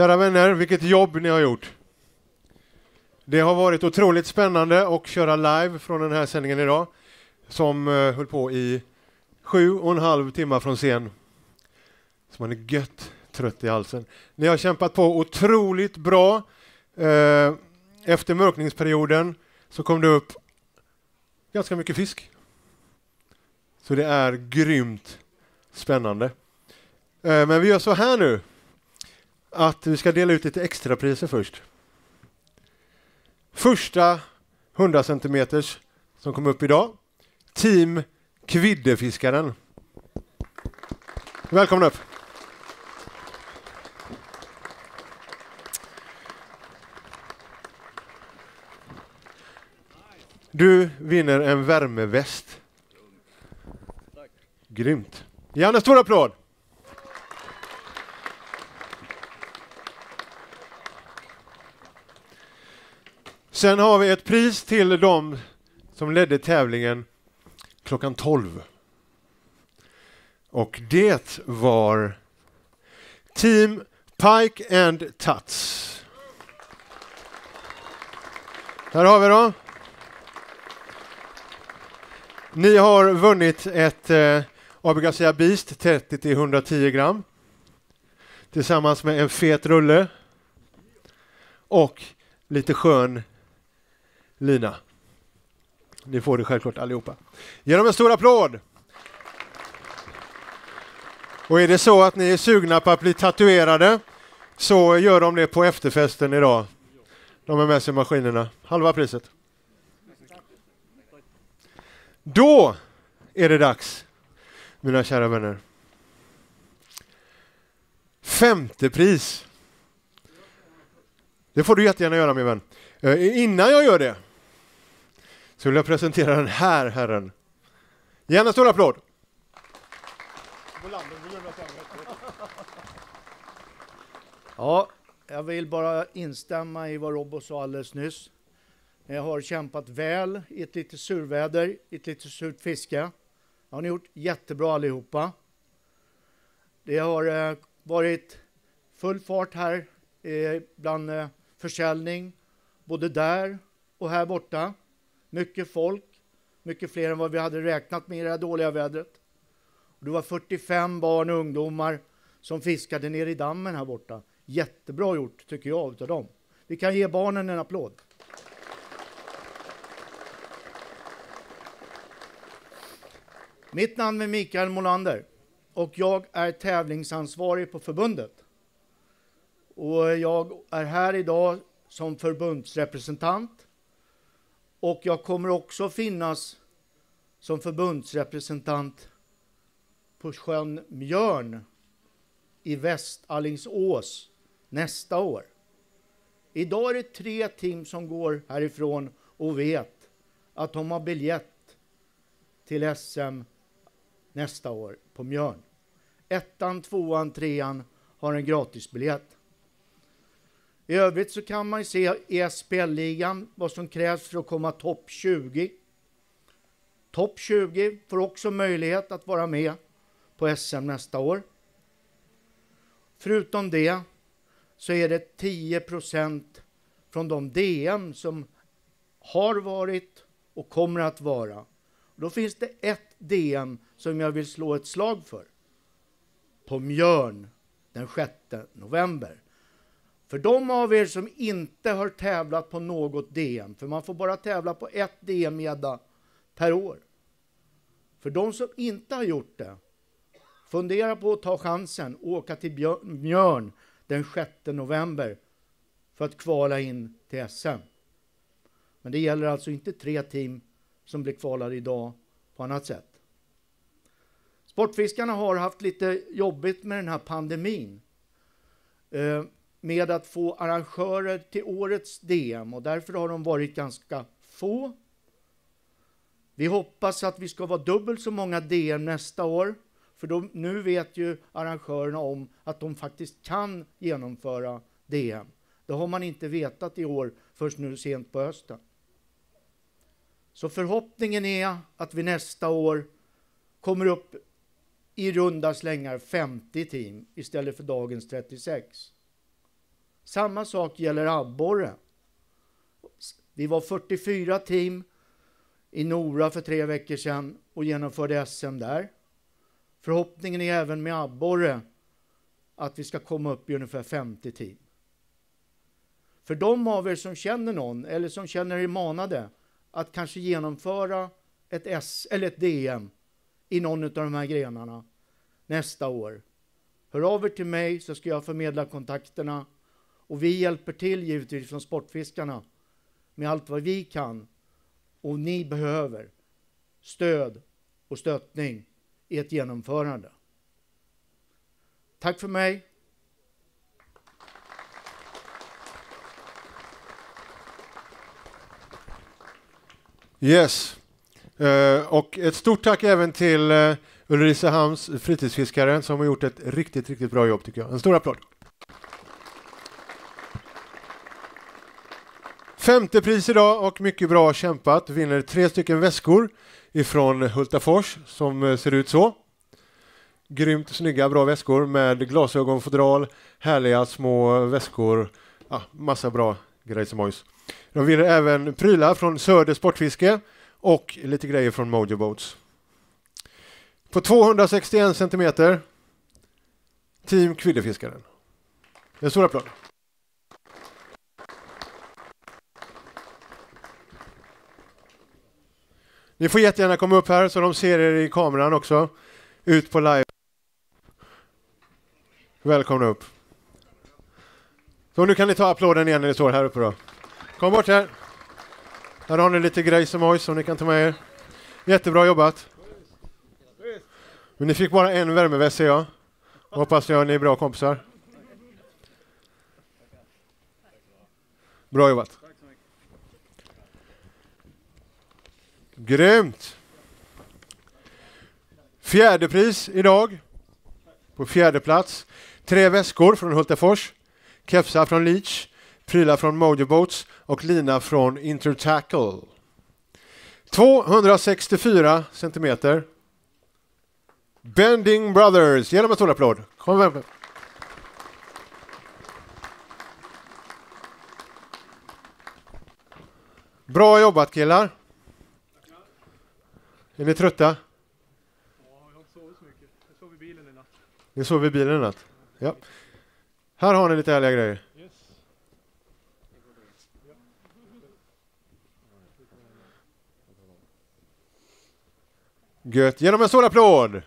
kära vänner, vilket jobb ni har gjort. Det har varit otroligt spännande att köra live från den här sändningen idag, som eh, höll på i sju och en halv timme från scen. Så man är gött trött i halsen. Ni har kämpat på otroligt bra. Eh, efter mörkningsperioden så kom det upp ganska mycket fisk. Så det är grymt spännande. Eh, men vi gör så här nu att vi ska dela ut lite extrapriser först. Första 100 cm som kom upp idag. Team Kviddefiskaren. Välkomna upp. Du vinner en värmeväst. Grymt. Ge en stor applåd. Sen har vi ett pris till de som ledde tävlingen klockan 12. Och det var Team Pike and Tuts. Här har vi då. Ni har vunnit ett eh, Abigacia Beast 30 110 gram tillsammans med en fet rulle och lite skön lina. Ni får det självklart allihopa. Ge dem en stor applåd! Och är det så att ni är sugna på att bli tatuerade så gör de det på efterfesten idag. De är med sig maskinerna. Halva priset. Då är det dags, mina kära vänner. Femte pris. Det får du jättegärna göra min vän. Eh, innan jag gör det så vill jag presentera den här herren. Ge en stor applåd. Ja, jag vill bara instämma i vad Robbo sa alldeles nyss. Jag har kämpat väl i ett lite surväder, i ett lite surt fiske. Det har ni gjort jättebra allihopa. Det har eh, varit full fart här eh, bland eh, försäljning, både där och här borta. Mycket folk, mycket fler än vad vi hade räknat med i det här dåliga vädret. Det var 45 barn och ungdomar som fiskade nere i dammen här borta. Jättebra gjort, tycker jag, utav dem. Vi kan ge barnen en applåd. Mitt namn är Mikael Molander och jag är tävlingsansvarig på förbundet. Och jag är här idag som förbundsrepresentant och jag kommer också finnas som förbundsrepresentant på sjön Mjörn i Västallingsås nästa år. Idag är det tre team som går härifrån och vet att de har biljett till SM nästa år på Mjörn. Ettan, tvåan, trean har en gratisbiljett. I övrigt så kan man se i SPL-ligan vad som krävs för att komma topp 20. Topp 20 får också möjlighet att vara med på SM nästa år. Förutom det så är det 10% från de DM som har varit och kommer att vara. Då finns det ett DM som jag vill slå ett slag för. På Mjörn den 6 november. För de av er som inte har tävlat på något DM, för man får bara tävla på ett DM-gädda per år. För de som inte har gjort det, fundera på att ta chansen och åka till Mjörn den 6 november för att kvala in till SM. Men det gäller alltså inte tre team som blir kvalade idag på annat sätt. Sportfiskarna har haft lite jobbigt med den här pandemin. Eh, med att få arrangörer till årets DM och därför har de varit ganska få. Vi hoppas att vi ska vara dubbelt så många DM nästa år, för då, nu vet ju arrangörerna om att de faktiskt kan genomföra DM. Det har man inte vetat i år först nu sent på hösten. Så förhoppningen är att vi nästa år kommer upp i runda slängar 50 team istället för dagens 36. Samma sak gäller abborre. Vi var 44 team i Nora för tre veckor sedan och genomförde SM där. Förhoppningen är även med abborre att vi ska komma upp i ungefär 50 team. För de av er som känner någon eller som känner er manade att kanske genomföra ett S eller ett DM i någon av de här grenarna nästa år. Hör av er till mig så ska jag förmedla kontakterna och vi hjälper till givetvis från Sportfiskarna med allt vad vi kan och ni behöver stöd och stöttning i ett genomförande. Tack för mig. Yes. Uh, och ett stort tack även till uh, Ulricehamns fritidsfiskare som har gjort ett riktigt, riktigt bra jobb tycker jag. En stor applåd. Femte pris idag och mycket bra kämpat. Vinner tre stycken väskor ifrån Hultafors som eh, ser ut så. Grymt snygga, bra väskor med glasögonfodral, härliga små väskor. Ja, massa bra grejsimojs. De vinner även prylar från Söder Sportfiske och lite grejer från Mojo Boats. På 261 centimeter Team Kvillefiskaren. En stor applåd. Ni får jättegärna komma upp här så de ser er i kameran också. Ut på live. Välkomna upp. Så nu kan ni ta applåden igen när ni står här uppe då. Kom bort här. Här har ni lite grejs och mojs som ni kan ta med er. Jättebra jobbat. Men ni fick bara en värmeväst ser jag. Hoppas jag ni är bra kompisar. Bra jobbat. Grymt! Fjärde pris idag. På fjärde plats. Tre väskor från Hultafors. Kepsar från Leach. Prylar från Mojo Boats och lina från Intertackle. 264 centimeter. Bending Brothers. Ge dem en stor applåd. Kom med. Bra jobbat killar. Är ni trötta? Ni sov i bilen i natt? Ja. Här har ni lite härliga grejer. Gött. Ge dem en stor applåd!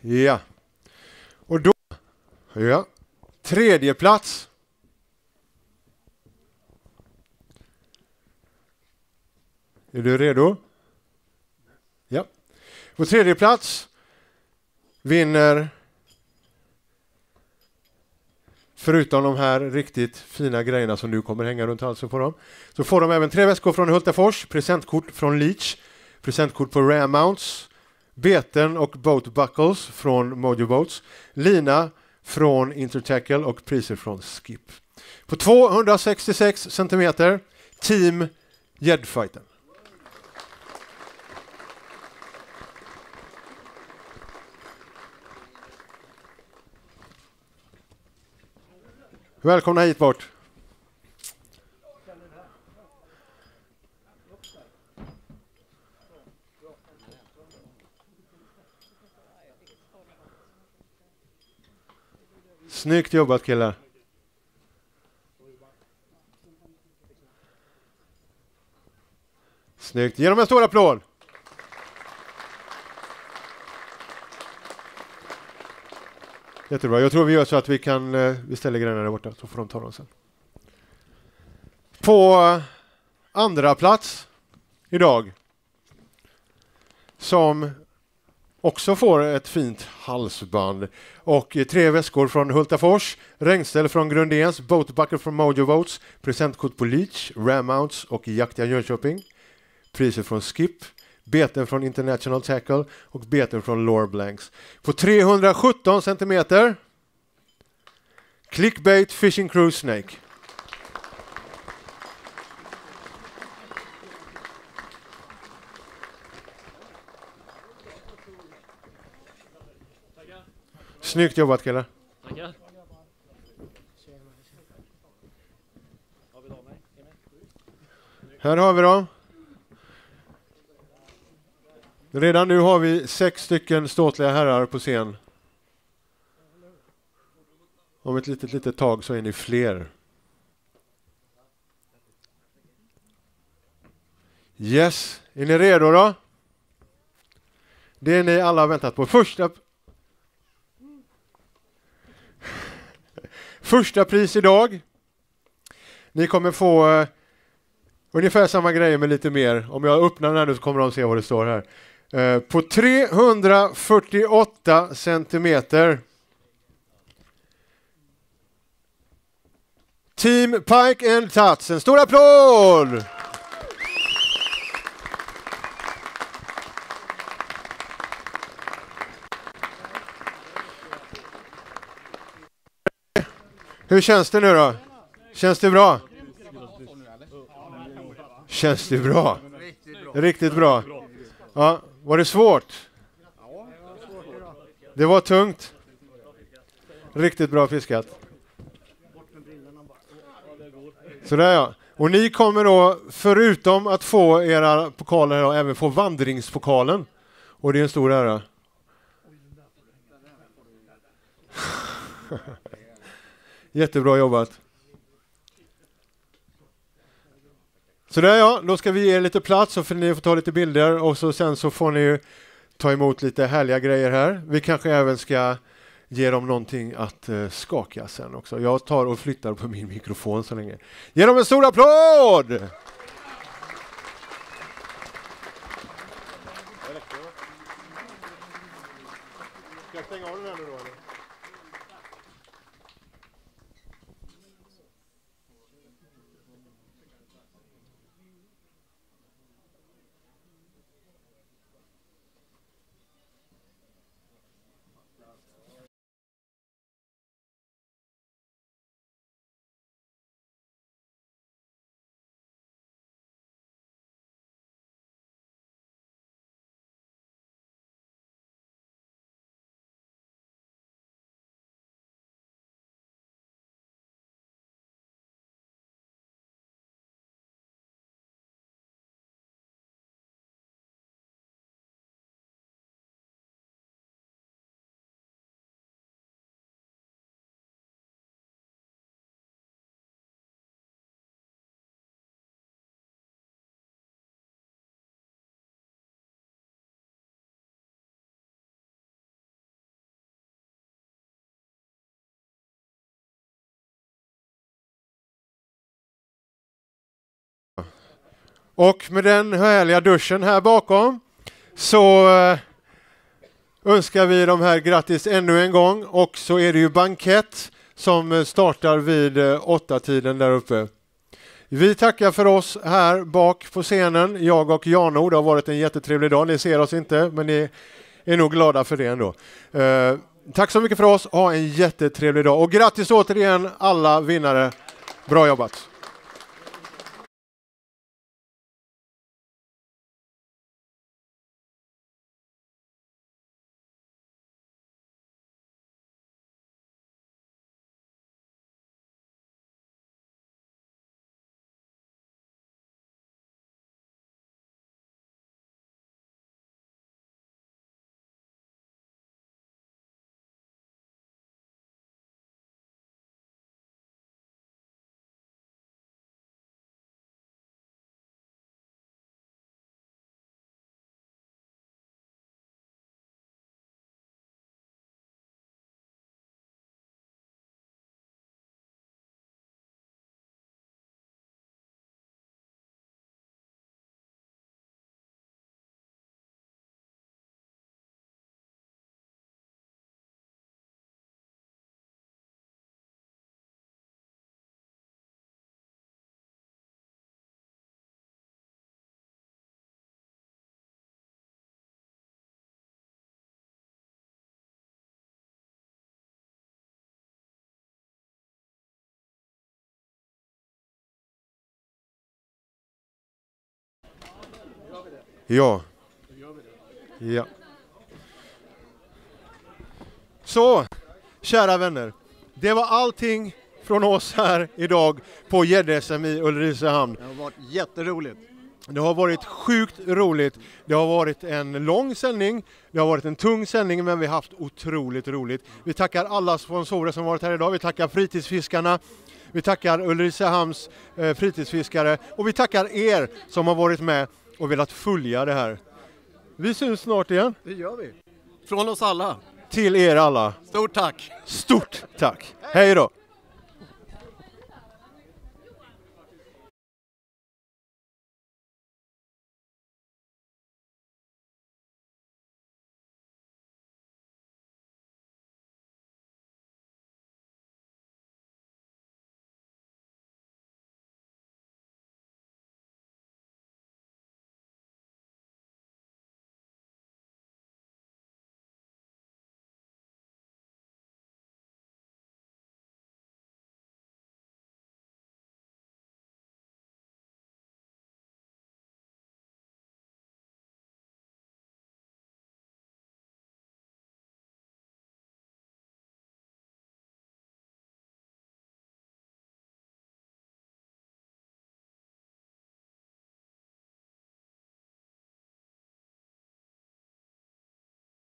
Ja. Och då... Ja. Tredje plats. Är du redo? Ja. På tredje plats vinner Förutom de här riktigt fina grejerna som du kommer hänga runt halsen på dem. Så får de även tre väskor från Hultafors, presentkort från Leach, presentkort på Rare Mounts, beten och boat buckles från Mojo Boats, lina från Intertackle och priser från Skip. På 266 centimeter, Team Jedfighten. Välkomna hit bort. Snyggt jobbat killar. Snyggt. Ge dem en stor applåd. Jättebra. Jag tror vi gör så att vi kan, eh, vi ställer grejerna där borta så får de ta dem sen. På eh, andra plats idag som också får ett fint halsband. Och eh, tre väskor från Hultafors, regnställ från Grundéns, Boatbucket från Mojo Boats, presentkort på Leach, Ramounts och Jaktiga Jönköping. Priser från Skip, beten från International Tackle och beten från Lore Blanks. På 317 centimeter. Clickbait Fishing Cruise Snake. Snyggt jobbat killar. Tackar. Här har vi dem. Redan nu har vi sex stycken ståtliga herrar på scen. Om ett litet, litet tag så är ni fler. Yes, är ni redo då? Det är ni alla har väntat på. Första Första pris idag. Ni kommer få uh, ungefär samma grejer med lite mer. Om jag öppnar den här nu så kommer de se vad det står här. Eh, på 348 centimeter. Team Pike and Tats. En stor applåd! Hur känns det nu då? Känns det bra? Känns det bra? Riktigt bra. Ja, var det svårt? Det var tungt. Riktigt bra fiskat. Sådär ja. Och ni kommer då, förutom att få era pokaler, här, även få vandringspokalen. Och det är en stor ära. Jättebra jobbat. Sådär ja, då ska vi ge er lite plats så får ni få ta lite bilder och så sen så får ni ta emot lite härliga grejer här. Vi kanske även ska ge dem någonting att eh, skaka sen också. Jag tar och flyttar på min mikrofon så länge. Ge dem en stor applåd! Och med den härliga duschen här bakom så eh, önskar vi de här grattis ännu en gång och så är det ju bankett som eh, startar vid eh, åtta tiden där uppe. Vi tackar för oss här bak på scenen, jag och Jano. Det har varit en jättetrevlig dag. Ni ser oss inte, men ni är nog glada för det ändå. Eh, tack så mycket för oss. Ha en jättetrevlig dag och grattis återigen alla vinnare. Bra jobbat! Ja. Ja. Så, kära vänner. Det var allting från oss här idag på gädde-SM i Ulricehamn. Det har varit jätteroligt. Det har varit sjukt roligt. Det har varit en lång sändning, det har varit en tung sändning, men vi har haft otroligt roligt. Vi tackar alla sponsorer som varit här idag. Vi tackar fritidsfiskarna, vi tackar Ulricehamns eh, fritidsfiskare och vi tackar er som har varit med och velat följa det här. Vi syns snart igen. Det gör vi. Från oss alla. Till er alla. Stort tack. Stort tack. Hej då.